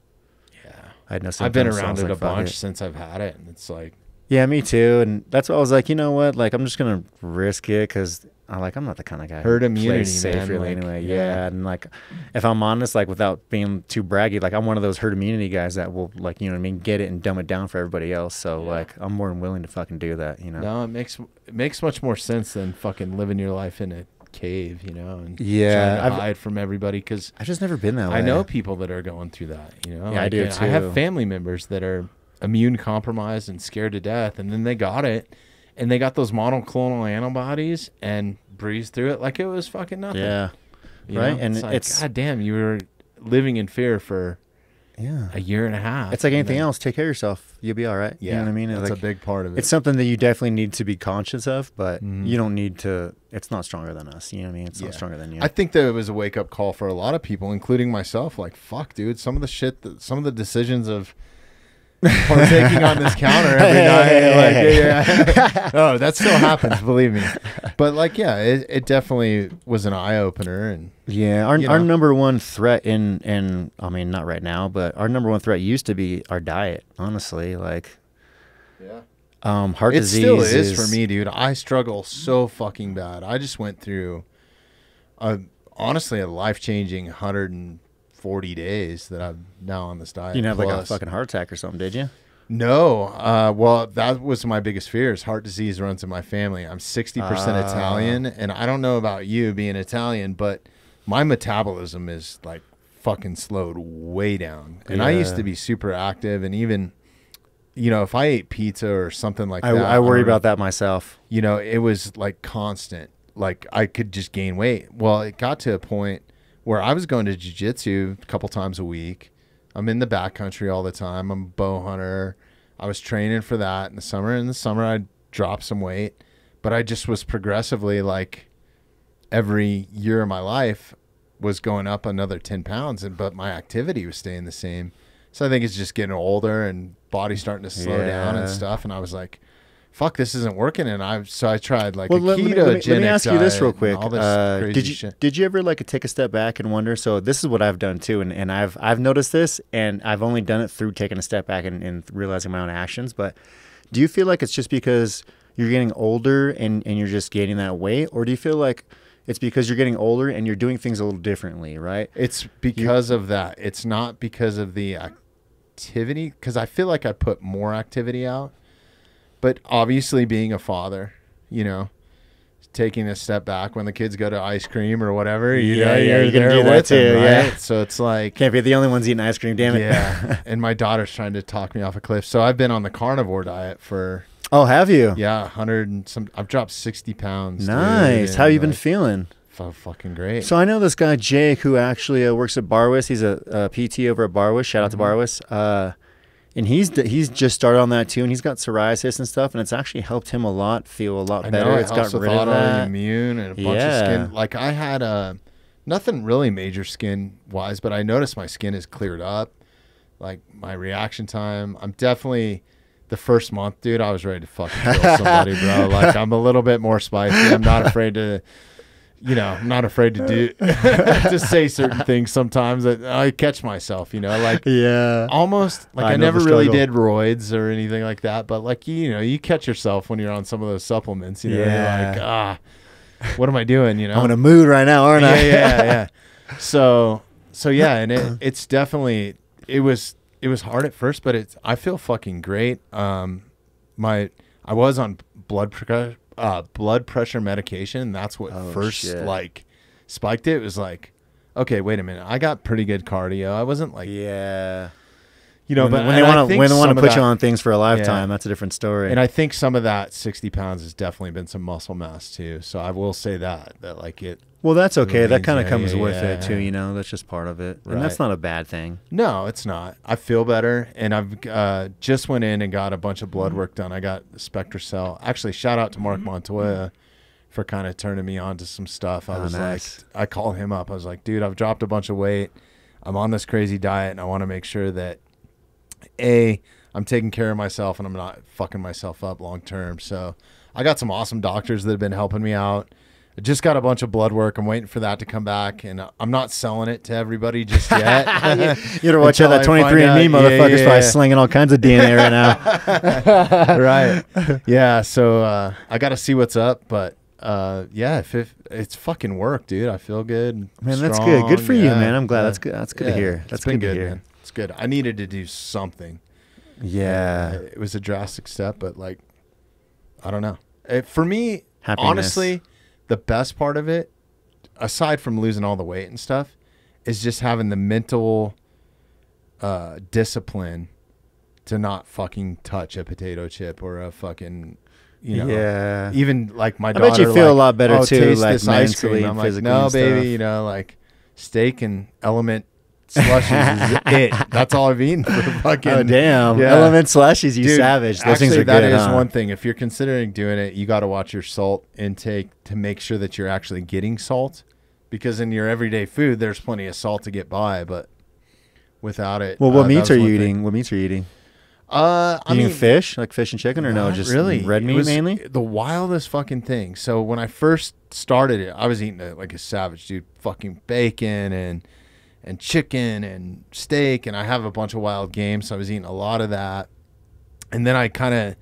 I had no. I've been symptoms, so around it like, a bunch it. since I've had it, and it's like, Yeah, me too. And that's why I was like, you know what? Like, I'm just gonna risk it because I'm like, I'm not the kind of guy Herd immunity, plays safe man, really like, anyway. yeah. Yeah. and like, if I'm honest, like, without being too braggy, like, I'm one of those herd immunity guys that will, like, you know what I mean, get it and dumb it down for everybody else. So Yeah. like, I'm more than willing to fucking do that. You know? no, it makes it makes much more sense than fucking living your life in a cave, you know, and Yeah, I've- hide from everybody because I've just never been that way. I know people that are going through that. You know, Yeah, I do and I have family members that are immune compromised and scared to death, and then they got it, and they got those monoclonal antibodies and breezed through it like it was fucking nothing. Yeah. you right, know? and it's like, it's- god damn, you were living in fear for Yeah. a year and a half. It's like anything then- else. Take care of yourself. You'll be all right. Yeah, you know what I mean? It's That's like, a big part of it. it's something that you definitely need to be conscious of, but Mhm. you don't need to. It's not stronger than us. You know what I mean? It's Yeah. not stronger than you. I think that it was a wake up call for a lot of people, including myself. Like, fuck, dude, some of the shit, that, some of the decisions of [laughs] partaking on this counter every night. Like, yeah, yeah. [laughs] oh, that still happens, believe me. But like, yeah, it, it definitely was an eye opener, and Yeah, our, you our number one threat in in I mean not right now, but our number one threat used to be our diet. Honestly, like yeah, um, heart it disease still is, for me, dude. I struggle so fucking bad. I just went through, a, honestly, a life changing 140 days that I'm now on this diet. You didn't have like a fucking heart attack or something, did you? No, uh, well, that was my biggest fear. Is heart disease runs in my family. I'm 60% Ah. Italian, and I don't know about you being Italian, but my metabolism is like fucking slowed way down. And I used to be super active, and even, you know, if I ate pizza or something like I, that, I worry don't about that myself. You know, it was like constant. Like I could just gain weight. Well, it got to a point where I was going to jujitsu a couple times a week. I'm in the backcountry all the time. I'm a bow hunter. I was training for that in the summer. In the summer, I'd drop some weight, but I just was progressively like every year of my life was going up another 10 pounds, and but my activity was staying the same. So I think it's just getting older and body starting to slow down and stuff. And I was like, fuck, this isn't working. And I so I tried like Well, a let, let me- ketogenic let me, let me ask you this diet real quick. all this Uh, crazy did you shit. did you ever like take a step back and wonder? So this is what I've done too, and, and I've I've noticed this, and I've only done it through taking a step back and, and realizing my own actions. But do you feel like it's just because you're getting older and and you're just gaining that weight, or do you feel like it's because you're getting older and you're doing things a little differently, right? It's because of that. It's not because of the activity. Because I feel like I put more activity out. But obviously, being a father, you know, taking a step back when the kids go to ice cream or whatever, you Yeah, know, yeah, you're you there do that with them, too, yeah. right? So it's like, Can't be the only ones eating ice cream, damn it. yeah. [laughs] and my daughter's trying to talk me off a cliff. So I've been on the carnivore diet for oh, have you? yeah, hundred and some. I've dropped sixty pounds. dude, Nice. How and, you been feeling? fu- fucking great. So I know this guy Jake who actually uh, works at Barwis. He's a, a PT over at Barwis. Shout out to Mhm. Barwis. Uh, and he's he's just started on that too, and he's got psoriasis and stuff, and it's actually helped him a lot feel a lot I better. know it's got rid of that. autoimmune and a bunch of Yeah. skin. Like I had uh, nothing really major skin wise, but I noticed my skin is cleared up. Like my reaction time, I'm definitely the first month, dude. I was ready to fucking kill somebody, bro. [laughs] Like I'm a little bit more spicy. I'm not afraid to. You know, I'm not afraid to do [laughs] [laughs] to say certain things sometimes that I catch myself. You know, like [laughs] Yeah. almost like I I, never really did roids or anything like that, but like you know, you catch yourself when you're on some of those supplements. You know, you're Yeah. like ah, what am I doing? You know, I'm in a mood right now, aren't yeah, I? yeah, yeah. So, so yeah, and it, it's definitely it was it was hard at first, but it's I feel fucking great. Um, my I was on blood pressure uh blood pressure medication. That's what Oh, first shit. like spiked it. It was like, okay, wait a minute, I got pretty good cardio. I wasn't like yeah. you know, when, but when they want to when they want to put that- you on things for a lifetime, Yeah. that's a different story. and I think some of that 60 pounds has definitely been some muscle mass too. So I will say that that like it. Well, that's okay. That kind of comes yeah, with it too. You know, that's just part of it, and that's not a bad thing. No, it's not. I feel better, and I've uh, just went in and got a bunch of blood work done. I got SpectraCell. Actually, shout out to Marc Montoya for kind of turning me on to some stuff. I Oh, was nice. like, I called him up. I was like, dude, I've dropped a bunch of weight. I'm on this crazy diet, and I want to make sure that a I'm taking care of myself and I'm not fucking myself up long term. So I got some awesome doctors that have been helping me out. I just got a bunch of blood work. I'm waiting for that to come back, and I'm not selling it to everybody just yet. [laughs] You ever [laughs] watch out that 23 and Me out- yeah, motherfuckers yeah, probably slinging all kinds of DNA right now. [laughs] right. Yeah. So uh, I got to see what's up, but uh, yeah, if, if it's fucking work, dude, I feel good. Man, that's good. Good strong, for you, man. I'm glad. yeah. That's good. That's good to hear. it's That's been good to good, hear. man. It's good. I needed to do something. Yeah. Uh, it was a drastic step, but like, I don't know. It, for me, Happiness. honestly, the best part of it, aside from losing all the weight and stuff, is just having the mental uh, discipline to not fucking touch a potato chip or a fucking, you know, yeah. even like my daughter, I bet you feel a lot better, "Oh, too, taste like, this ice cream." mentally and like, physically no, baby, stuff." you know, like steak and element slushies is [laughs] it. That's all I've eaten for fucking. Oh damn! Yeah. Element slashes, you Dude, savage. Those actually, things are that good. is huh? one thing. If you're considering doing it, you got to watch your salt intake to make sure that you're actually getting salt, because in your everyday food, there's plenty of salt to get by, but without it, Well, uh, what that meats are you one thing. eating? What meats are you eating? Uh, I you mean, fish, like fish and chicken, or no? Just really red meat mainly. The wildest fucking thing. So when I first started it, I was eating it like a savage, dude. Fucking bacon and and chicken and steak, and I have a bunch of wild game, so I was eating a lot of that. And then I kind of,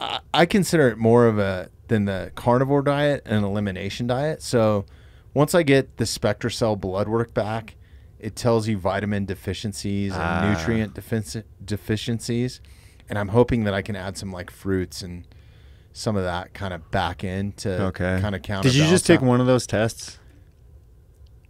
I, I consider it more of a than the carnivore diet an elimination diet. So once I get the SpectraCell blood work back, it tells you vitamin deficiencies and Ah. nutrient defici- deficiencies, and I'm hoping that I can add some like fruits and some of that kind of back in to Okay. kind of counter. Did you just take one of those tests?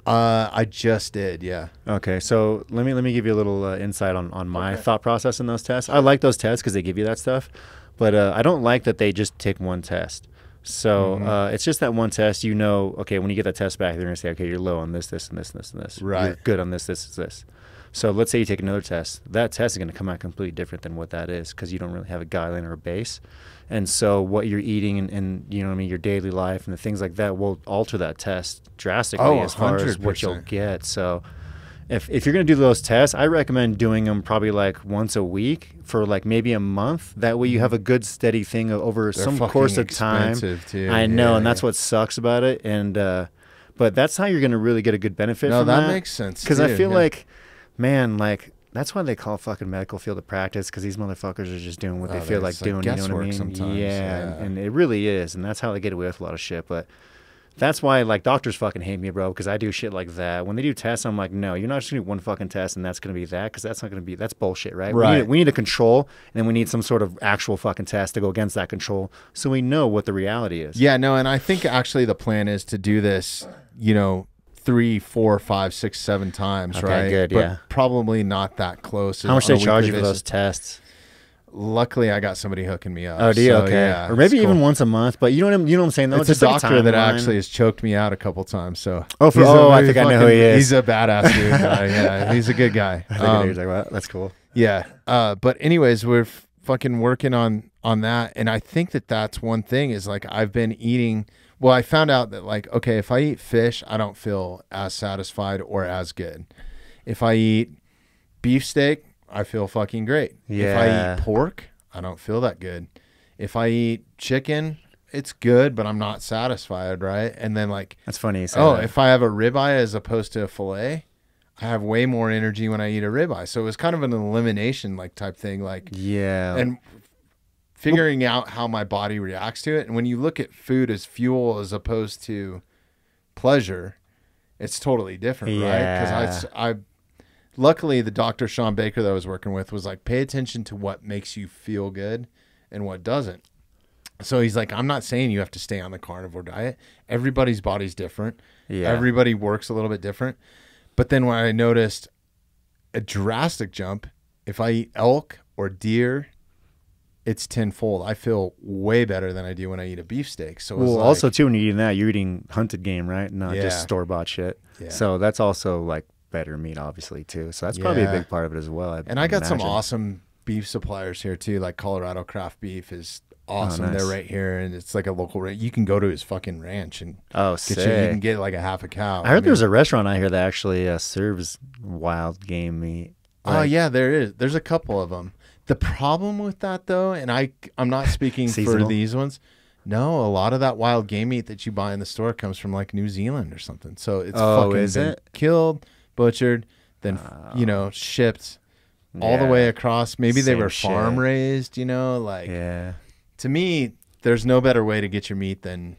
Uh, I just did, yeah. Okay, so let me let me give you a little uh, insight on on my Okay. thought process in those tests. I like those tests because they give you that stuff, but uh, I don't like that they just take one test. So Mhm. uh, it's just that one test. You know, okay, when you get that test back, they're gonna say, okay, you're low on this, this, and this, and this, and this. You're Right. good on this, this, this, this. So let's say you take another test. That test is gonna come out completely different than what that is because you don't really have a guideline or a base. And so what you're eating and, and you know what I mean, your daily life and the things like that will alter that test drastically Oh, as far as what you'll get. So if if you're gonna do those tests, I recommend doing them probably like once a week for like maybe a month. That way you have a good steady thing over They're some course of time. too. I know, Yeah, and that's what sucks about it. And uh, but that's how you're gonna really get a good benefit. No, from that that makes sense, Because I feel yeah. like, man, like. That's why they call fucking medical field of practice because these motherfuckers are just doing what they Oh, feel like like doing. you know what I mean? sometimes, yeah, yeah. and it really is, and that's how they get away with a lot of shit. But that's why like doctors fucking hate me, bro, because I do shit like that. When they do tests, I'm like, no, you're not just gonna do one fucking test and that's gonna be that, because that's not gonna be that's bullshit, right? We Right. need, we need a control, and then we need some sort of actual fucking test to go against that control, so we know what the reality is. Yeah, no, and I think actually the plan is to do this, you know, three, four, five, six, seven times, Okay, right? good, but yeah. Probably not that close. How much they charge you for those tests? Luckily, I got somebody hooking me up. Oh, do you? so, okay, yeah, or maybe even cool. once a month. But you know what I'm, you know what I'm saying? Though, It's a Just like doctor that actually has choked me out a couple times. So Oh, for- a oh, I think I know who he is. He's a badass dude. [laughs] uh, yeah, he's a good guy. [laughs] I think Um, is. like, well, that's cool. Yeah. Uh, but anyways, we're fucking working on on that, and I think that that's one thing is like I've been eating. Well, I found out that like okay, if I eat fish, I don't feel as satisfied or as good. If I eat beefsteak, I feel fucking great. Yeah. If I eat pork, I don't feel that good. If I eat chicken, it's good, but I'm not satisfied, right? And then like That's funny. Oh, that. if I have a ribeye as opposed to a fillet, I have way more energy when I eat a ribeye. So it was kind of an elimination like type thing, like yeah. and figuring out how my body reacts to it. And when you look at food as fuel as opposed to pleasure, it's totally different, right? Because I, I, luckily the doctor Shawn Baker that I was working with was like, pay attention to what makes you feel good and what doesn't. So he's like, I'm not saying you have to stay on the carnivore diet. Everybody's body's different. Yeah. Everybody works a little bit different. But then when I noticed a drastic jump, if I eat elk or deer, it's tenfold. I feel way better than I do when I eat a beefsteak. So well, like- also too when you're eating that, you're eating hunted game, right? Not Yeah. just store bought shit. Yeah. So that's also like better meat, obviously too. So that's probably a big part of it as well. I and I got some awesome beef suppliers here too. Like Colorado Craft Beef is awesome. Oh, nice. They're right here, and it's like a local. Ra- you can go to his fucking ranch and Oh, get sick. you, you can get like a half a cow. I heard mean- there's a restaurant out here that actually uh, serves wild game meat. Oh Like, yeah, there is. There's a couple of them. The problem with that though, and I I'm not speaking for these ones. No, a lot of that wild game meat that you buy in the store comes from like New Zealand or something. So it's Oh, fucking is been it? killed, butchered, then you know ah. shipped all the way across. Maybe they Same were shit. farm raised. You know, like Yeah. to me, there's no better way to get your meat than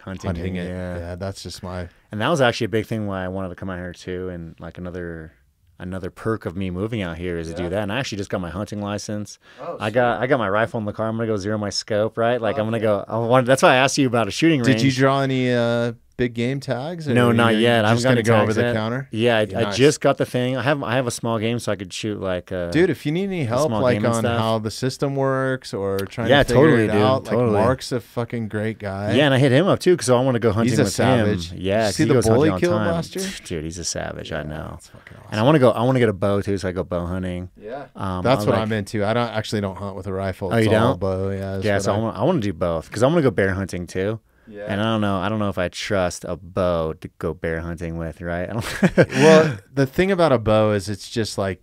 Hunting, hunting it. Yeah. Yeah, that's just my. And that was actually a big thing why I wanted to come out here too. And like another another perk of me moving out here is to do that. And I actually just got my hunting license. Oh, I got I got my rifle in the car. I'm gonna go zero my scope, right? Like I'm gonna go. I wanted, that's why I asked you about a shooting range. Did you draw any uh, big game tags? or No, not yet. I'm Just gonna gonna go over the yet. counter. Yeah, I, Yeah, I just got the thing. I have I have a small game, so I could shoot like uh, Dude, if you need any help, like on how the system works or trying Yeah, to figure totally, it dude, out, totally. like Marc's a fucking great guy. Yeah, and I hit him up too because I want to go hunting He's a with savage. him. Yeah, see he the goes bull hunting he all the killed time. last year? [laughs] Dude, he's a savage. I know. Awesome. And I want to go. I want to get a bow too, so I go bow hunting. yeah, Um, that's what like- I'm into. I don't actually don't hunt with a rifle. Oh, you don't? bow. Yeah, Yeah, so I I- want. I want to do both because I want to go bear hunting too. Yeah. And I don't know. I don't know if I trust a bow to go bear hunting with. Right? I don't. [laughs] well, the thing about a bow is it's just like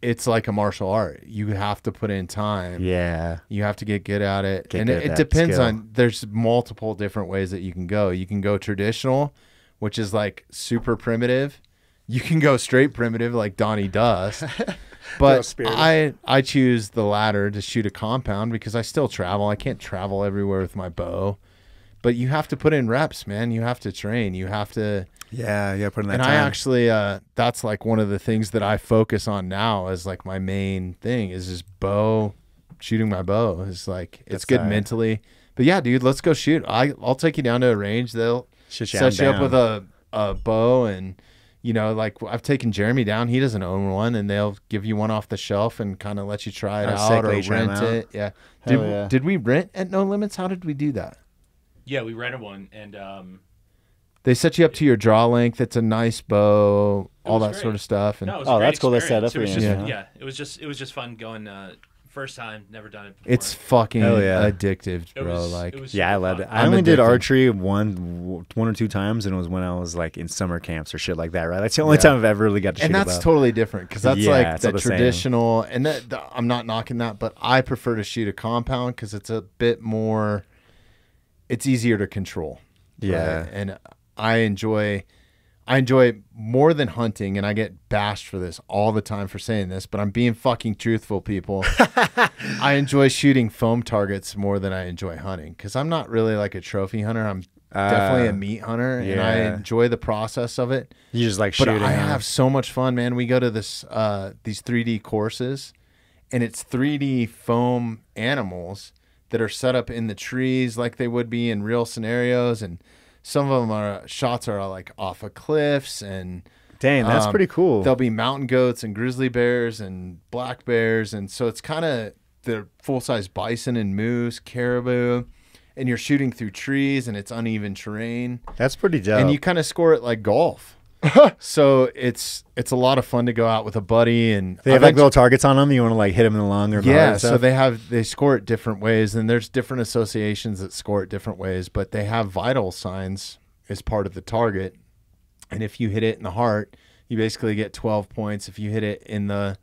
it's like a martial art. You have to put in time. yeah. You have to get good at it. Get and it, it depends skill. on there's multiple different ways that you can go. You can go traditional, which is like super primitive. You can go straight primitive like Donnie does. [laughs] but. I I choose the latter to shoot a compound because I still travel. I can't travel everywhere with my bow. But you have to put in reps, man. You have to train. You have to Yeah. Yeah. Put in that and I actually uh that's like one of the things that I focus on now as like my main thing is just bow shooting my bow is like it's That's good tight. mentally. But yeah, dude, let's go shoot. I I'll take you down to a range. They'll Shit, set you up with a a bow and you know, like I've taken Jeremy down. He doesn't own one, and they'll give you one off the shelf and kind of let you try it Oh, out or let you try 'em rent out. it. Yeah. Hell Did, yeah. did we rent at No Limits? How did we do that? Yeah, we rented one, and um, They set you up to your draw length. It's a nice bow, all that great. sort of stuff. And no, it was a Oh, great that's cool they set experience. up It was for just, you, yeah. it was just it was just fun going. Uh, first time, never done it before. It's fucking Hell yeah. addictive, It bro. was- like, it was Yeah, I super led fun. it. I I'm only did archery one, one or two times, and it was when I was like in summer camps or shit like that. Right? That's the only Yeah. time I've ever really got to shoot and a that's bow. totally different because that's Yeah, like it's the not the same. traditional. And that, the- I'm not knocking that, but I prefer to shoot a compound because it's a bit more. It's easier to control. Yeah. right? and I enjoy. I enjoy it more than hunting, and I get bashed for this all the time for saying this, but I'm being fucking truthful, people. [laughs] I enjoy shooting foam targets more than I enjoy hunting because I'm not really like a trophy hunter. I'm definitely Ah, a meat hunter, and I enjoy the process of it. you just like But shooting. I huh? have so much fun, man. We go to this uh, these 3D courses, and it's 3D foam animals that are set up in the trees like they would be in real scenarios, and some of them are shots are like off of cliffs, and Dang, that's um, pretty cool. there'll be mountain goats and grizzly bears and black bears, and so it's kind of the full size bison and moose, caribou. And you're shooting through trees and it's uneven terrain That's pretty dope. and you kind of score it like golf. [laughs] so it's it's a lot of fun to go out with a buddy and They have like little targets on them. You want to like hit them in the lung or yeah so they have they score it different ways and there's different associations that score it different ways but they have vital signs as part of the target. And if you hit it in the heart you basically get 12 points. If you hit it in the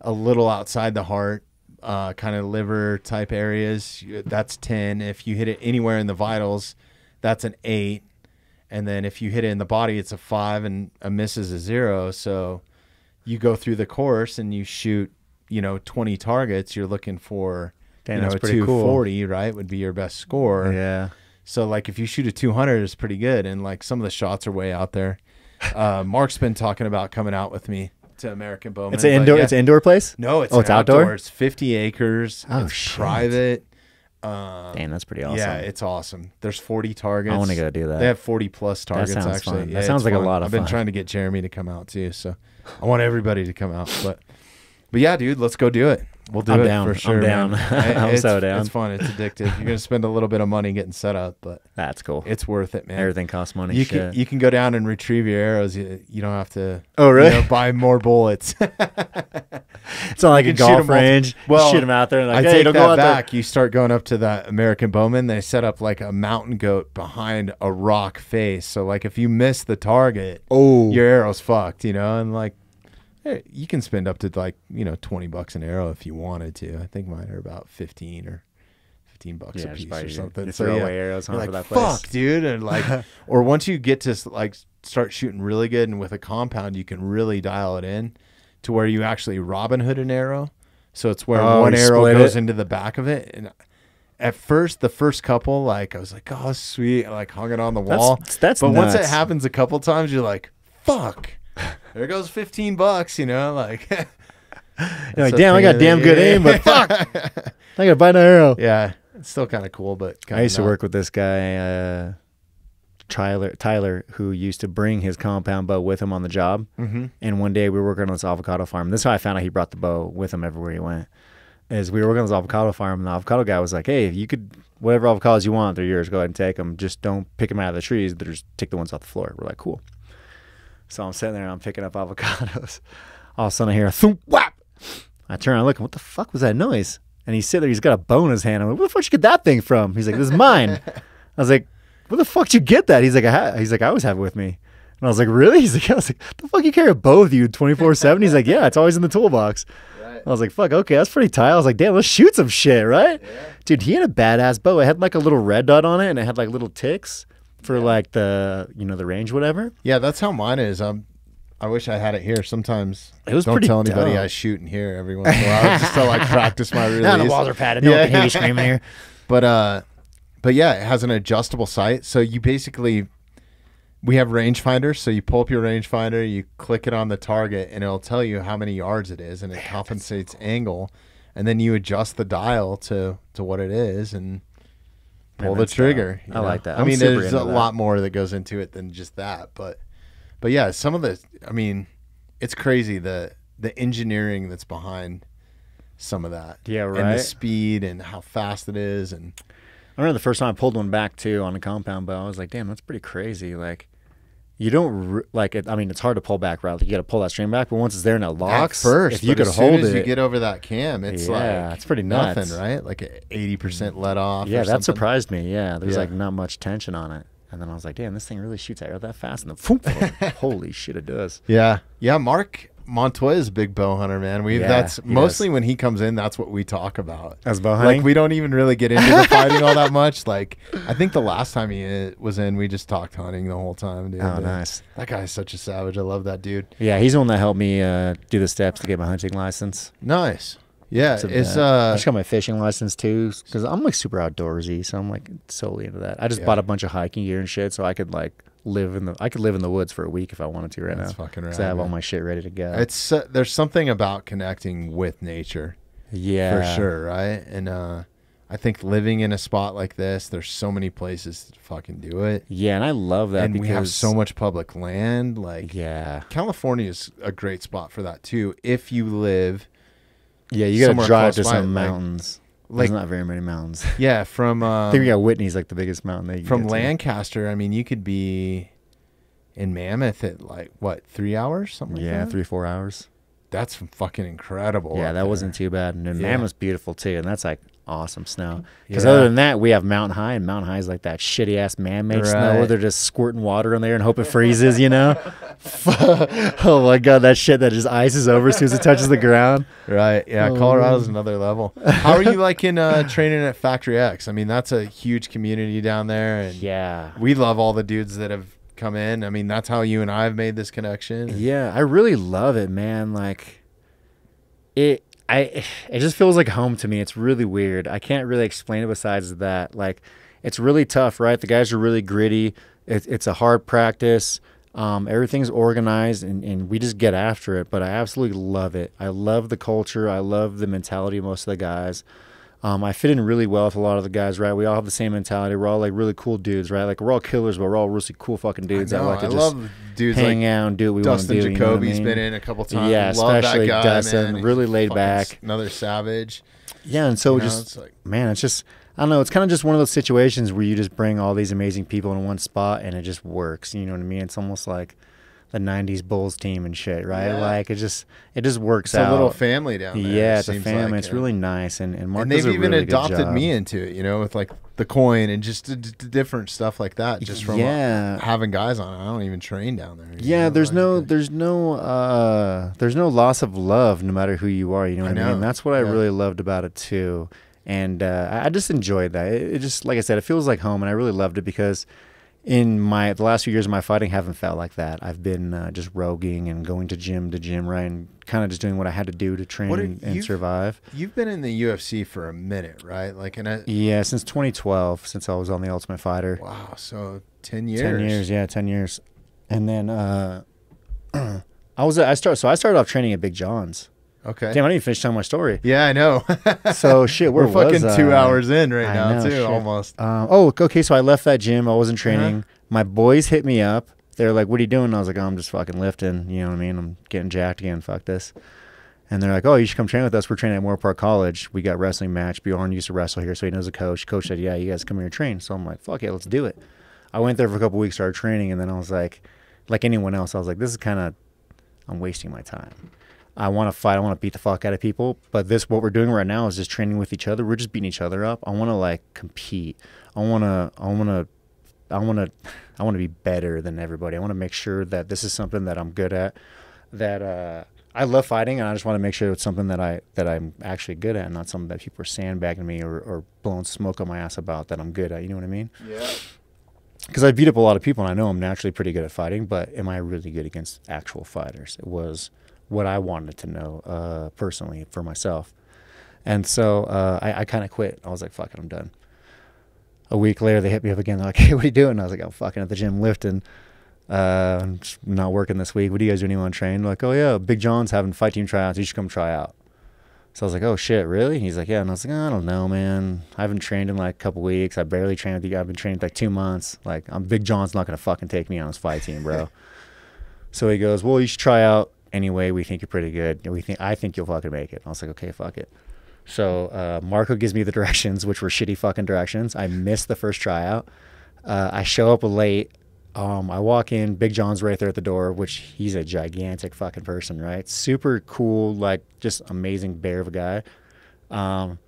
a little outside the heart uh, kind of liver type areas that's 10 if you hit it anywhere in the vitals that's an 8 and then if you hit it in the body it's a 5 and a miss is a 0 so you go through the course and you shoot you know 20 targets you're looking for Damn, you know a pretty cool. 240 right would be your best score yeah. so like if you shoot a 200 it's pretty good and like some of the shots are way out there uh, mark's been talking about coming out with me to american bowman It's an indoor. yeah. It's an indoor place. no it's, Oh, it's outdoor? outdoor. it's 50 acres Oh, it's shit. private um, Damn, that's pretty awesome. yeah it's awesome there's 40 targets I want to go do that. they have 40 plus targets sounds actually. fun. That sounds like a lot of I've been fun. trying to get Jeremy to come out too, so I want everybody to come out. But but yeah, dude, let's go do it. We'll do I'm it down. for I'm sure. down. [laughs] man. I'm it's, so down. It's fun. It's addictive. You're gonna spend a little bit of money getting set up, but That's cool. it's worth it, man. Everything costs money. You shit. can you can go down and retrieve your arrows. You, you don't have to. Oh, really? you know, buy more bullets. [laughs] it's not like a can shoot 'em golf multi- range. Well, Well, shoot them out there. And like, I hey, take don't that back. You start going up to that American Bowman. They set up like a mountain goat behind a rock face. So like if you miss the target, Oh, your arrow's fucked, you know, and like Eh, you can spend up to like you know twenty bucks an arrow if you wanted to. I think mine are about fifteen or fifteen bucks Yeah, a piece or something. so yeah, arrows, you're like that place. fuck, dude, and like, [laughs] or once you get to like start shooting really good and with a compound, you can really dial it in to where you actually Robin Hood an arrow. So it's where Oh, one arrow goes it? into the back of it, and at first, the first couple, like I was like, oh sweet, I, like hung it on the That's- wall. that's but once it happens a couple times, you're like, fuck. There goes fifteen bucks, you know, like. [laughs] Like, damn, I got damn good aim, but [laughs] fuck, I gotta buy an arrow. Yeah, it's still kind of cool, but I used to work with this guy, uh, Tyler, Tyler, who used to bring his compound bow with him on the job. Mm-hmm. And one day we were working on this avocado farm. This is how I found out he brought the bow with him everywhere he went. Is we were working on this avocado farm, and the avocado guy was like, "Hey, if you could, whatever avocados you want, they're yours. Go ahead and take them. Just don't pick them out of the trees. Just take the ones off the floor." We're like, "Cool." So I'm sitting there and I'm picking up [laughs] avocados. All of a sudden I hear a thump, whap. I turn around and look, what the fuck was that noise? And he's sitting there, he's got a bow in his hand. I'm like, where the fuck did you get that thing from? He's like, this is mine. [laughs] I was like, where the fuck did you get that? He's like, I ha-. he's like, I always have it with me. And I was like, really? [laughs] He's like. I was like, the fuck you carry a bow with you 24 7? He's like, yeah, it's always in the toolbox. I was like, fuck, okay, that's pretty tight. I was like, damn, let's shoot some shit, right? Dude, he had a badass bow. It had like a little red dot on it and it had like little ticks for like the, you know, the range, whatever. Yeah, that's how mine is. Um, I wish I had it here. Sometimes It was don't tell anybody dope. I shoot in here every once in a while just to like [laughs] practice my release. Now the walls are padded. No one can hear you screaming here. [laughs] But uh, but yeah, it has an adjustable sight. So you basically, we have rangefinders. So you pull up your rangefinder, you click it on the target, and it'll tell you how many yards it is, and it compensates angle, and then you adjust the dial to to what it is, and pull the uh, trigger. dope. I know? like that. I I'm mean, there's a that. lot more that goes into it than just that, but but yeah, some of the, I mean, it's crazy the the engineering that's behind some of that. Yeah, And the speed and how fast it is, and I remember the first time I pulled one back too on a compound bow. I was like, damn, that's pretty crazy. Like, you don't re- like it. I mean, it's hard to pull back, right? Like, you got to pull that string back, but once it's there and it locks, at first, if you could as soon hold as it, you get over that cam, it's Yeah, like it's pretty nothing, nuts. right? Like eighty percent let off. yeah, that something. surprised me. Yeah, there's Yeah. like not much tension on it, and then I was like, damn, this thing really shoots arrow that fast, and then [laughs] [laughs] holy shit, it does. Yeah, yeah. Marc Montoya is a big bow hunter, man. We Yeah, that's mostly is. when he comes in. That's what we talk about. As bow hunting? like we don't even really get into the fighting all that [laughs] much. Like I think the last time he uh, was in, we just talked hunting the whole time. Dude. Oh, Yeah. nice. That guy's such a savage. I love that dude. Yeah, he's the one that helped me uh, do the steps to get my hunting license. Nice. Yeah, So it's I uh, just got my fishing license too, because I'm like super outdoorsy, so I'm like solely into that. I just Yeah. bought a bunch of hiking gear and shit, so I could like live in the I could live in the woods for a week if I wanted to right That's now. fucking Because I have all my shit ready to go. it's uh, there's something about connecting with nature. yeah, for sure, right? And uh, I think living in a spot like this, there's so many places to fucking do it, Yeah, and I love that and because we have so much public land. Like Yeah, California is a great spot for that too. If you live, yeah, you gotta somewhere drive to by, some like- mountains. Like- There's not very many mountains. [laughs] yeah, from I think we um, got Whitney's like the biggest mountain. That you can from get to. Lancaster, I mean, you could be in Mammoth at like what three hours, something like that? yeah, that? three four hours. That's fucking incredible. yeah, that there. wasn't too bad. And then Yeah. Mammoth's beautiful too, and that's like awesome snow. Because Yeah. other than that, we have Mountain High, and Mountain High is like that shitty ass man-made snow where they're just squirting water in there and hope it freezes. You know? [laughs] oh my god, that shit that just ices over as soon as it touches the ground. Right. Yeah. Oh, Colorado's another level. How are you liking uh, training at Factory X? I mean, that's a huge community down there, and Yeah. we love all the dudes that have come in. I mean, that's how you and I have made this connection. Yeah, I really love it, man. Like it I it just feels like home to me. It's really weird. I can't really explain it besides that. Like it's really tough, right? The guys are really gritty. It, it's a hard practice. Um, everything's organized and, and we just get after it. But I absolutely love it. I love the culture. I love the mentality of most of the guys. Um, I fit in really well with a lot of the guys, right? We all have the same mentality. We're all like really cool dudes, right? Like we're all killers, but we're all really cool fucking dudes. I, know, like to I just love dudes hang like out and do what we want to Dustin do. you know I mean? been in a couple times. Yeah, love especially that guy, Dustin, man. really He's laid back. Another savage. Yeah, and so You know, just it's like man, it's just I don't know. It's kind of just one of those situations where you just bring all these amazing people in one spot and it just works. You know what I mean? It's almost like the '90s Bulls team and shit, right? Yeah. Like it just it just works it's out. a little family down there. yeah, it it's a family. like, it's know. really nice, and and Marc and they've even really adopted me into it, you know, with like the coin and just d- d- different stuff like that. Just from Yeah. having guys on. I don't even train down there. Yeah, know, there's like, no uh, there's no uh there's no loss of love no matter who you are, you know I what I, know, mean? That's what I yeah. really loved about it too. And uh, I I just enjoyed that. It, it just like I said, it feels like home and I really loved it because in my the last few years of my fighting haven't felt like that. I've been uh, just roguing and going to gym to gym, right? And kind of just doing what I had to do to train are- and, and you've- survive. You've been in the UFC for a minute, right? Like, in a Yeah, since 2012, since I was on the Ultimate Fighter. wow, so ten years. 10 years yeah 10 years and then uh [clears throat] i was i started so i started off training at big john's Okay. damn i didn't even finish telling my story Yeah, I know. [laughs] so shit We're fucking was two I? hours in right I now, know, too, shit. almost. Uh, oh okay so i left that gym i wasn't Uh-huh. training my boys hit me up they're like what are you doing and i was like oh, i'm just fucking lifting you know what i mean i'm getting jacked again fuck this and they're like, "Oh, you should come train with us. We're training at Moorpark College. We got wrestling match. Bjorn used to wrestle here, so he knows the coach. Coach said, "Yeah, you guys come here and train." So I'm like, "Fuck it, let's do it." I went there for a couple weeks, started training, and then I was like, like anyone else, I was like, "This is kind of, I'm wasting my time. I want to fight. I want to beat the fuck out of people. But this, what we're doing right now, is just training with each other. We're just beating each other up. I want to like compete. I want to. I want to. I want to. I want to be better than everybody. I want to make sure that this is something that I'm good at. That uh, I love fighting, and I just want to make sure it's something that I that I'm actually good at, and not something that people are sandbagging me or, or blowing smoke on my ass about that I'm good at. You know what I mean? Yeah. because I beat up a lot of people and I know I'm naturally pretty good at fighting, but am I really good against actual fighters? It was what I wanted to know uh, personally for myself. And so uh, I, I kind of quit. I was like, fuck it, I'm done. A week later, they hit me up again. They're like, [laughs] hey, what are you doing? I was like, I'm fucking at the gym lifting. Uh, I'm not working this week. What do you guys do? Anyone train? They're like, oh, yeah, Big John's having fight team tryouts. You should come try out. So I was like, oh shit, really? And he's like, yeah. And I was like, I don't know, man. I haven't trained in like a couple weeks. I barely trained with you. guys. I've been training like two months. Like, I'm Big John's not gonna fucking take me on his fight team, bro. [laughs] so he goes, well, you should try out anyway. We think you're pretty good. We think I think you'll fucking make it. I was like, okay, fuck it. So uh, Marco gives me the [laughs] directions, which were shitty fucking directions. I missed the first tryout. Uh, I show up late. Um, I walk in, Big John's right there at the door, which he's a gigantic fucking person, right? Super cool, like just amazing bear of a guy. Um,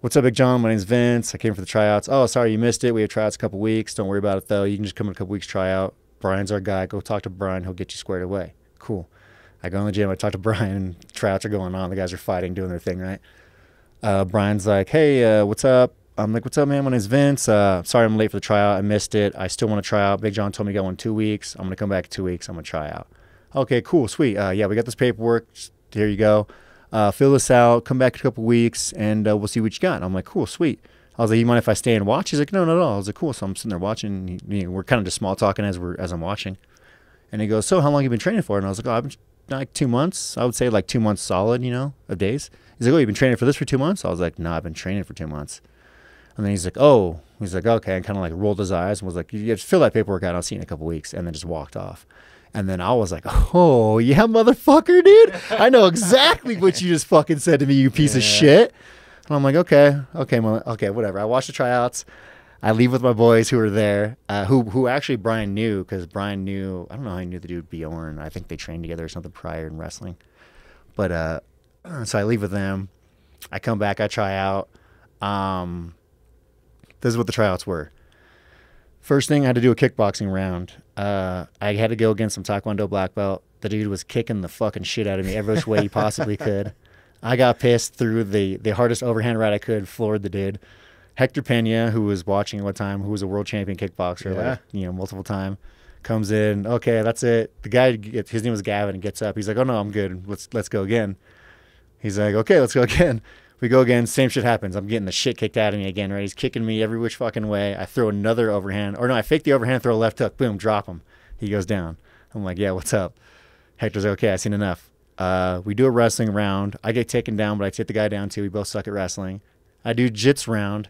what's up, Big John? My name's Vince. I came for the tryouts. Oh, sorry you missed it. We have tryouts a couple weeks. Don't worry about it though. You can just come in a couple weeks tryout. Brian's our guy. Go talk to Brian. He'll get you squared away. Cool. I go in the gym. I talk to [laughs] Brian. Tryouts are going on. The guys are fighting, doing their thing, right? Uh, Brian's like, "Hey, uh, what's up?" I'm like, "What's up, man? My name's Vince. Uh, sorry I'm late for the tryout. I missed it. I still want to try out. Big John told me to go in two weeks. I'm gonna come back in two weeks. I'm gonna try out." Okay, cool, sweet. Uh, yeah, we got this paperwork. Here you go. Uh, fill this out. Come back in a couple weeks, and uh, we'll see what you got. I'm like, "Cool, sweet." I was like, "You mind if I stay and watch?" He's like, "No, not at all." I was like, "Cool." So I'm sitting there watching. You know, we're kind of just small talking as we're as I'm watching. And he goes, "So how long you been training for?" And I was like, "Oh, I've been like two months. I would say like two months solid, you know, of days." He's like, "Oh, you've been training for this for two months?" I was like, "No, I've been training for two months." And then he's like, "Oh," he's like, "Okay," and kind of like rolled his eyes and was like, "You have to fill that paperwork out. I'll see you in a couple weeks," and then just walked off. And then I was like, "Oh yeah, motherfucker, dude! I know exactly what you just fucking said to me, you piece of shit." And I'm like, "Okay, okay, okay, whatever." I watched the tryouts. I leave with my boys who were there, uh, who who actually Brian knew because Brian knew I don't know how he knew the dude Bjorn. I think they trained together or something prior in wrestling. But uh, [clears throat] so I leave with them. I come back. I try out. Um, this is what the tryouts were. First thing, I had to do a kickboxing round. Uh, I had to go against some Taekwondo black belt. The dude was kicking the fucking shit out of me every which way he possibly could. I got pissed through the the hardest overhand right I could, floored the dude. Hector Pena, who was watching at one time, who was a world champion kickboxer, Yeah. like you know, multiple time, comes in. Okay, that's it. The guy, his name was Gavin, gets up. He's like, "Oh no, I'm good. Let's let's go again." He's like, "Okay, let's go [laughs] again." We go again. Same shit happens. I'm getting the shit kicked out of me again. Right? He's kicking me every which fucking way. I throw another overhand, or no, I fake the overhand, throw a left hook. Boom, drop him. He goes down. I'm like, "Yeah, what's up?" Hector's like, "Okay, I've seen enough." Uh, we do a wrestling round. I get taken down, but I take the guy down too. We both suck at wrestling. I do jits round,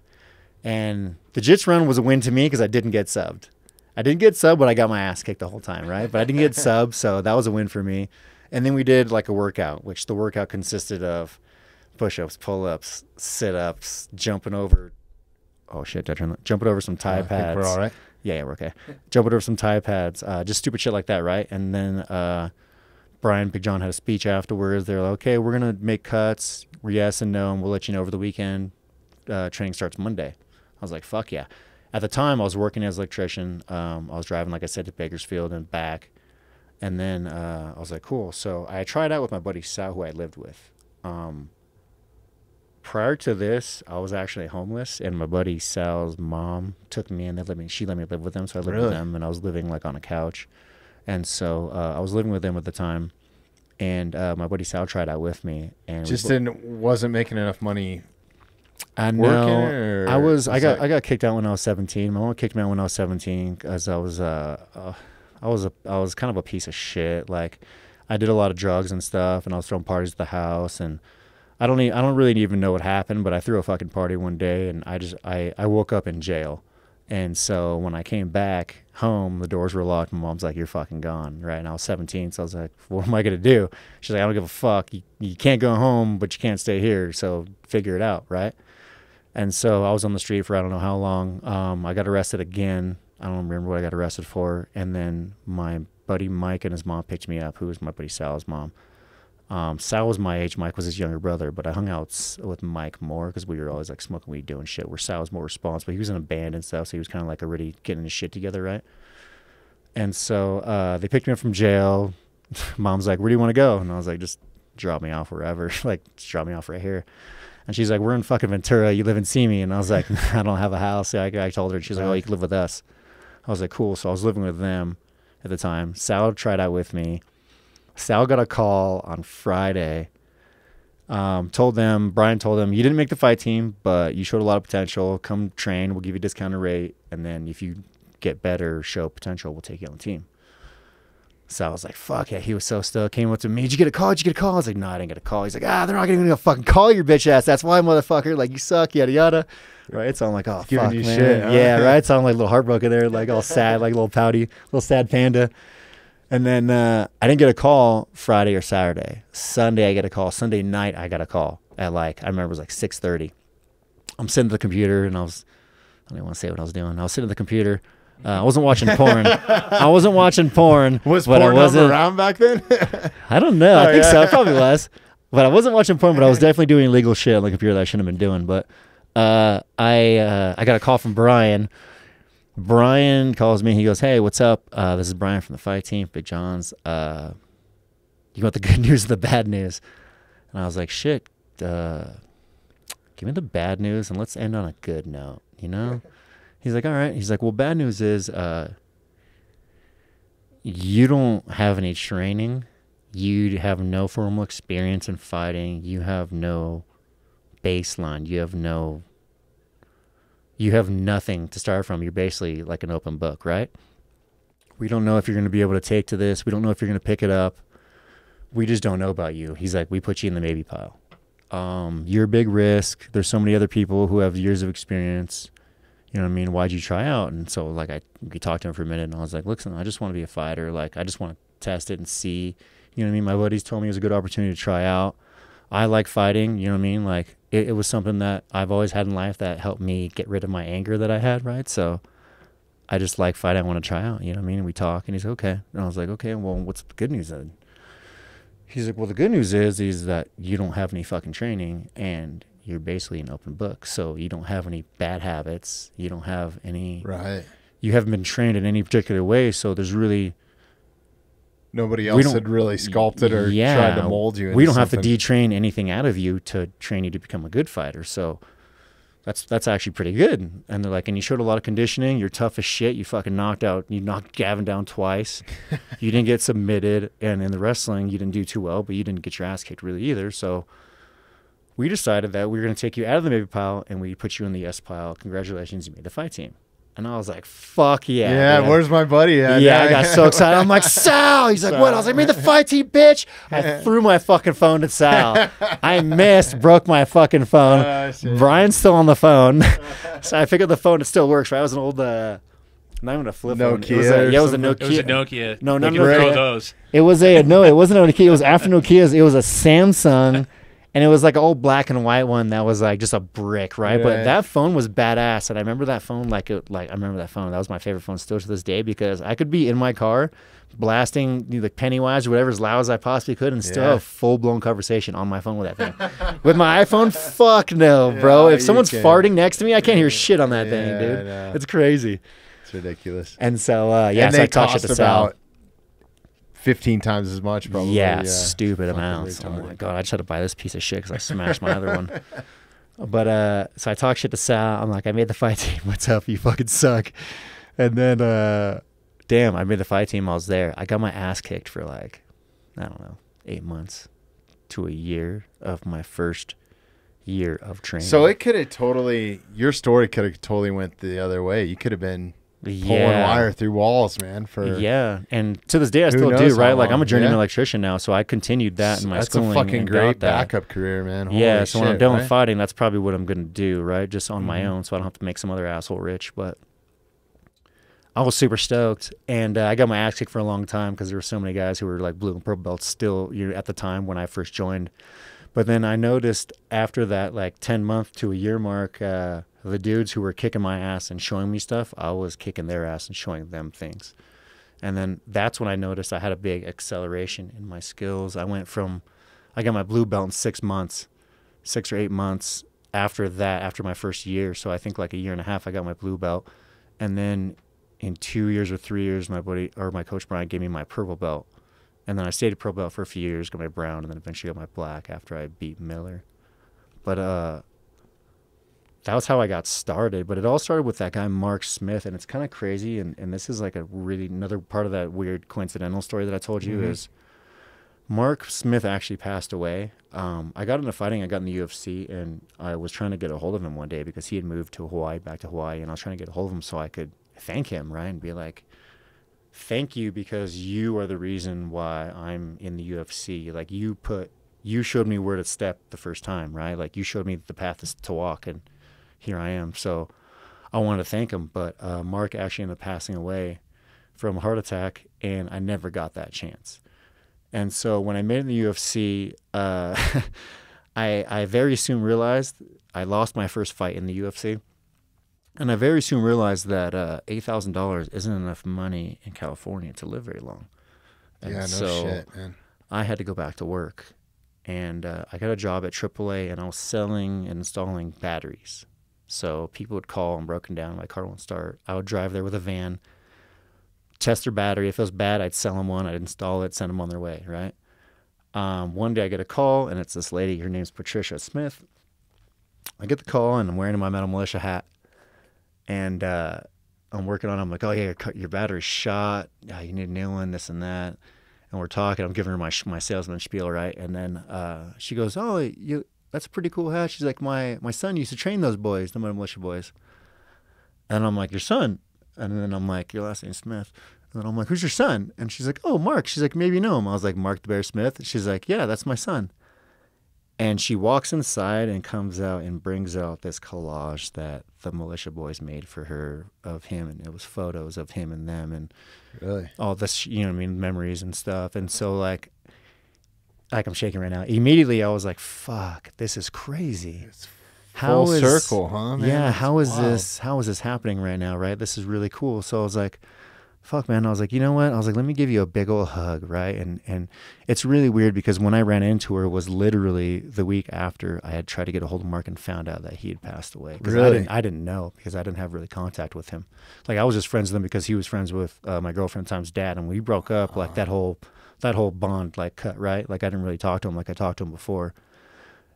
and the jits run was a win to me because I didn't get subbed. I didn't get subbed, but I got my ass kicked the whole time, right? But I didn't get [laughs] subbed, so that was a win for me. And then we did like a workout, which the workout consisted of push-ups, pull-ups, sit-ups, jumping over. Oh shit! Did I turn? Jumping over some tie I think pads. we're all right. Yeah, yeah, we're okay. [laughs] Jumping over some tie pads, uh, just stupid shit like that, right? And then uh, Brian Big John had a speech afterwards. They're like, okay, we're gonna make cuts, yes and no, and we'll let you know over the weekend. Uh, training starts Monday. I was like, fuck yeah. At the time, I was working as an electrician. Um, I was driving, like I said, to Bakersfield and back. And then uh, I was like, cool. So I tried out with my buddy Sal, who I lived with. Um, prior to this, I was actually homeless, and my buddy Sal's mom took me and they let me. She let me live with them, so I lived Really? with them, and I was living like on a couch. And so uh, I was living with them at the time, and uh, my buddy Sal tried out with me, and Just bo- didn't wasn't making enough money. I know. I or was. I got. I got kicked out when I was seventeen. My mom kicked me out when I was seventeen because I was. Uh, uh, I was a. I was kind of a piece of shit. Like, I did a lot of drugs and stuff, and I was throwing parties at the house, and I don't. e- I don't really even know what happened, but I threw a fucking party one day, and I just. I. I woke up in jail, and so when I came back home, the doors were locked. My mom's like, "You're fucking gone," right? And I was seventeen, so I was like, "What am I gonna do?" She's like, "I don't give a fuck. You, you can't go home, but you can't stay here. So figure it out, right?" And so I was on the street for I don't know how long. Um, I got arrested again. I don't remember what I got arrested for. And then my buddy Mike and his mom picked me up, who was my buddy Sal's mom. Um, Sal was my age. Mike was his younger brother, but I hung out with Mike more because we were always like smoking weed, doing shit. Where Sal was more responsible. He was in a band and stuff, so he was kind of like already getting his shit together, right? And so uh, they picked me up from jail. [laughs] Mom's like, "Where do you want to go?" And I was like, "Just drop me off wherever. [laughs] like, just drop me off right here." And she's like, "We're in fucking Ventura. You live in Simi." And I was like, [laughs] "I don't have a house." I, I told her. She's like, "Oh, you can live with us." I was like, "Cool." So I was living with them at the time. Sal tried out with me. Sal got a call on Friday. Um, told them, Brian told them, you didn't make the fight team, but you showed a lot of potential. Come train. We'll give you a discounted rate. And then if you get better, show potential, we'll take you on the team. So I was like, fuck yeah. He was so stoked. Came up to me. Did you get a call? Did you get a call? I was like, no, I didn't get a call. He's like, ah, they're not going to fucking call your bitch ass. That's why, motherfucker. Like, you suck, yada, yada. Right? So I'm like, oh, Giving fuck, man. shit, huh? Yeah, right? [laughs] So I'm like a little heartbroken there, like all sad, like a little pouty, little sad panda. And then uh, I didn't get a call Friday or Saturday. Sunday I get a call. Sunday night I got a call at like I remember it was like six thirty. I'm sitting at the computer and I was I don't even want to say what I was doing. I was sitting at the computer. Uh, I wasn't watching porn. I wasn't watching porn. [laughs] Was but I wasn't. around back then? [laughs] I don't know. Oh, I think so. yeah. It probably was. But I wasn't watching porn, but I was [laughs] definitely doing illegal shit on the computer that I shouldn't have been doing. But uh, I uh, I got a call from Brian. Brian calls me. He goes, "Hey, what's up? Uh, this is Brian from the fight team, Big John's. Uh, you want the good news or the bad news?" And I was like, "Shit, uh, give me the bad news and let's end on a good note." You know? He's like, "All right." He's like, "Well, bad news is uh, you don't have any training. You have no formal experience in fighting. You have no baseline. You have no you have nothing to start from. You're basically like an open book, right? We don't know if you're going to be able to take to this. We don't know if you're going to pick it up. We just don't know about you. He's like, we put you in the maybe pile. Um, you're a big risk. There's so many other people who have years of experience. You know what I mean? Why'd you try out? And so, like, I we talked to him for a minute, and I was like, listen, I just want to be a fighter. Like, I just want to test it and see. You know what I mean? My buddies told me it was a good opportunity to try out. I like fighting. You know what I mean? Like, it, it was something that I've always had in life that helped me get rid of my anger that I had, right? So I just like fight. I want to try out. You know what I mean? And we talk, and he's like, okay. And I was like, okay. Well, what's the good news then? He's like, well, the good news is is that you don't have any fucking training, and you're basically an open book. So you don't have any bad habits. You don't have any. Right. You haven't been trained in any particular way. So there's really Nobody else had really sculpted or yeah, tried to mold you. We don't have to something. detrain anything out of you to train you to become a good fighter. So that's that's actually pretty good. And they're like, and you showed a lot of conditioning. You're tough as shit. You fucking knocked out. You knocked Gavin down twice. [laughs] you didn't get submitted, and in the wrestling, you didn't do too well, but you didn't get your ass kicked really either. So we decided that we were going to take you out of the maybe pile and we put you in the yes pile. Congratulations, you made the fight team. And I was like, fuck yeah. Yeah, dude. where's my buddy at? Yeah, I got so [laughs] excited. I'm like, Sal. He's like, what? I was like, made the fight team, bitch. I [laughs] threw my fucking phone at Sal. I missed, broke my fucking phone. Shit. Brian's still on the phone. [laughs] so I figured the phone. It still works, right? I was an old, uh, not even a flip phone. It was Nokia a, or yeah, it was a? Nokia. It was a Nokia. No, not we can throw those. It was a no. It wasn't a Nokia. It was after Nokia's. It was a Samsung, and it was like an old black and white one that was like just a brick, right? Yeah. But that phone was badass, and I remember that phone like it, like I remember that phone. That was my favorite phone still to this day because I could be in my car, blasting you know, like Pennywise or whatever as loud as I possibly could, and still yeah. have full blown conversation on my phone with that thing. with my iPhone, [laughs] fuck no, bro. Yeah, if someone's can. farting next to me, I can't hear shit on that thing, dude. No. It's crazy. It's ridiculous. And so uh, yeah, and so I taught shit to Sal. 15 times as much probably yeah, yeah. stupid amounts. Oh I'm like god i just had to buy this piece of shit because i smashed my other one. [laughs] But uh so i talk shit to sal. I'm like i made the fight [laughs] team. What's up? You fucking suck. And then uh damn i made the fight team. I was there. I got my ass kicked for like i don't know eight months to a year of my first year of training. So it could have totally your story could have totally went the other way. You could have been pulling yeah. wire through walls, man. For Yeah, and to this day I still do. Right, like I'm a journeyman yeah. electrician now, so I continued that in my that's schooling. a fucking great backup career, man. yeah, Holy so when I'm done right? fighting, that's probably what I'm gonna do, right? Just on Mm-hmm. my own, so I don't have to make some other asshole rich. But I was super stoked, and uh, I got my ass kicked for a long time because there were so many guys who were like blue and purple belts still you know, at the time when I first joined. But then I noticed after that, like ten month to a year mark, uh, the dudes who were kicking my ass and showing me stuff, I was kicking their ass and showing them things. And then that's when I noticed I had a big acceleration in my skills. I went from, I got my blue belt in six months, six or eight months after that, after my first year. So I think like a year and a half, I got my blue belt. And then in two years or three years, my buddy or my coach Brian gave me my purple belt. And then I stayed at purple belt for a few years, got my brown, and then eventually got my black after I beat Miller. But uh, that was how I got started. But it all started with that guy Mark Smith, and it's kind of crazy. And, and this is like a really another part of that weird coincidental story that I told you Mhm. is Mark Smith actually passed away. Um, I got into fighting. I got in the UFC, and I was trying to get a hold of him one day because he had moved to Hawaii, back to Hawaii, and I was trying to get a hold of him so I could thank him, right, and be like, "Thank you because you are the reason why I'm in the UFC. Like you put, you showed me where to step the first time, right? Like you showed me the path to, walk, and here I am. So I want to thank him, but uh, Mark actually ended up passing away from a heart attack, and I never got that chance. And so when I made it in the UFC, uh, [laughs] I I very soon realized I lost my first fight in the UFC, and I very soon realized that uh, eight thousand dollars isn't enough money in California to live very long. And Yeah, no so shit, man. I had to go back to work, and uh, I got a job at AAA, and I was selling and installing batteries. So people would call and broken down, my car won't start. I would drive there with a van, test their battery. If it was bad, I'd sell them one. I'd install it, send them on their way. Right. Um, one day I get a call, and it's this lady. Her name's Patricia Smith. I get the call, and I'm wearing my Metal Mulisha hat, and uh, I'm working on. it. I'm like, oh yeah, your, battery's shot. Yeah, you need a new one. This and that and we're talking. I'm giving her my my salesman spiel, right? And then uh, she goes, "Oh, you that's a pretty cool hat." She's like, "My my son used to train those boys, the Mulisha boys." And I'm like, "Your son?" And then I'm like, "Your last name's Smith." And then I'm like, "Who's your son?" And she's like, "Oh, Mark." She's like, "Maybe you know him." I was like, "Mark the Bear Smith." She's like, "Yeah, that's my son." And she walks inside and comes out and brings out this collage that the Mulisha boys made for her of him, and it was photos of him and them, and Really? all this, you know, what I mean, memories and stuff. And so, like, like I'm shaking right now. Immediately, I was like, "Fuck, this is crazy." full circle, huh, man? Yeah, how is wild. this? How is this happening right now? Right, this is really cool. So I was like, "Fuck, man!" I was like, "You know what?" I was like, "Let me give you a big old hug, right?" And and it's really weird because when I ran into her it was literally the week after I had tried to get a hold of Mark and found out that he had passed away. 'Cause I Really? didn't I didn't know because I didn't have really contact with him. Like I was just friends with him because he was friends with uh, my girlfriend at the time's dad, and we broke up. Like that whole that whole bond like cut right. Like I didn't really talk to him like I talked to him before.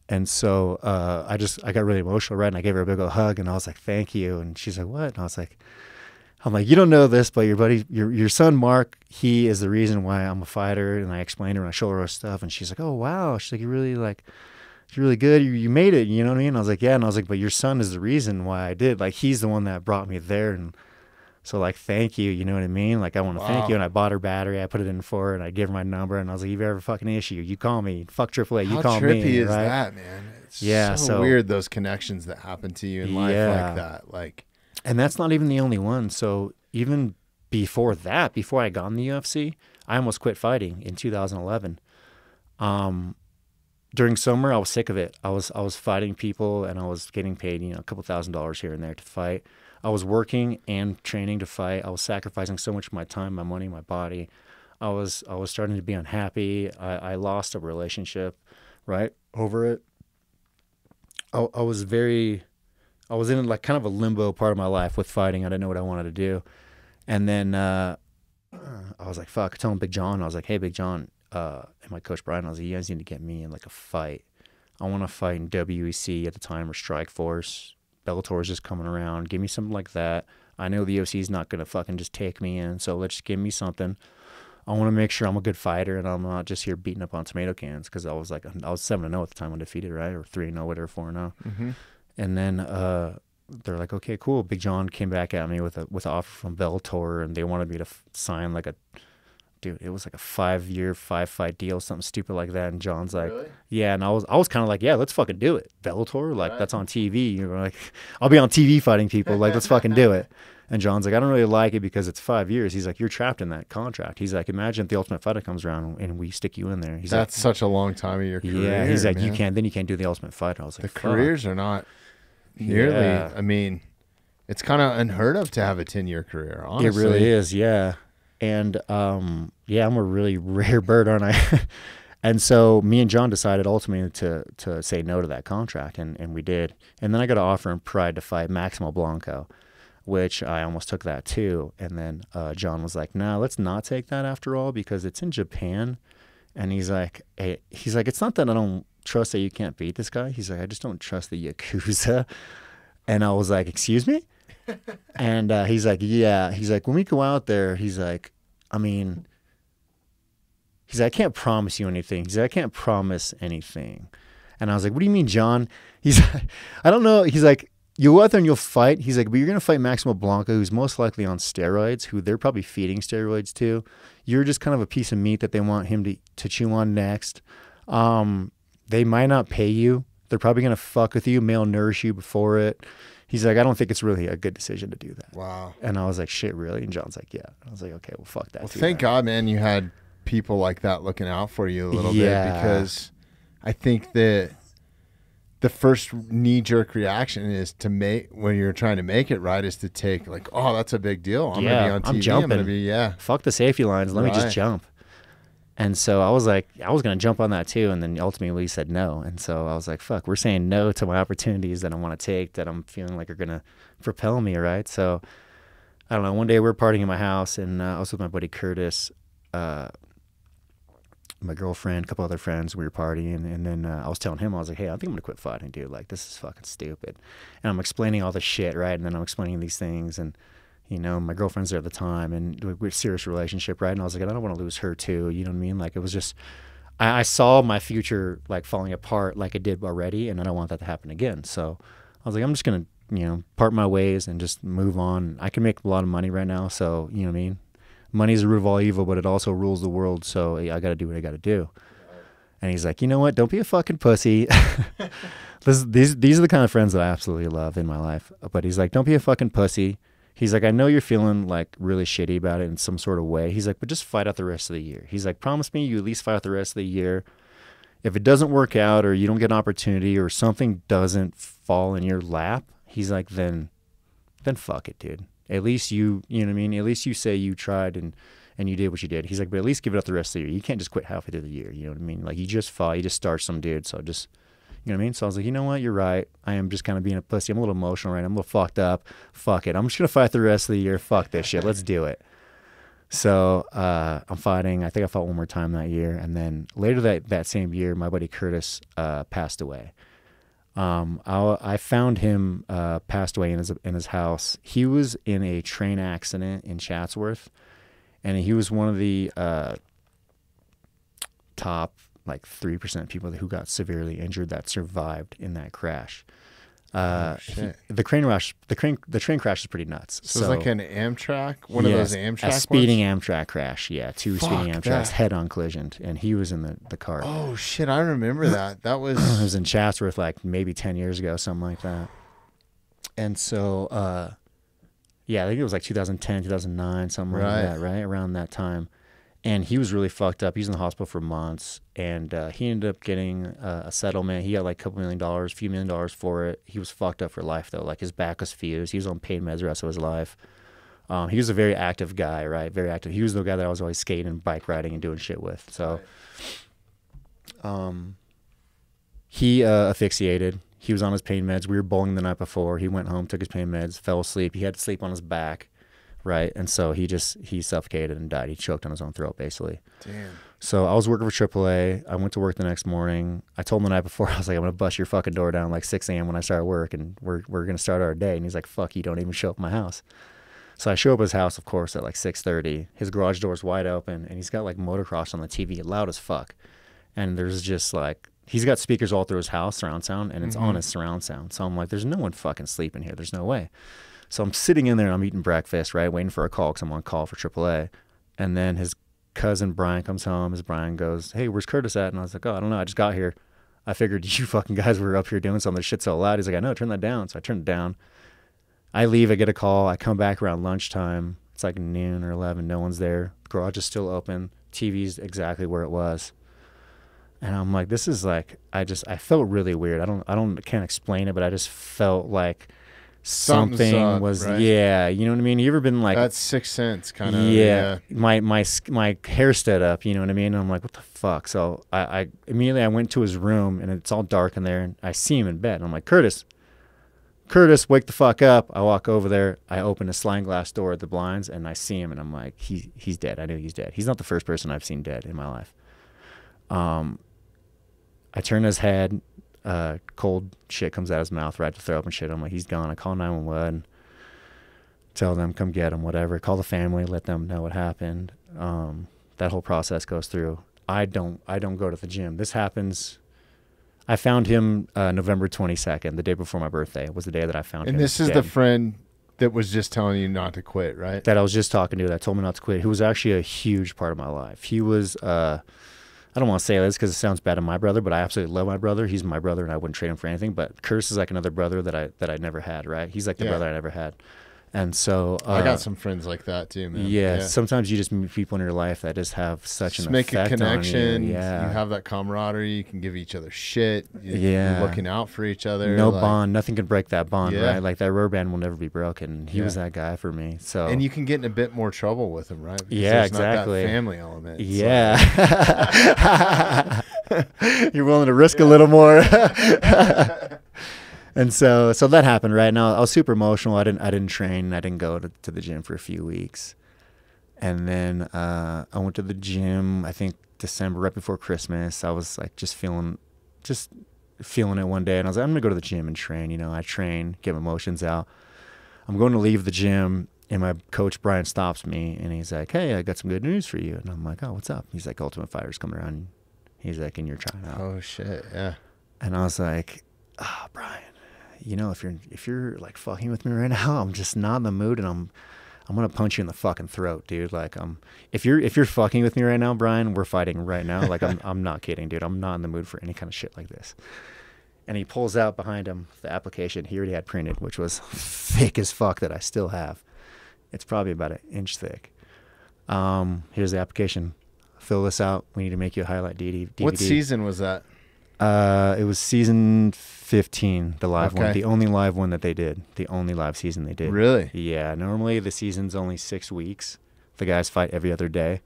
And so uh, I just I got really emotional, right? And I gave her a big old hug, and I was like, "Thank you." And she's like, "What?" And I was like, "I'm like, you don't know this, but your buddy, your your son Mark, he is the reason why I'm a fighter." And I explained to her, and I showed her our stuff, and she's like, "Oh wow!" She's like, "You really like, you're really good. You you made it." You know what I mean? I was like, "Yeah." And I was like, "But your son is the reason why I did. Like, he's the one that brought me there." And so like, thank you. You know what I mean? Like, I want to Wow. thank you. And I bought her battery. I put it in for her, and I gave her my number, and I was like, "If you ever fucking issue, you call me. Fuck AAA. You How call trippy me." is right? that, man? It's Yeah, so, so- weird those connections that happen to you in life Yeah. like that. Like, And that's not even the only one. So even before that, before I got in the UFC, I almost quit fighting in 2011. Um, during summer, I was sick of it. I was I was fighting people, and I was getting paid, you know, a couple thousand dollars here and there to fight. I was working and training to fight. I was sacrificing so much of my time, my money, my body. I was I was starting to be unhappy. I, I lost a relationship, right over it. I, I was very I was in like kind of a limbo part of my life with fighting. I didn't know what I wanted to do. And then uh, I was like, fuck, him Big John. I was like, hey, Big John, uh, and my coach Brian, I was like, you guys need to get me in like a fight. I want to fight in WEC at the time or Strike Force. Bellator's just coming around. Give me something like that. I know the UFC is not going to fucking just take me in. So let's just give me something. I want to make sure I'm a good fighter and I'm not just here beating up on tomato cans because I was like, I was 7 0 at the time undefeated, right? Or 3 0, whatever, 4 0. And then uh, they're like, okay, cool. Big John came back at me with a with an offer from Bellator, and they wanted me to f- sign like a dude. It was like a five year, five fight deal, something stupid like that. And John's like, yeah. And I was I was kind of like, yeah, let's fucking do it. Bellator, like that's on TV. You're like, [laughs] I'll be on TV fighting people. Like, let's fucking do it. [laughs] And John's like, I don't really like it because it's five years. He's like, you're trapped in that contract. He's like, imagine if the Ultimate Fighter comes around and we stick you in there. He's that's such a long time of your career. yeah. He's like, you can't. Then you can't do the Ultimate Fighter. I was The like, fuck. careers are not nearly. Yeah. I mean, it's kind of unheard of to have a ten year career. Honestly, It really is, yeah. And um, yeah, I'm a really [laughs] rare bird, aren't I? [laughs] and so me and John decided ultimately to to say no to that contract, and, and we did. And then I got an offer in Pride to fight Maximo Blanco, which I almost took that too. And then uh, John was like, "No, let's not take that after all because it's in Japan." And he's like, hey, he's like, it's not that I don't trust that you can't beat this guy. He's like, I just don't trust the yakuza. [laughs] And I was like, excuse me. [laughs] and uh, he's like, yeah. He's like, when we go out there, he's like, I mean, he's like, I can't promise you anything. He's like, I can't promise anything. And I was like, what do you mean, John? [laughs] He's like, I don't know. He's like, you'll go out there and you'll fight. He's like, but you're going to fight Maximo Blanco, who's most likely on steroids, who they're probably feeding steroids to. You're just kind of a piece of meat that they want him to, to chew on next. Um, they might not pay you. They're probably going to fuck with you, malnourish you before it. He's like, I don't think it's really a good decision to do that. Wow. And I was like, shit, really? And John's like, yeah. I was like, okay, well, fuck that. Well, too, thank then." God, man, you had people like that looking out for you a little Yeah. bit because I think that the first knee jerk reaction is to make when you're trying to make it right is to take like, oh, that's a big deal. I'm Yeah, gonna be on TV. I'm I'm, jumping. gonna be yeah. Fuck the safety lines. Let me just jump. And so I was like, I was going to jump on that too. And then ultimately he said no. And so I was like, fuck, we're saying no to my opportunities that I want to take that I'm feeling like are going to propel me. Right. So I don't know. One day we are partying in my house and uh, I was with my buddy Curtis, uh, my girlfriend, a couple other friends. We were partying. And then uh, I was telling him, I was like, hey, I think I'm going to quit fighting, dude. Like, this is fucking stupid. And I'm explaining all this shit. Right. And then I'm explaining these things. And, you know, my girlfriend's there at the time and we we're a serious relationship, right? And I was like, I don't want to lose her too. You know what I mean? Like it was just, I, I saw my future like falling apart like it did already, and I don't want that to happen again. So I was like, I'm just gonna, you know, part my ways and just move on. I can make a lot of money right now, so you know what I mean. Money's the root of all evil, but it also rules the world. So I got to do what I got to do. And he's like, you know what? Don't be a fucking pussy. [laughs] this, these these are the kind of friends that I absolutely love in my life. But he's like, don't be a fucking pussy. He's like, I know you're feeling like really shitty about it in some sort of way. He's like, but just fight out the rest of the year. He's like, promise me you at least fight out the rest of the year. if it doesn't work out or you don't get an opportunity or something doesn't fall in your lap, he's like, then, then fuck it, dude. At least you, you know what I mean. At least you say you tried and and you did what you did. He's like, but at least give it up the rest of the year. You can't just quit halfway through the year. You know what I mean? Like you just fought, you just start some dude. So just, you know what I mean? So I was like, you know what? You're right. I am just kind of being a pussy. I'm a little emotional right. now. I'm a little fucked up. Fuck it. I'm just gonna fight the rest of the year. Fuck this shit. Let's do it. So uh, I'm fighting. I think I fought one more time that year, and then later that that same year, my buddy Curtis uh, passed away. Um, I, I found him uh, passed away in his in his house. He was in a train accident in Chatsworth, and he was one of the uh, top like three percent of people who got severely injured that survived in that crash. Uh, he- shit. the crane rush, the crane, the train crash is pretty nuts. So, it's like an Amtrak, one of those Amtrak a speeding ones? Amtrak crash. Yeah, two speeding Fuck Amtraks head-on collisioned, and he was in the the car. Oh shit, I remember that. [clears throat] That was it was in Chatsworth like maybe 10 years ago, something like that. And so, uh, yeah, I think it was like 2010, 2009, something Right. like that, right? Around that time. And he was really fucked up. He was in the hospital for months. And uh, he ended up getting uh, a settlement. He got like a couple million dollars, a few million dollars for it. He was fucked up for life, though. Like his back was fused. He was on pain meds the rest of his life. Um, he was a very active guy, right? Very active. He was the guy that I was always skating and bike riding and doing shit with. So, um, he uh, asphyxiated. He was on his pain meds. We were bowling the night before. He went home, took his pain meds, fell asleep. He had to sleep on his back, right? And so he just he suffocated and died. He choked on his own throat, basically. damn. So I was working for AAA. I went to work the next morning. I told him the night before, [laughs] I was like, I'm gonna bust your fucking door down like 6 a.m. when I start work, and we're we're gonna start our day. And he's like, Fuck, you don't even show up at my house. So I show up at his house, of course, at like 6:30. His garage door's wide open, and he's got like motocross on the TV, loud as fuck. And there's just like he's got speakers all through his house, surround sound, and it's on mm-hmm. his surround sound. So I'm like, there's no one fucking sleeping here. There's no way. So I'm sitting in there and I'm eating breakfast, right, waiting for a call because I'm on call for AAA. And then his cousin Brian comes home. His Brian goes, "Hey, where's Curtis at?" And I was like, "Oh, I don't know. I just got here. I figured [laughs] you fucking guys were up here doing something. This shit's so loud." He's like, "I know. Turn that down." So I turned it down. I leave. I get a call. I come back around lunchtime. It's like noon or eleven. No one's there. Garage is still open. TV's exactly where it was. And I'm like, this is like, I just, I felt really weird. I don't, I don't, can't explain it, but I just felt like something up, was, right? yeah. You know what I mean? You ever been like, That's six cents kind of. yeah, my my my hair stood up. You know what I mean? And I'm like, what the fuck? So I, I immediately I went to his room and it's all dark in there, and I see him in bed. And I'm like, Curtis, Curtis, wake the fuck up! I walk over there. I open a sliding glass door at the blinds, and I see him, and I'm like, he he's dead. I knew he's dead. He's not the first person I've seen dead in my life. Um, I turn his head. Uh, cold shit comes out of his mouth, right to throw up and shit. I'm like, he's gone. I call 911 tell them come get him whatever. Call the family let them know what happened. Um, that whole process goes through. I don't i don't go to the gym. This happens i found him uh, november 22nd the day before my birthday was the day that i found him And this is the friend that was just telling you not to quit, right? that i was just talking to that told me not to quit. Who was actually a huge part of my life. He was uh, I don't want to say this because it sounds bad on my brother, but I absolutely love my brother. He's my brother, and I wouldn't trade him for anything. But Curtis is like another brother that I that I never had. Right? He's like the Yeah. brother I never had, and so uh, I got some friends like that too, man. Yeah, sometimes you just meet people in your life that just have such Just an make a connection. On you. Yeah, You have that camaraderie. You can give each other shit. You, Yeah. You're looking out for each other. no like- bond, nothing can break that bond, Yeah. right? Like that rubber band will never be broken. He was that guy for me. So And you can get in a bit more trouble with them, right? Because Yeah, there's not that exactly. family element. Yeah, [laughs] [laughs] you're willing to risk a little more. [laughs] and so, so that happened. Right now, I was super emotional. I didn't, I didn't train. I didn't go to, to the gym for a few weeks, and then uh, I went to the gym. I think December, right before Christmas. I was like just feeling, just feeling it one day, and I was like, I'm gonna go to the gym and train. You know, I train, get my emotions out. I'm going to leave the gym, and my coach Brian stops me, and he's like, "Hey, I got some good news for you." And I'm like, "Oh, what's up?" He's like, "Ultimate Fighter's coming around." He's like, "And you're trying out." Oh shit! Yeah. And I was like, "Ah, Brian, you know, if you're if you're like fucking with me right [laughs] now, I'm just not in the mood, and I'm I'm gonna punch you in the fucking throat, dude. Like, um, if you're if you're fucking with me right now, Brian, we're fighting right now. Like, I'm I'm not kidding, dude. I'm not in the mood for any kind of shit like this." And he pulls out behind him the application he already had printed, which was thick as fuck that I still have. It's probably about an inch thick. Um, here's the application. Fill this out. We need to make you a highlight DD- DVD. What season was that? Uh, it was season 15, the live one, Okay. the only live one that they did, the only live season they did. Really? Yeah. Normally the season's only six weeks. The guys fight every other day.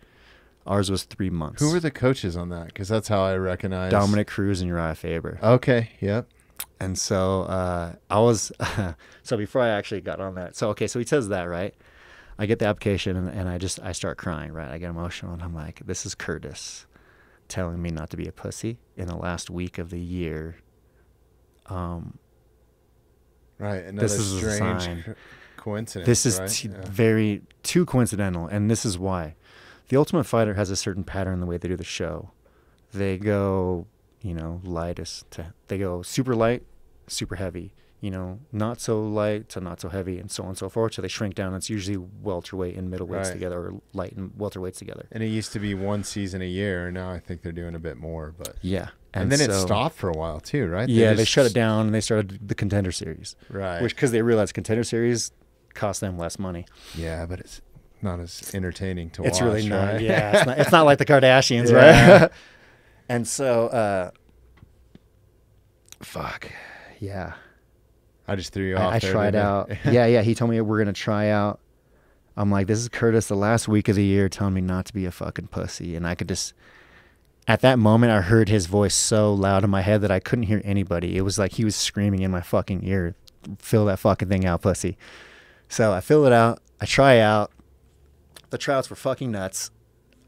Ours was three months. Who were the coaches on that? Because that's how I recognize Dominick Cruz and Uriah Faber. Okay. Yep. And so uh, I was, [laughs] so before I actually got on that, so okay, so he says that, right? I get the application and, and I just, I start crying, right? I get emotional and I'm like, this is Curtis telling me not to be a pussy in the last week of the year. Um, Right. Another This is a sign. coincidence. this is right? t- Yeah. very too coincidental, and this is why. The Ultimate Fighter has a certain pattern in the way they do the show. They go, you know, lightest to they go super light, super heavy. You know, not so light to not so heavy, and so on and so forth. So they shrink down. It's usually welterweight and middleweights Right. together, or light and welterweights together. And it used to be one season a year, and now I think they're doing a bit more. But Yeah, and, then it stopped for a while too, right? Yeah, they just- shut it down and they started the Contender Series, Right. which because they realized Contender Series cost them less money. yeah, but it's not as entertaining to it's watch. It's really not. right? Yeah, it's not, it's not like the [laughs] Kardashians, Yeah. right? [laughs] and so, uh, fuck, yeah. I just threw you off. I, I there, tried I? out. [laughs] yeah, yeah. He told me we're gonna try out. I'm like, this is Curtis, the last week of the year, telling me not to be a fucking pussy, and I could just. At that moment, I heard his voice so loud in my head that I couldn't hear anybody. It was like he was screaming in my fucking ear, "Fill that fucking thing out, pussy." So I fill it out. I try out. The tryouts were fucking nuts.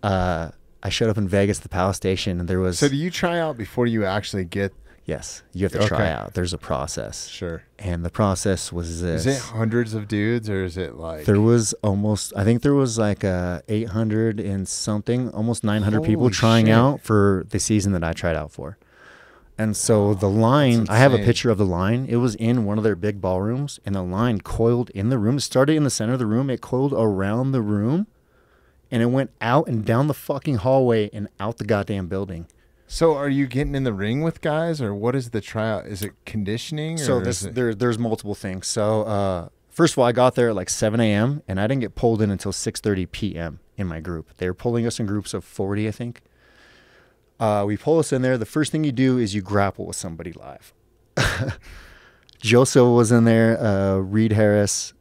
Uh, I showed up in Vegas the Palace Station, and there was So do you try out before you actually get? Yes, you have to try out. There's a process, Sure. and the process was this. Is it hundreds of dudes or is it like? There was almost, I think there was like uh, 800 and something, almost 900 people trying shit. out for the season that I tried out for. And so the line, I have a picture of the line. It was in one of their big ballrooms, and the line coiled in the room. It started in the center of the room, it coiled around the room, and it went out and down the fucking hallway and out the goddamn building. So are you getting in the ring with guys, or what is the tryout? Is it conditioning? So or this is it- there there's multiple things. So uh, first of all, I got there at like 7 a.m. and I didn't get pulled in until 6:30 p.m. in my group. They were pulling us in groups of 40, I think. Uh, we pull us in there. The first thing you do is you grapple with somebody live. [laughs] Joe Silva was in there. Uh, Reed Harris.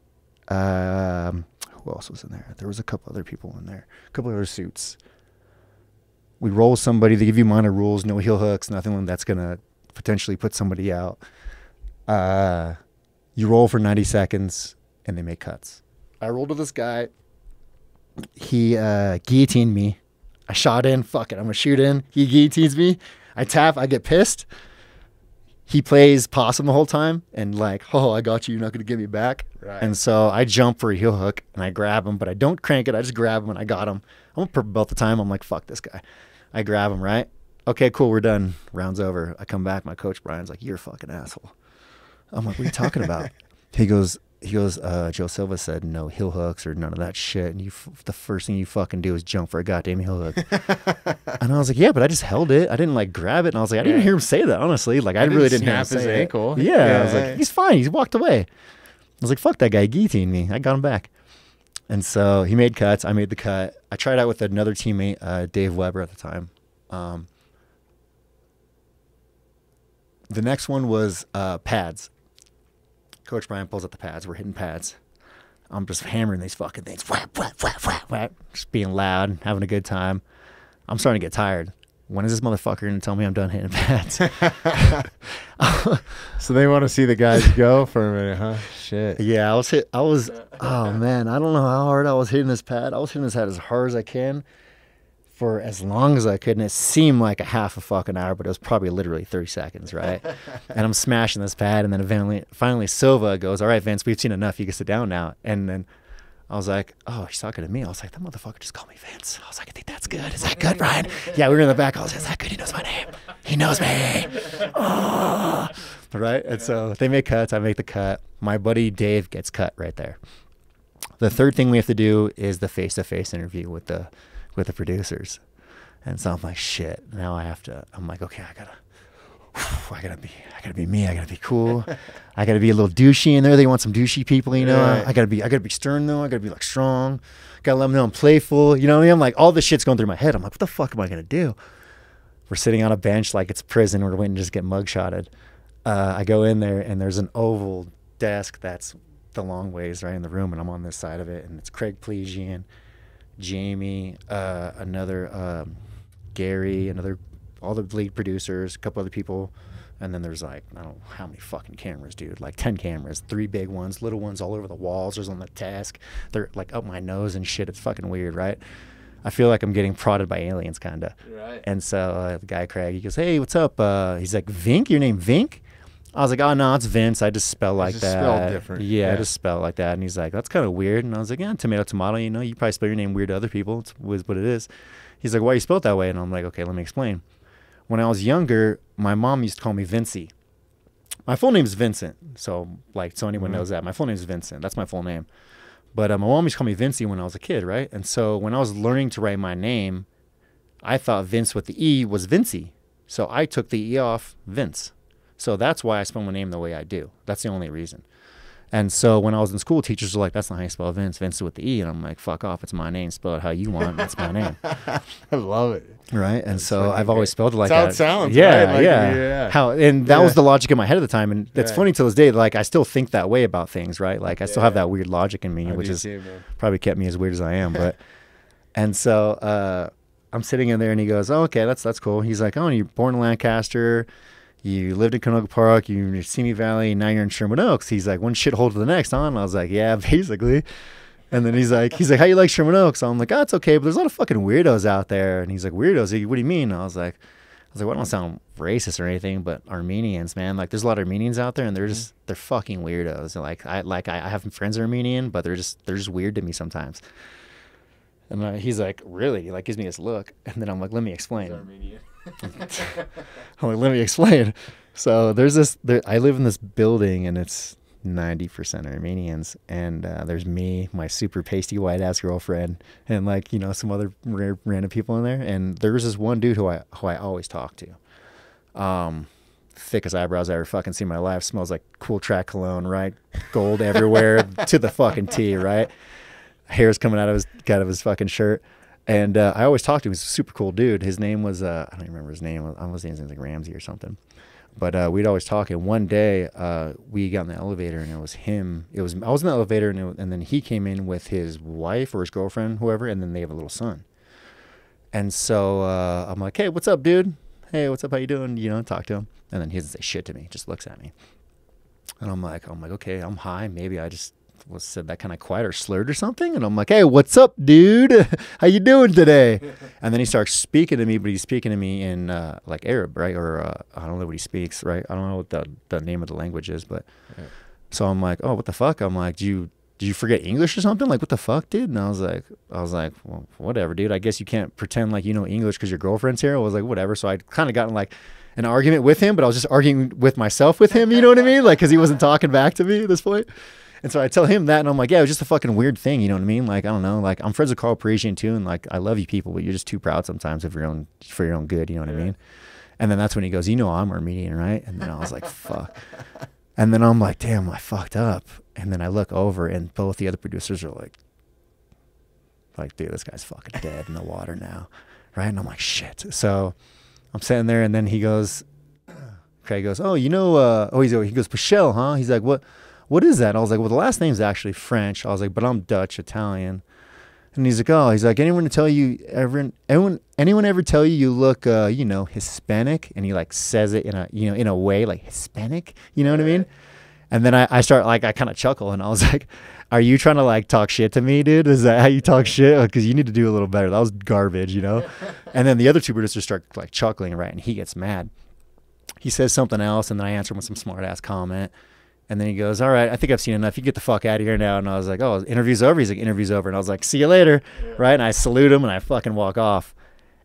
Um, who else was in there? There was a couple other people in there. A couple other suits. We roll somebody. They give you minor rules, no heel hooks, nothing that's gonna potentially put somebody out. Uh, you roll for 90 seconds and they make cuts. I rolled with this guy. He uh, guillotined me. I shot in. Fuck it. I'm to shoot in. He guillotines me. I tap. I get pissed. He plays possum the whole time and, like, [laughs] oh, I got you. You're not going to give me back. Right. And so I jump for a heel hook and I grab him, but I don't crank it. I just grab him and I got him. I'm about the time. I'm like, fuck this guy. I grab him, right? Okay, cool. We're done. Round's over. I come back. My coach Brian's like, you're a fucking asshole. I'm like, what are you talking about? [laughs] he goes, he goes, uh, Joe Silva said no heel hooks or none of that shit. And you, f- the first thing you fucking do is jump for a goddamn heel hook. [laughs] and I was like, yeah, but I just held it. I didn't like grab it. And I was like, I didn't Yeah. hear him say that, honestly. Like, I, didn't really didn't hear him snap his say it. ankle. Yeah. I was like, he's fine. He's walked away. I was like, fuck that guy. He guillotined me. I got him back. And so he made cuts. I made the cut. I tried out with another teammate, uh, Dave Weber at the time. Um, the next one was uh, pads. Coach Brian pulls out the pads. We're hitting pads. I'm just hammering these fucking things. Whap, whap, whap, whap, whap. Just being loud, having a good time. I'm starting to get tired. When is this motherfucker going to tell me I'm done hitting pads? [laughs] [laughs] so they want to see the guys go for a minute, huh? Shit. Yeah, I was hit. I was. Oh man, I don't know how hard I was hitting this pad. I was hitting this pad as hard as I can for as long as I could, and it seemed like a half a fucking hour, but it was probably literally thirty seconds, right? [laughs] and I'm smashing this pad, and then finally, finally Silva goes, "All right, Vince, we've seen enough. You can sit down now." And then I was like, "Oh, he's talking to me." I was like, "That motherfucker just called me Vince." I was like, "I think that's good. Is that good, Ryan?" yeah, we were in the back. I was like, "Is that good? He knows my name. He knows me." Oh. [laughs] Right? And so they make cuts. I make the cut. My buddy Dave gets cut right there. The third thing we have to do is the face-to-face interview with the with the producers. And so I'm like, shit. Now I have to. I'm like, okay, I gotta. I gotta be. I gotta be me. I gotta be cool. I gotta be a little douchey in there. They want some douchey people, you know. Right. I gotta be. I gotta be stern though. I gotta be like strong. Gotta let them know I'm playful. You know what I mean? I'm like, all this shit's going through my head. I'm like, what the fuck am I gonna do? We're sitting on a bench like it's prison. We're waiting to just get mugshotted. Uh, I go in there and there's an oval desk that's the long ways right in the room, and I'm on this side of it, and it's Craig Piligian, Jamie, uh, another um, Gary, another all the lead producers, a couple other people, and then there's like I don't know how many fucking cameras, dude. Like ten cameras, three big ones, little ones all over the walls. There's on the desk. They're like up my nose and shit. It's fucking weird, right? I feel like I'm getting prodded by aliens, kinda. Right. And so uh, the guy Craig, he goes, "Hey, what's up?" Uh, he's like, "Vink, your name Vink?" I was like, "Oh no, it's Vince. I just spell like just that." spelled different. Yeah, Yeah. I just spell like that. And he's like, "That's kind of weird." And I was like, "Yeah, tomato, tomato. You know, you probably spell your name weird to other people. It's what it is." He's like, "Why you spell it that way?" And I'm like, "Okay, let me explain." When I was younger, my mom used to call me Vincey. My full name is Vincent, so like so anyone Mhm. knows that. My full name is Vincent. That's my full name. But uh, my mom used to call me Vincey when I was a kid, right? And so when I was learning to write my name, I thought Vince with the E was Vincey. So I took the E off Vince. So that's why I spell my name the way I do. That's the only reason. And so when I was in school, teachers were like, "That's not how you spell Vince. Vince is with the E." And I'm like, "Fuck off! It's my name. Spell it how you want. That's my name." [laughs] I love it. right? And so fucking I've always spelled it like That's how that. it sounds, Yeah, right? Like, yeah. yeah. How and that was the logic in my head at the time, and it's Right. funny to this day. Like I still think that way about things, right? Like I still have that weird logic in me, I which do is too, probably kept me as weird as I am. But [laughs] and so uh, I'm sitting in there, and he goes, "Oh, okay, that's that's cool." He's like, "Oh, you're born in Lancaster." You lived in Canoga Park, you were in Simi Valley, now you're in Sherman Oaks. He's like, one shithole to the next, huh? And I was like, yeah, [laughs] basically. And then he's like, he's like, how you like Sherman Oaks? I'm like, oh, it's okay, but there's a lot of fucking weirdos out there. And he's like, weirdos? What do you mean? And I was like, I was like, well, I don't sound racist or anything, but Armenians, man, like there's a lot of Armenians out there, and they're just they're fucking weirdos. And like I like I, I have friends that are Armenian, but they're just they're just weird to me sometimes. And uh, he's like, really? He like gives me this look, and then I'm like, let me explain. I'm like, let me explain. So there's this. There, I live in this building, and it's ninety percent Armenians, and uh, there's me, my super pasty white ass girlfriend, and like you know some other rare, random people in there. And there was this one dude who I who I always talk to. Um, thickest eyebrows I ever fucking seen in my life. Smells like cool track cologne, right? Gold everywhere [laughs] to the fucking T, right? Hair's coming out of his out of his fucking shirt. And uh, I always talked to him. He's a super cool dude. His name was uh, I don't remember his name. I was his name was like Ramsey or something. But uh, we'd always talk. And one day uh, we got in the elevator, and it was him. It was I was in the elevator, and, it, and then he came in with his wife or his girlfriend, whoever, and then they have a little son. And so uh, I'm like, hey, what's up, dude? Hey, what's up? How you doing? You know, talk to him. And then he doesn't say shit to me. Just looks at me. And I'm like, I'm like, okay, I'm high. Maybe I just was said that kind of quiet or slurred or something. And I'm like, hey, what's up, dude? [laughs] How you doing today? [laughs] and then he starts speaking to me, but he's speaking to me in uh, like Arab, right? Or uh, I don't know what he speaks, right? I don't know what the, the name of the language is, but so I'm like, oh, what the fuck? I'm like, do you did you forget English or something? Like, what the fuck, dude? And I was like, I was like, well, whatever, dude. I guess you can't pretend like you know English because your girlfriend's here. I was like, whatever. So I kind of got in like an argument with him, but I was just arguing with myself with him. You know what I mean? Like, because he wasn't talking back to me at this point. And so I tell him that, and I'm like, yeah, it was just a fucking weird thing. You know what I mean? Like, I don't know. Like, I'm friends with Karo Parisyan too, and like, I love you people, but you're just too proud sometimes of your own for your own good. You know what I mean? And then that's when he goes, you know, I'm Armenian, right? And then I was like, fuck. And then I'm like, damn, I fucked up. And then I look over, and both the other producers are like, like, dude, this guy's fucking dead in the water now, right? And I'm like, shit. So I'm sitting there, and then he goes, Craig goes, oh, you know, uh, oh, he's he goes, Pichel, huh? He's like, what, what is that? I was like, well, the last name's actually French. I was like, but I'm Dutch, Italian. And he's like, oh, he's like, anyone to tell you ever, anyone, anyone ever tell you you look, uh, you know, Hispanic? And he like says it in a, you know, in a way like Hispanic. You know what I mean? And then I, I start like I kind of chuckle and I was [laughs] like, "Are you trying to like talk shit to me, dude? Is that how you talk shit? Because you need to do a little better. That was garbage, you know." [laughs] and then the other two producers start like chuckling, right? And he gets mad. He says something else, and then I answer him with some smart ass comment. And then he goes, "All right, I think I've seen enough. You get the fuck out of here now." And I was like, "Oh, interview's over." He's like, "Interview's over," and I was like, "See you later," right? And I salute him and I fucking walk off.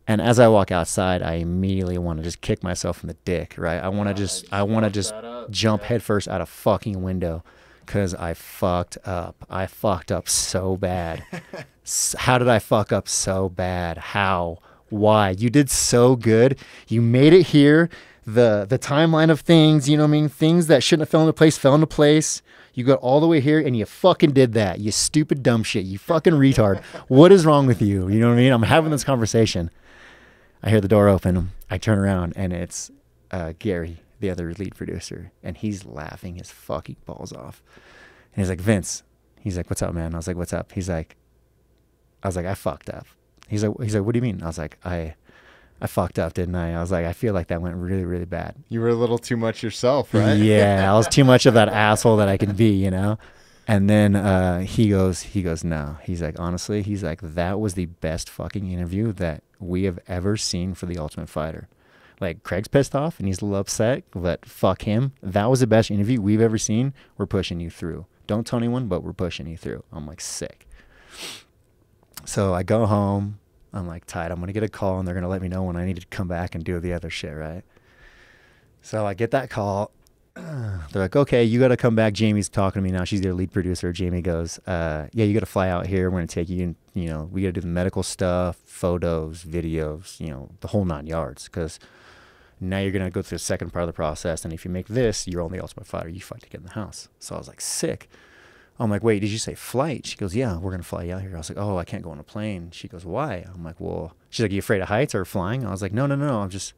And as I walk outside, I immediately want to just kick myself in the dick, right? I want to just, I want to just jump headfirst out a fucking window because I fucked up. I fucked up so bad. [laughs] How did I fuck up so bad? How? Why? You did so good. You made it here. The the timeline of things, you know what I mean? Things that shouldn't have fell into place fell into place. You got all the way here and you fucking did that. You stupid dumb shit. You fucking retard. What is wrong with you? You know what I mean? I'm having this conversation. I hear the door open. I turn around and it's uh, Gary, the other lead producer, and he's laughing his fucking balls off. And he's like, Vince. He's like, what's up, man? I was like, what's up? He's like, I was like, I fucked up. He's like, he's like, what do you mean? I was like, I, I fucked up, didn't I? I was like, I feel like that went really, really bad. You were a little too much yourself, right? [laughs] Yeah, I was too much of that asshole that I can be, you know. And then uh, he goes, he goes, no. He's like, honestly, he's like, that was the best fucking interview that we have ever seen for the Ultimate Fighter. Like Craig's pissed off and he's a little upset, but fuck him. That was the best interview we've ever seen. We're pushing you through. Don't tell anyone, but we're pushing you through. I'm like sick. So I go home. I'm like tight. I'm gonna get a call and they're gonna let me know when I need to come back and do the other shit, right? So I get that call. [clears throat] They're like, okay, you got to come back. Jamie's talking to me now. She's their lead producer. Jamie goes, uh, yeah, you got to fly out here. We're going to take you, and, you know, we got to do the medical stuff, photos, videos, you know, the whole nine yards. Because now you're going to go through the second part of the process. And if you make this, you're on the Ultimate Fighter. You fight to get in the house. So I was like, sick. I'm like, wait, did you say flight? She goes, yeah, we're going to fly you out here. I was like, oh, I can't go on a plane. She goes, why? I'm like, well, she's like, you afraid of heights or flying? I was like, no, no, no. I'm just,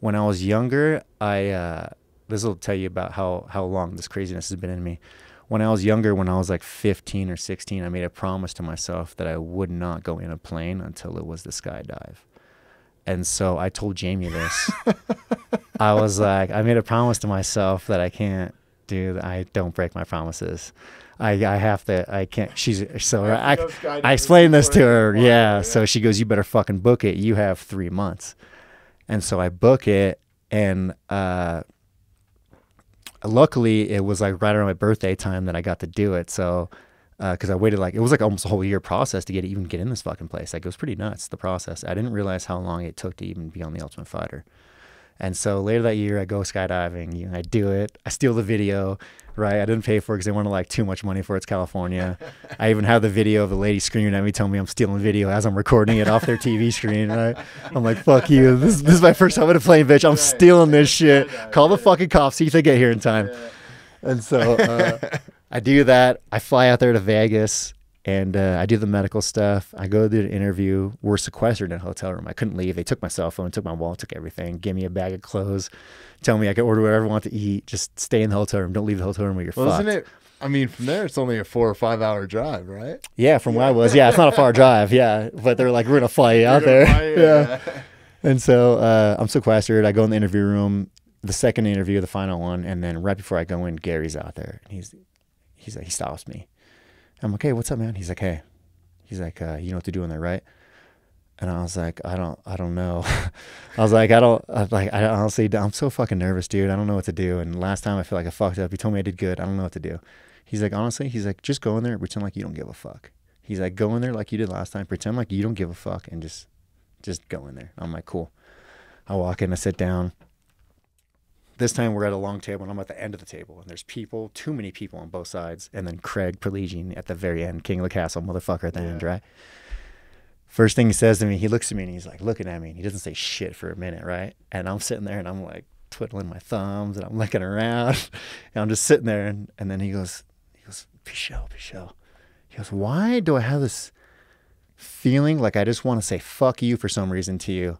when I was younger, I, uh, this will tell you about how, how long this craziness has been in me. When I was younger, when I was like 15 or 16, I made a promise to myself that I would not go in a plane until it was the skydive. And so I told Jamie this. [laughs] I was like, I made a promise to myself that I can't do, I don't break my promises. I, I have to, I can't, she's, so I, I, I explained this to her. Yeah. So she goes, you better fucking book it. You have three months. And so I book it and, uh, luckily it was like right around my birthday time that I got to do it. So, because I waited like it was like almost a whole year process to get even get in this fucking place. Like it was pretty nuts the process. I didn't realize how long it took to even be on the Ultimate Fighter. And so later that year, I go skydiving. You know, I do it. I steal the video, right? I didn't pay for it because they wanted like too much money for it. It's California. [laughs] I even have the video of the lady screaming at me, telling me I'm stealing video as I'm recording it off their TV screen, right? I'm like, fuck you. This, this is my first time at a plane, bitch. I'm stealing this shit. Call the fucking cops. See if they get here in time. And so uh, [laughs] I do that. I fly out there to Vegas and uh, I do the medical stuff. I go to the interview. We're sequestered in a hotel room. I couldn't leave. They took my cell phone, took my wallet, took everything, gave me a bag of clothes, tell me I could order whatever I want to eat. Just stay in the hotel room. Don't leave the hotel room or you're Well, fucked. isn't it? I mean, from there, it's only a four or five hour drive, right? Yeah, from where I was. Yeah, it's not a far drive. Yeah, but they're like, we're gonna fly you out there. you, [laughs] yeah. And so uh, I'm sequestered. I go in the interview room, the second interview, the final one, and then right before I go in, Gary's out there, and he's he's like, he stops me. I'm like, hey, what's up, man? He's like, hey, he's like, uh, you know what to do in there, right? And I was like, I don't, I don't know. [laughs] I was like, I don't, I like, I honestly, I'm so fucking nervous, dude. I don't know what to do. And last time I feel like I fucked up. He told me I did good. I don't know what to do. He's like, honestly, he's like, just go in there, pretend like you don't give a fuck. He's like, go in there like you did last time, pretend like you don't give a fuck, and just, just go in there. I'm like, cool. I walk in, I sit down. This time we're at a long table, and I'm at the end of the table, and there's people, too many people on both sides, and then Craig Piligian at the very end, king of the castle, motherfucker at the end, right? First thing he says to me, he looks at me and he's like looking at me, and he doesn't say shit for a minute, right? And I'm sitting there, and I'm like twiddling my thumbs, and I'm looking around, [laughs] and I'm just sitting there, and, and then he goes, he goes, Pichel, Pichel. He goes, why do I have this feeling like I just want to say fuck you for some reason to you?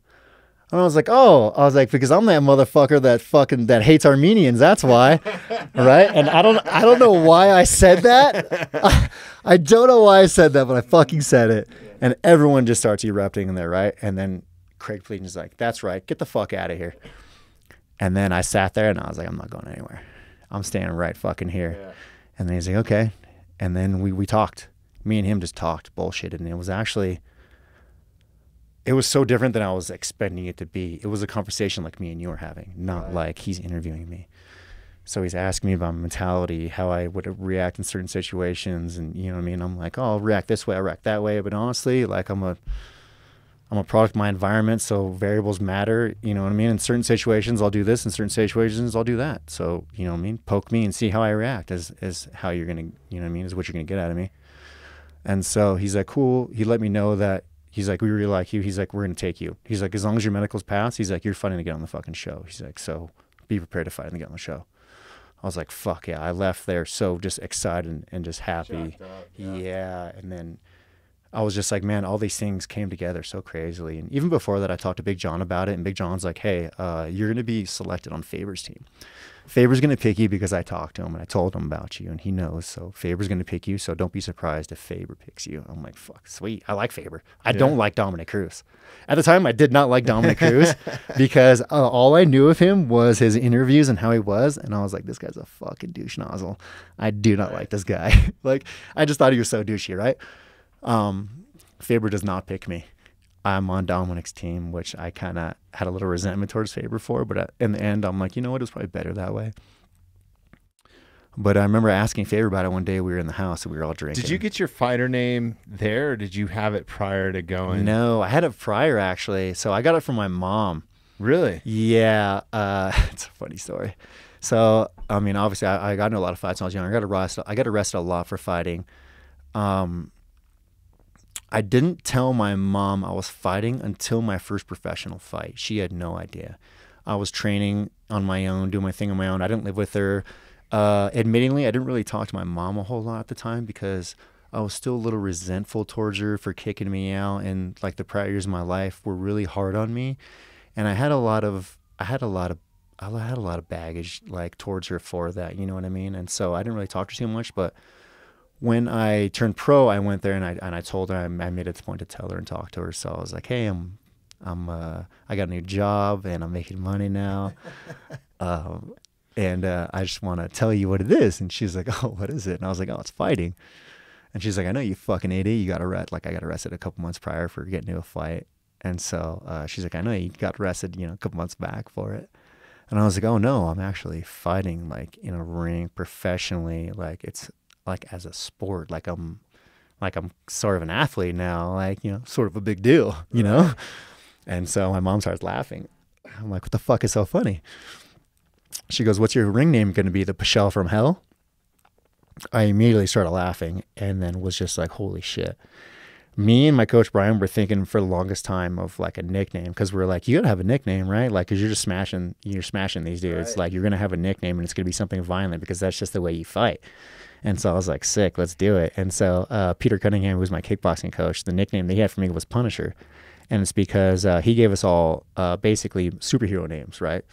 And I was like, oh, I was like, because I'm that motherfucker that fucking that hates Armenians. That's why, [laughs] right? And I don't, I don't know why I said that. I, I don't know why I said that, but I fucking said it, and everyone just starts erupting in there, right? And then Craig Piligian's like, that's right, get the fuck out of here. And then I sat there and I was like, I'm not going anywhere. I'm staying right fucking here. And then he's like, okay. And then we we talked. Me and him just talked, bullshitted, and it was actually it was so different than I was expecting it to be. It was a conversation like me and you are having, not like he's interviewing me. So he's asking me about my mentality, how I would react in certain situations, and you know what I mean. I'm like, oh, I'll react this way, I react that way, but honestly, like I'm a I'm a product of my environment, so variables matter. You know what I mean? In certain situations, I'll do this. In certain situations, I'll do that. So you know what I mean? Poke me and see how I react. Is is how you're gonna, you know what I mean? Is what you're gonna get out of me. And so he's like, cool. He let me know that he's like, we really like you. He's like, we're gonna take you. He's like, as long as your medical's passed, he's like, you're fighting to get on the fucking show. He's like, so be prepared to fight and get on the show. I was like, fuck yeah. I left there so just excited and, and just happy. Yeah. And then I was just like, man, all these things came together so crazily. And even before that, I talked to Big John about it, and Big John's like, hey, uh, you're gonna be selected on Faber's team. Faber's gonna pick you because I talked to him and I told him about you, and he knows. So Faber's gonna pick you. So don't be surprised if Faber picks you. I'm like, fuck, sweet. I like Faber. I don't like Dominick Cruz. At the time, I did not like Dominick Cruz [laughs] because uh, all I knew of him was his interviews and how he was, and I was like, this guy's a fucking douche nozzle. I do not like this guy. [laughs] like, I just thought he was so douchey, right? Um, Faber does not pick me. I'm on Dominick's team, which I kind of had a little resentment towards Faber for, but uh, in the end, I'm like, you know what? It was probably better that way. But I remember asking Faber about it one day. We were in the house and we were all drinking. Did you get your fighter name there, or did you have it prior to going? No, I had it prior actually. So I got it from my mom. Really? Yeah, uh, [laughs] it's a funny story. So I mean, obviously, I, I got into a lot of fights when I was young. I got arrested. I got arrested a lot for fighting. Um, I didn't tell my mom I was fighting until my first professional fight. She had no idea. I was training on my own, doing my thing on my own. I didn't live with her. Uh, admittingly, I didn't really talk to my mom a whole lot at the time because I was still a little resentful towards her for kicking me out, and like the prior years of my life were really hard on me, and I had a lot of, I had a lot of, I had a lot of baggage like towards her for that. You know what I mean? And so I didn't really talk to her too much, but when I turned pro, I went there and I and I told her I, I made it a point to tell her and talk to her. So I was like, "Hey, I'm I'm uh, I got a new job and I'm making money now, [laughs] um, and uh, I just want to tell you what it is." And she's like, [laughs] "Oh, what is it?" And I was like, "Oh, it's fighting." And she's like, "I know you fucking idiot. You got arrested. Like I got arrested a couple months prior for getting into a fight." And so uh, she's like, "I know you got arrested, you know, a couple months back for it." And I was like, "Oh no, I'm actually fighting like in a ring professionally. Like it's like as a sport. Like I'm like I'm sort of an athlete now. Like you know, sort of a big deal. You know." And so my mom starts laughing. I'm like, "What the fuck is so funny?" She goes, "What's your ring name going to be? The Pichel from Hell?" I immediately started laughing and then was just like, "Holy shit." me and my coach Brian were thinking for the longest time of like a nickname because we're like, you gotta have a nickname, right? Like, cause you're just smashing, you're smashing these dudes. Like, you're gonna have a nickname and it's gonna be something violent because that's just the way you fight. And so I was like, sick, let's do it. And so uh, Peter Cunningham, who was my kickboxing coach, the nickname that he had for me was Punisher. And it's because uh, he gave us all uh, basically superhero names, right?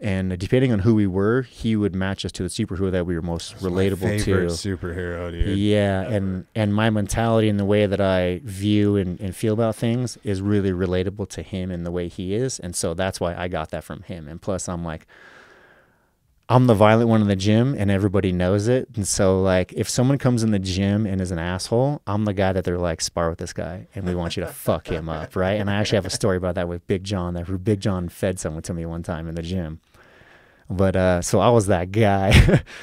And depending on who we were, he would match us to the superhero that we were most relatable to. Favorite superhero, dude. Yeah, and and my mentality and the way that I view and, and feel about things is really relatable to him and the way he is, and so that's why I got that from him. And plus, I'm like, I'm the violent one in the gym, and everybody knows it. And so, like, if someone comes in the gym and is an asshole, I'm the guy that they're like, spar with this guy, and we want you to [laughs] fuck him up, right? And I actually have a story about that with Big John. That Big John fed someone to me one time in the gym. But uh, so I was that guy.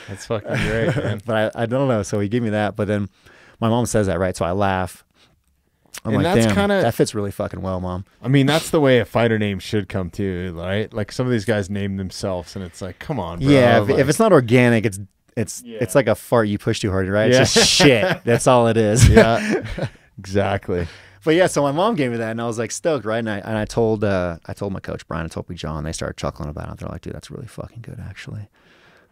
That's fucking great, man. [laughs] but I, I don't know. So he gave me that. But then my mom says that, right? So I laugh. I'm And like, that's damn, kinda- that fits really fucking well, mom. I mean, that's the way a fighter name should come too, right? Like some of these guys name themselves, and it's like, come on, bro. yeah, if, like- if it's not organic, it's it's Yeah. it's like a fart you push too hard, right? Yeah. It's just shit. That's all it is. [laughs] yeah, [laughs] exactly. But yeah, so my mom gave me that, and I was like stoked, right? And I and I told uh, I told my coach Brian, I told Big John, they started chuckling about it. They're like, dude, that's really fucking good, actually.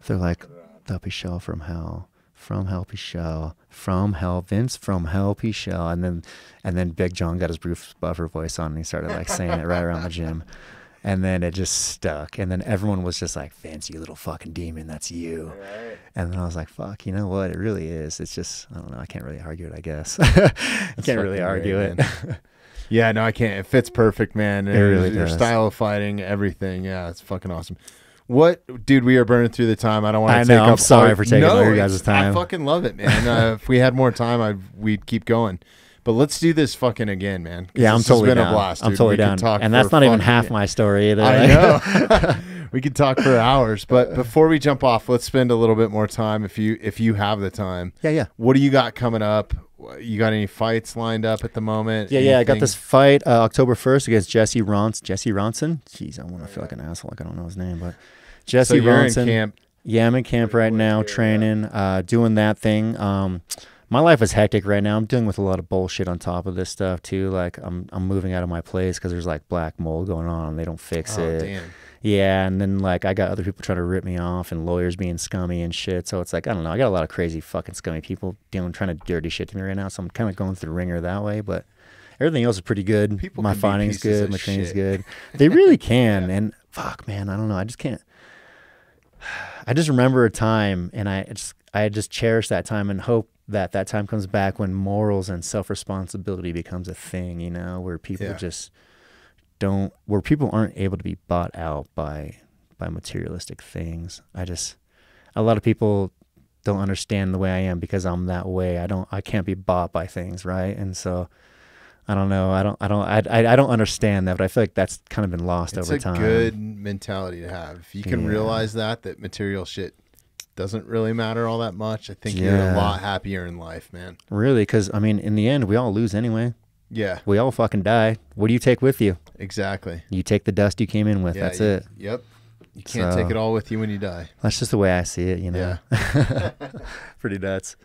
They're like, the shell from hell, from hell Pichel, from hell Vince, from hell Pichel, and then and then Big John got his Bruce Buffer voice on, and he started like saying it right around the gym. [laughs] And then it just stuck. And then everyone was just like, Vince, you little fucking demon, that's you. And then I was like, fuck, you know what? It really is. It's just, I don't know. I can't really argue it, I guess. [laughs] I can't really argue great, it. Yeah, no, I can't. It fits perfect, man. It really Your does. style of fighting, everything. Yeah, it's fucking awesome. What, dude? We are burning through the time. I don't want to I take know, I'm up sorry all- for taking no, all your guys' time. I fucking love it, man. uh, [laughs] if we had more time, I we'd keep going. But let's do this fucking again, man. Yeah, I'm totally been down. a blast. I'm totally We down. talk And that's not even half my story either. I [laughs] know. [laughs] we could talk for hours, but before we jump off, let's spend a little bit more time if you if you have the time. yeah, yeah. What do you got coming up? You got any fights lined up at the moment? Yeah, yeah. I got this fight uh, October 1st against Jesse Ronson. Jesse Ronson? Jeez, I want to feel like an asshole. Like I don't know his name, but Jesse you're Ronson. camp. Yeah, I'm in camp right now, training, uh, doing that thing. Um, my life is hectic right now. I'm dealing with a lot of bullshit on top of this stuff too. Like I'm I'm moving out of my place because there's like black mold going on and they don't fix Oh it. damn. Yeah, and then like I got other people trying to rip me off and lawyers being scummy and shit. So it's like I don't know. I got a lot of crazy fucking scummy people doing trying to dirty shit to me right now. So I'm kind of going through the ringer that way, but. Everything else is pretty good. People my finding's good. My training's good. They really [laughs] can. And fuck, man, I don't know. I just can't. I just remember a time, and I just I just cherish that time and hope that that time comes back when morals and self responsibility becomes a thing. You know, where people Yeah. just don't, where people aren't able to be bought out by by materialistic things. I just a lot of people don't understand the way I am because I'm that way. I don't I can't be bought by things, right? And so. I don't know. I don't. I don't. I, I. Don't understand that, but I feel like that's kind of been lost It's over time. It's a good mentality to have. If you can Yeah. realize that that material shit doesn't really matter all that much, I think you're a lot happier in life, man. Really, because I mean, in the end, we all lose anyway. Yeah, We all fucking die. What do you take with you? exactly. You take the dust you came in with. Yeah, That's you- it. Yep. You can't So- take it all with you when you die. That's just the way I see it. You know. Yeah. [laughs] Pretty nuts.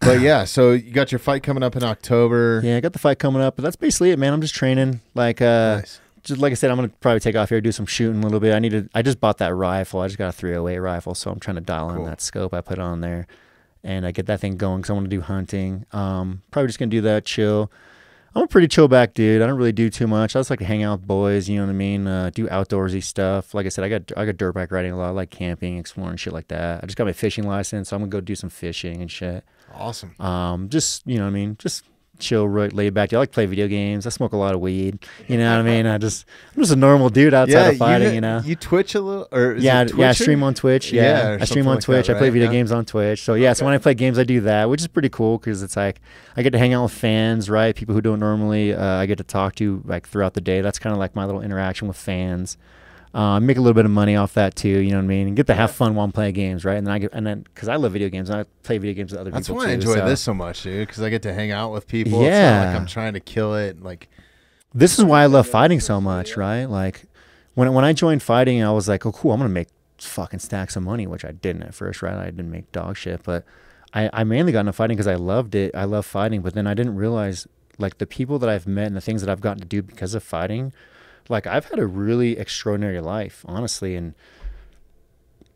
But yeah, so you got your fight coming up in October. Yeah, I got the fight coming up, but that's basically it, man. I'm just training. Like, uh, Nice. just like I said, I'm gonna probably take off here, do some shooting a little bit. I need to. I just bought that rifle. I just got a 308 rifle, so I'm trying to dial Cool. in that scope. I put on there, and I get that thing going because I want to do hunting. Um, probably just gonna do that, chill. I'm a pretty chill back dude. I don't really do too much. I just like to hang out with boys. You know what I mean? Uh, do outdoorsy stuff. Like I said, I got I got dirt bike riding a lot. I like camping, exploring shit like that. I just got my fishing license, so I'm gonna go do some fishing and shit. Awesome. Um, just you know what I mean, just chill, right, laid back. I like to play video games. I smoke a lot of weed. You know what I mean? I just I'm just a normal dude outside of fighting. You, know? You twitch a little, or is yeah, yeah. I stream on Twitch. Yeah, Yeah, I stream on like Twitch. that, I play video Yeah. games on Twitch. So yeah, so when I play games, I do that, which is pretty cool because it's like I get to hang out with fans, right? People who don't normally uh, I get to talk to like throughout the day. That's kind of like my little interaction with fans. Uh, make a little bit of money off that too, you know what I mean, and get to have fun while I'm playing games, right? And then I get, and then because I love video games, and I play video games with other That's people That's why too. I enjoy so- this so much, dude. Because I get to hang out with people. It's not like I'm trying to kill it. Like, this is why I love fighting so much, right? Like when when I joined fighting, I was like, oh cool, I'm gonna make fucking stacks of money, which I didn't at first, right? I didn't make dog shit, but I, I mainly got into fighting because I loved it. I love fighting, but then I didn't realize like the people that I've met and the things that I've gotten to do because of fighting. Like I've had a really extraordinary life, honestly, and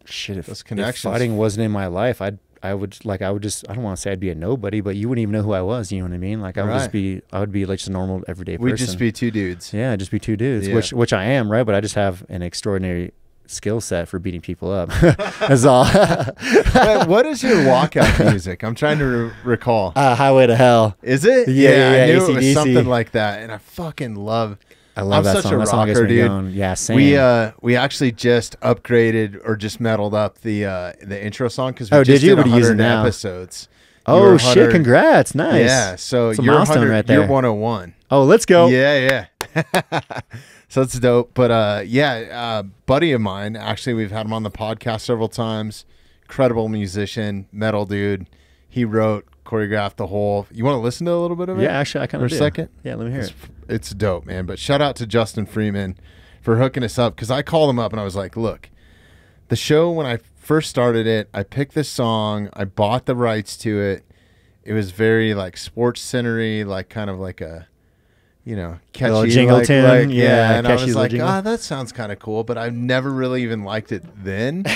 shit. If, Those if fighting wasn't in my life, I'd I would like I would just I don't want to say I'd be a nobody, but you wouldn't even know who I was. You know what I mean? Like I would Right. just be I would be like just a normal everyday person. we'd just be two dudes. Yeah, just be two dudes, Yeah. which which I am, right? But I just have an extraordinary skill set for beating people up. [laughs] That's all. Wait, what is your [laughs] walkout music? I'm trying to re- recall. uh, Highway to Hell. Is it? Yeah, yeah, I yeah, knew it was something like that, and I fucking love. I love I'm that such song. a that song rocker, dude. going. Yeah, same. We uh we actually just upgraded or just metaled up the uh the intro song because we Oh, just did you? did What are you 100 using episodes. Oh shit! Congrats, nice. Yeah, so you're milestone 100 right You're 101. Oh, let's go. Yeah, yeah. [laughs] so that's dope. But uh, yeah, uh, buddy of mine. Actually, we've had him on the podcast several times. Incredible musician, metal dude. He wrote, choreographed the whole. You want to listen to a little bit of it? Yeah, actually, I kind of For a second? Yeah, let me hear It's, it. it's dope, man. But shout out to Justin Freeman for hooking us up because I called him up and I was like, look, the show when I first started it, I picked this song, I bought the rights to it. It was very like sports centery, like kind of like a, you know, catchy Little jingle like, tune, like- yeah, And I was like, jingle. ah, that sounds kind of cool, but I've never really even liked it then. [laughs]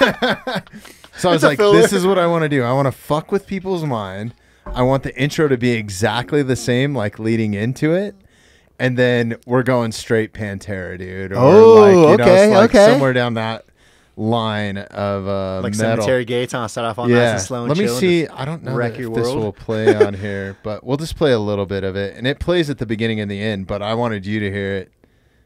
[laughs] so I was like, filler. this is what I want to do. I want to fuck with people's mind. I want the intro to be exactly the same, like leading into it. And then we're going straight Pantera, dude. Or Oh, like, you know, okay, it's like okay. somewhere down that line of uh, Like metal. Cemetery Gates, I'll set off all yeah. nice and slow and Let me chill and see. I don't know wreck if your this will play on [laughs] here, but we'll just play a little bit of it. And it plays at the beginning and the end, but I wanted you to hear it.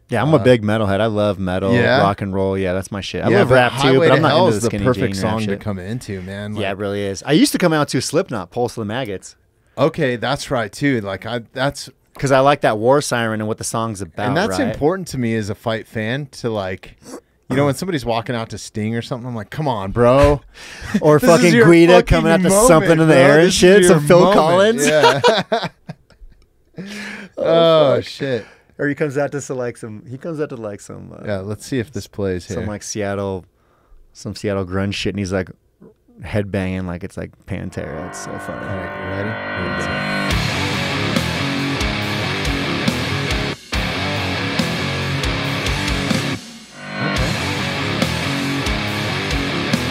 Yeah, I'm a big metalhead. I love metal, Uh, yeah? rock and roll. Yeah, that's my shit. I yeah, love rap too, but I'm not into the the skinny perfect jean song to come into, man. Yeah, it really is. I used to come out to Slipknot, Pulse of the Maggots, okay, that's right too. Like I, that's because I like that war siren and what the song's about. and that's right? important to me as a fight fan to like. You know, when somebody's walking out to Sting or something, I'm like, "Come on, bro!" [laughs] Or [laughs] fucking Guida fucking coming out to moment, something in the bro. air and shit. Some Phil moment. Collins. Yeah. [laughs] oh shit! [laughs] Or he comes out to like some. He comes out to like some. Uh, Yeah, let's see if this plays here. Some like Seattle, some Seattle grunge shit, and he's like, headbanging like it's like Pantera. It's so funny. All right, you ready? Yeah.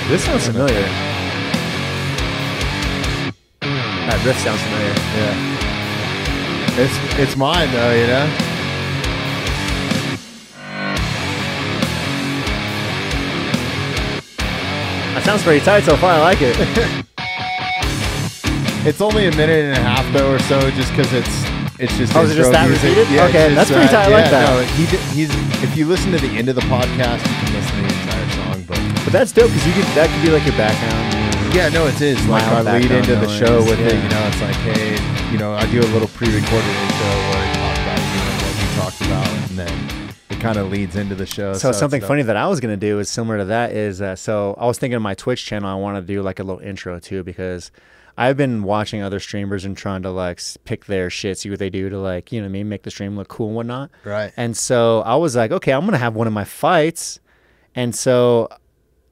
This sounds familiar. That riff sounds familiar. Yeah. It's it's mine though, you know. That sounds pretty tight so far. I like it. [laughs] It's only a minute and a half though, or so, just because it's it's just. Oh, is it just that music. repeated? Yeah, Okay, just that's pretty uh, tight. I like yeah, that. No, he d- he's if you listen to the end of the podcast, you can listen to the entire song. But but that's dope because you could that could be like your background. yeah, no, it is like I lead into the show with it. You know, it's like, hey, you know, I do a little pre-recorded intro where I talk about you know what we talked about, and then it kind of leads into the show. So it's something funny that I was gonna do is similar to that is uh, so I was thinking of my Twitch channel. I want to do like a little intro too because I've been watching other streamers and trying to like pick their shit, see what they do to like you know what I mean make the stream look cool and whatnot. Right. And so I was like, okay, I'm gonna have one of my fights, and so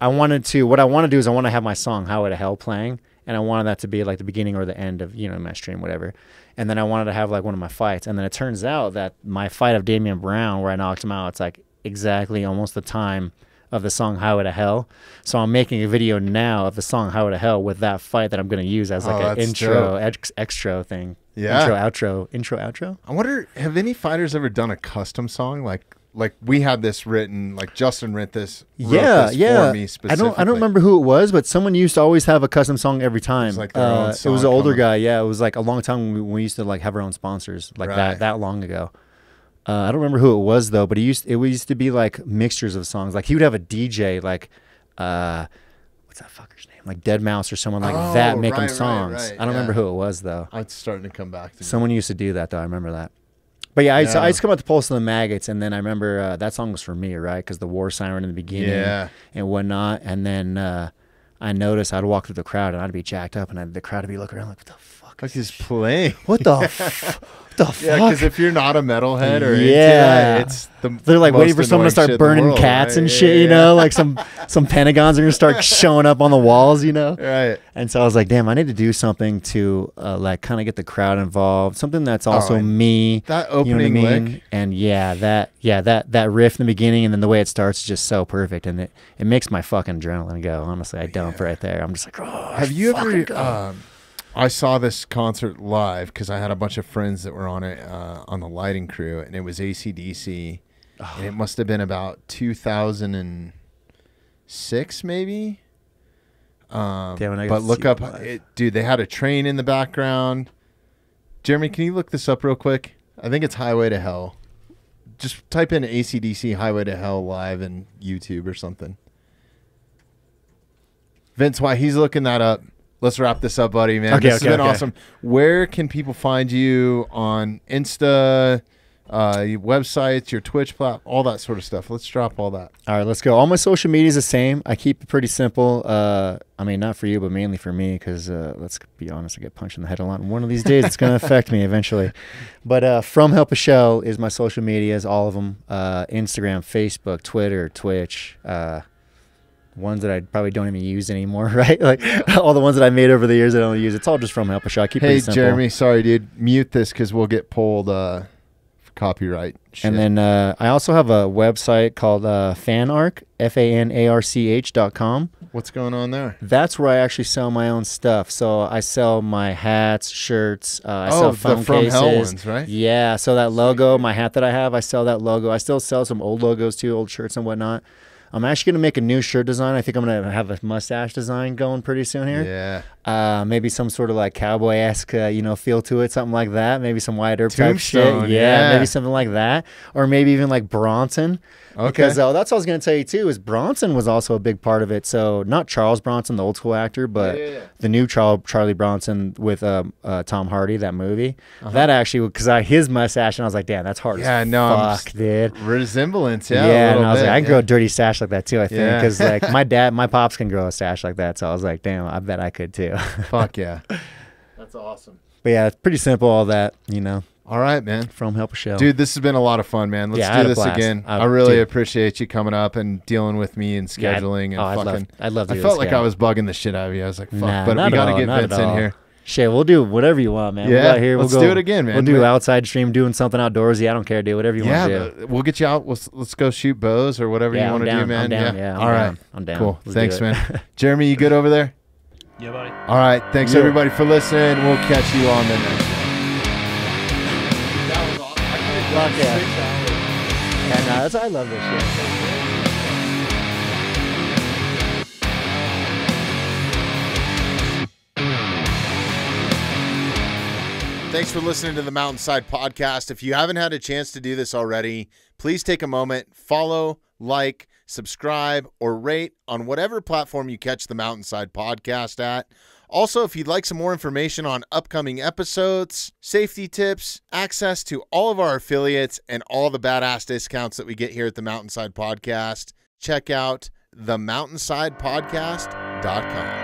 I wanted to. What I want to do is I want to have my song "Highway to Hell" playing, and I wanted that to be like the beginning or the end of you know my stream, whatever. And then I wanted to have like one of my fights, and then it turns out that my fight of Damien Brown, where I knocked him out, it's like exactly almost the time of the song "Highway to Hell." So I'm making a video now of the song "Highway to Hell" with that fight that I'm going to use as like Oh, an intro, ex- extra thing. Yeah. Intro, outro, intro, outro. I wonder, have any fighters ever done a custom song like like we had this written, like Justin wrote this. wrote yeah, this yeah. For me I don't. I don't remember who it was, but someone used to always have a custom song every time. like their own uh, it was an older guy. Yeah, it was like a long time when we, we used to like have our own sponsors like Right. that that long ago. Uh, I don't remember who it was though, but he used it used to be like mixtures of songs. Like he would have a DJ like, uh, what's that fucker's name? Like deadmau5 or someone like Oh, that making right, songs. right, I don't remember who it was though. It's starting to come back to me. Someone used to do that though. I remember that. But yeah, I, used to- I used to come out to Pulse of the Maggots, and then I remember uh, that song was for me, right? Because the war siren in the beginning Yeah. and whatnot. And then uh, I noticed I'd walk through the crowd and I'd be jacked up, and I'd, the crowd would be looking around like, "What the fuck? Like is he's this playing. What the? [laughs] the Yeah, fuck?" because if you're not a metalhead or Yeah. that, it's the They're like waiting for someone to start shit in the burning world, cats right? and Yeah, shit, you yeah. know, like some some pentagons are gonna start [laughs] showing up on the walls, you know. Right. And so I was like, damn, I need to do something to uh, like kind of get the crowd involved, something that's also and me. That you know what I opening mean? lick. And yeah, that yeah that that riff in the beginning, and then the way it starts is just so perfect, and it it makes my fucking adrenaline go. Honestly, I dump right there. I'm just like, oh, Have you ever? I saw this concert live because I had a bunch of friends that were on it uh, on the lighting crew, and it was ACDC, and it must have been about 2006, maybe. Um, Damn but look up, it dude. They had a train in the background. Jeremy, can you look this up real quick? I think it's Highway to Hell. Just type in ACDC Highway to Hell live in YouTube or something. Vince, why he's looking that up, let's wrap this up, buddy, man. Okay, this okay, has been okay. awesome. Where can people find you on Insta, uh, your websites, your Twitch platform, all that sort of stuff? Let's drop all that. All right, let's go. All my social media is the same. I keep it pretty simple. Uh, I mean, not for you, but mainly for me, because uh, let's be honest, I get punched in the head a lot. And one of these days, it's going [laughs] to affect me eventually. But uh, from Hell Pichel is my social medias, all of them: uh, Instagram, Facebook, Twitter, Twitch. Ones that I probably don't even use anymore, [laughs] right? Like all the ones that I made over the years, that I don't use. It's all just from Help a. I keep Hey. Jeremy, sorry, dude. Mute this because we'll get pulled uh, for copyright. Shit. And then uh, I also have a website called uh, Fanarch, F A N A R C H dot com. what's going on there? That's where I actually sell my own stuff. So I sell my hats, shirts. Uh, I Oh, sell the From cases. Hell ones, right? Yeah. So that logo, my hat that I have, I sell that logo. I still sell some old logos too, old shirts and whatnot. I'm actually gonna make a new shirt design. I think I'm gonna have a mustache design going pretty soon here. Yeah. Uh, maybe some sort of like cowboy esque, uh, you know, feel to it, something like that. Maybe some Wyatt Earp type shit. Yeah, yeah. maybe something like that, or maybe even like Bronson. Okay. Because uh, that's what I was going to tell you too. Is Bronson was also a big part of it. So not Charles Bronson, the old school actor, but yeah, yeah. the new Charles Charlie Bronson with um, uh, Tom Hardy, that movie. Uh-huh. That actually, because I his mustache, and I was like, damn, that's hard. Yeah, as no, I'm fuck, s- dude. Resemblance, yeah. Yeah, a and I was bit, like, I can yeah. grow a dirty stash like that too. I think Yeah. because like my [laughs] dad, my pops can grow a stash like that. So I was like, damn, I bet I could too. Fuck yeah. [laughs] That's awesome. But yeah, it's pretty simple, all that, you know. All right, man. from Hell Pichel. Dude, this has been a lot of fun, man. Let's Yeah, do this blast. again. Uh, I really dude. appreciate you coming up and dealing with me and Yeah, I'd- scheduling and oh, I'd love- fucking. I'd love to I do felt this, like yeah. I was bugging the shit out of you. I was like, fuck, Nah, but we got to get Vince in here. Shit, we'll do whatever you want, man. We'll Yeah, go out here. let's we'll do it again, man. We'll do But- outside stream, doing something outdoorsy. I don't care, dude. Whatever you Yeah, want to do. we'll get you out. Let's, let's go shoot bows or whatever Yeah, you want to do, man. I'm down. Yeah, I'm All right. down. I'm down. Cool. Let's Thanks, it. man. [laughs] Jeremy, you good over there? Yeah, buddy. All right. Thanks Yeah. everybody for listening. We'll catch you on the next Fuck yeah. Yeah, no, that's I love this shit. Thanks for listening to the Mountainside Podcast. If you haven't had a chance to do this already, please take a moment, follow, like, subscribe, or rate on whatever platform you catch the Mountainside Podcast at. Also, if you'd like some more information on upcoming episodes, safety tips, access to all of our affiliates, and all the badass discounts that we get here at the Mountainside Podcast, check out themountainsidepodcast.com.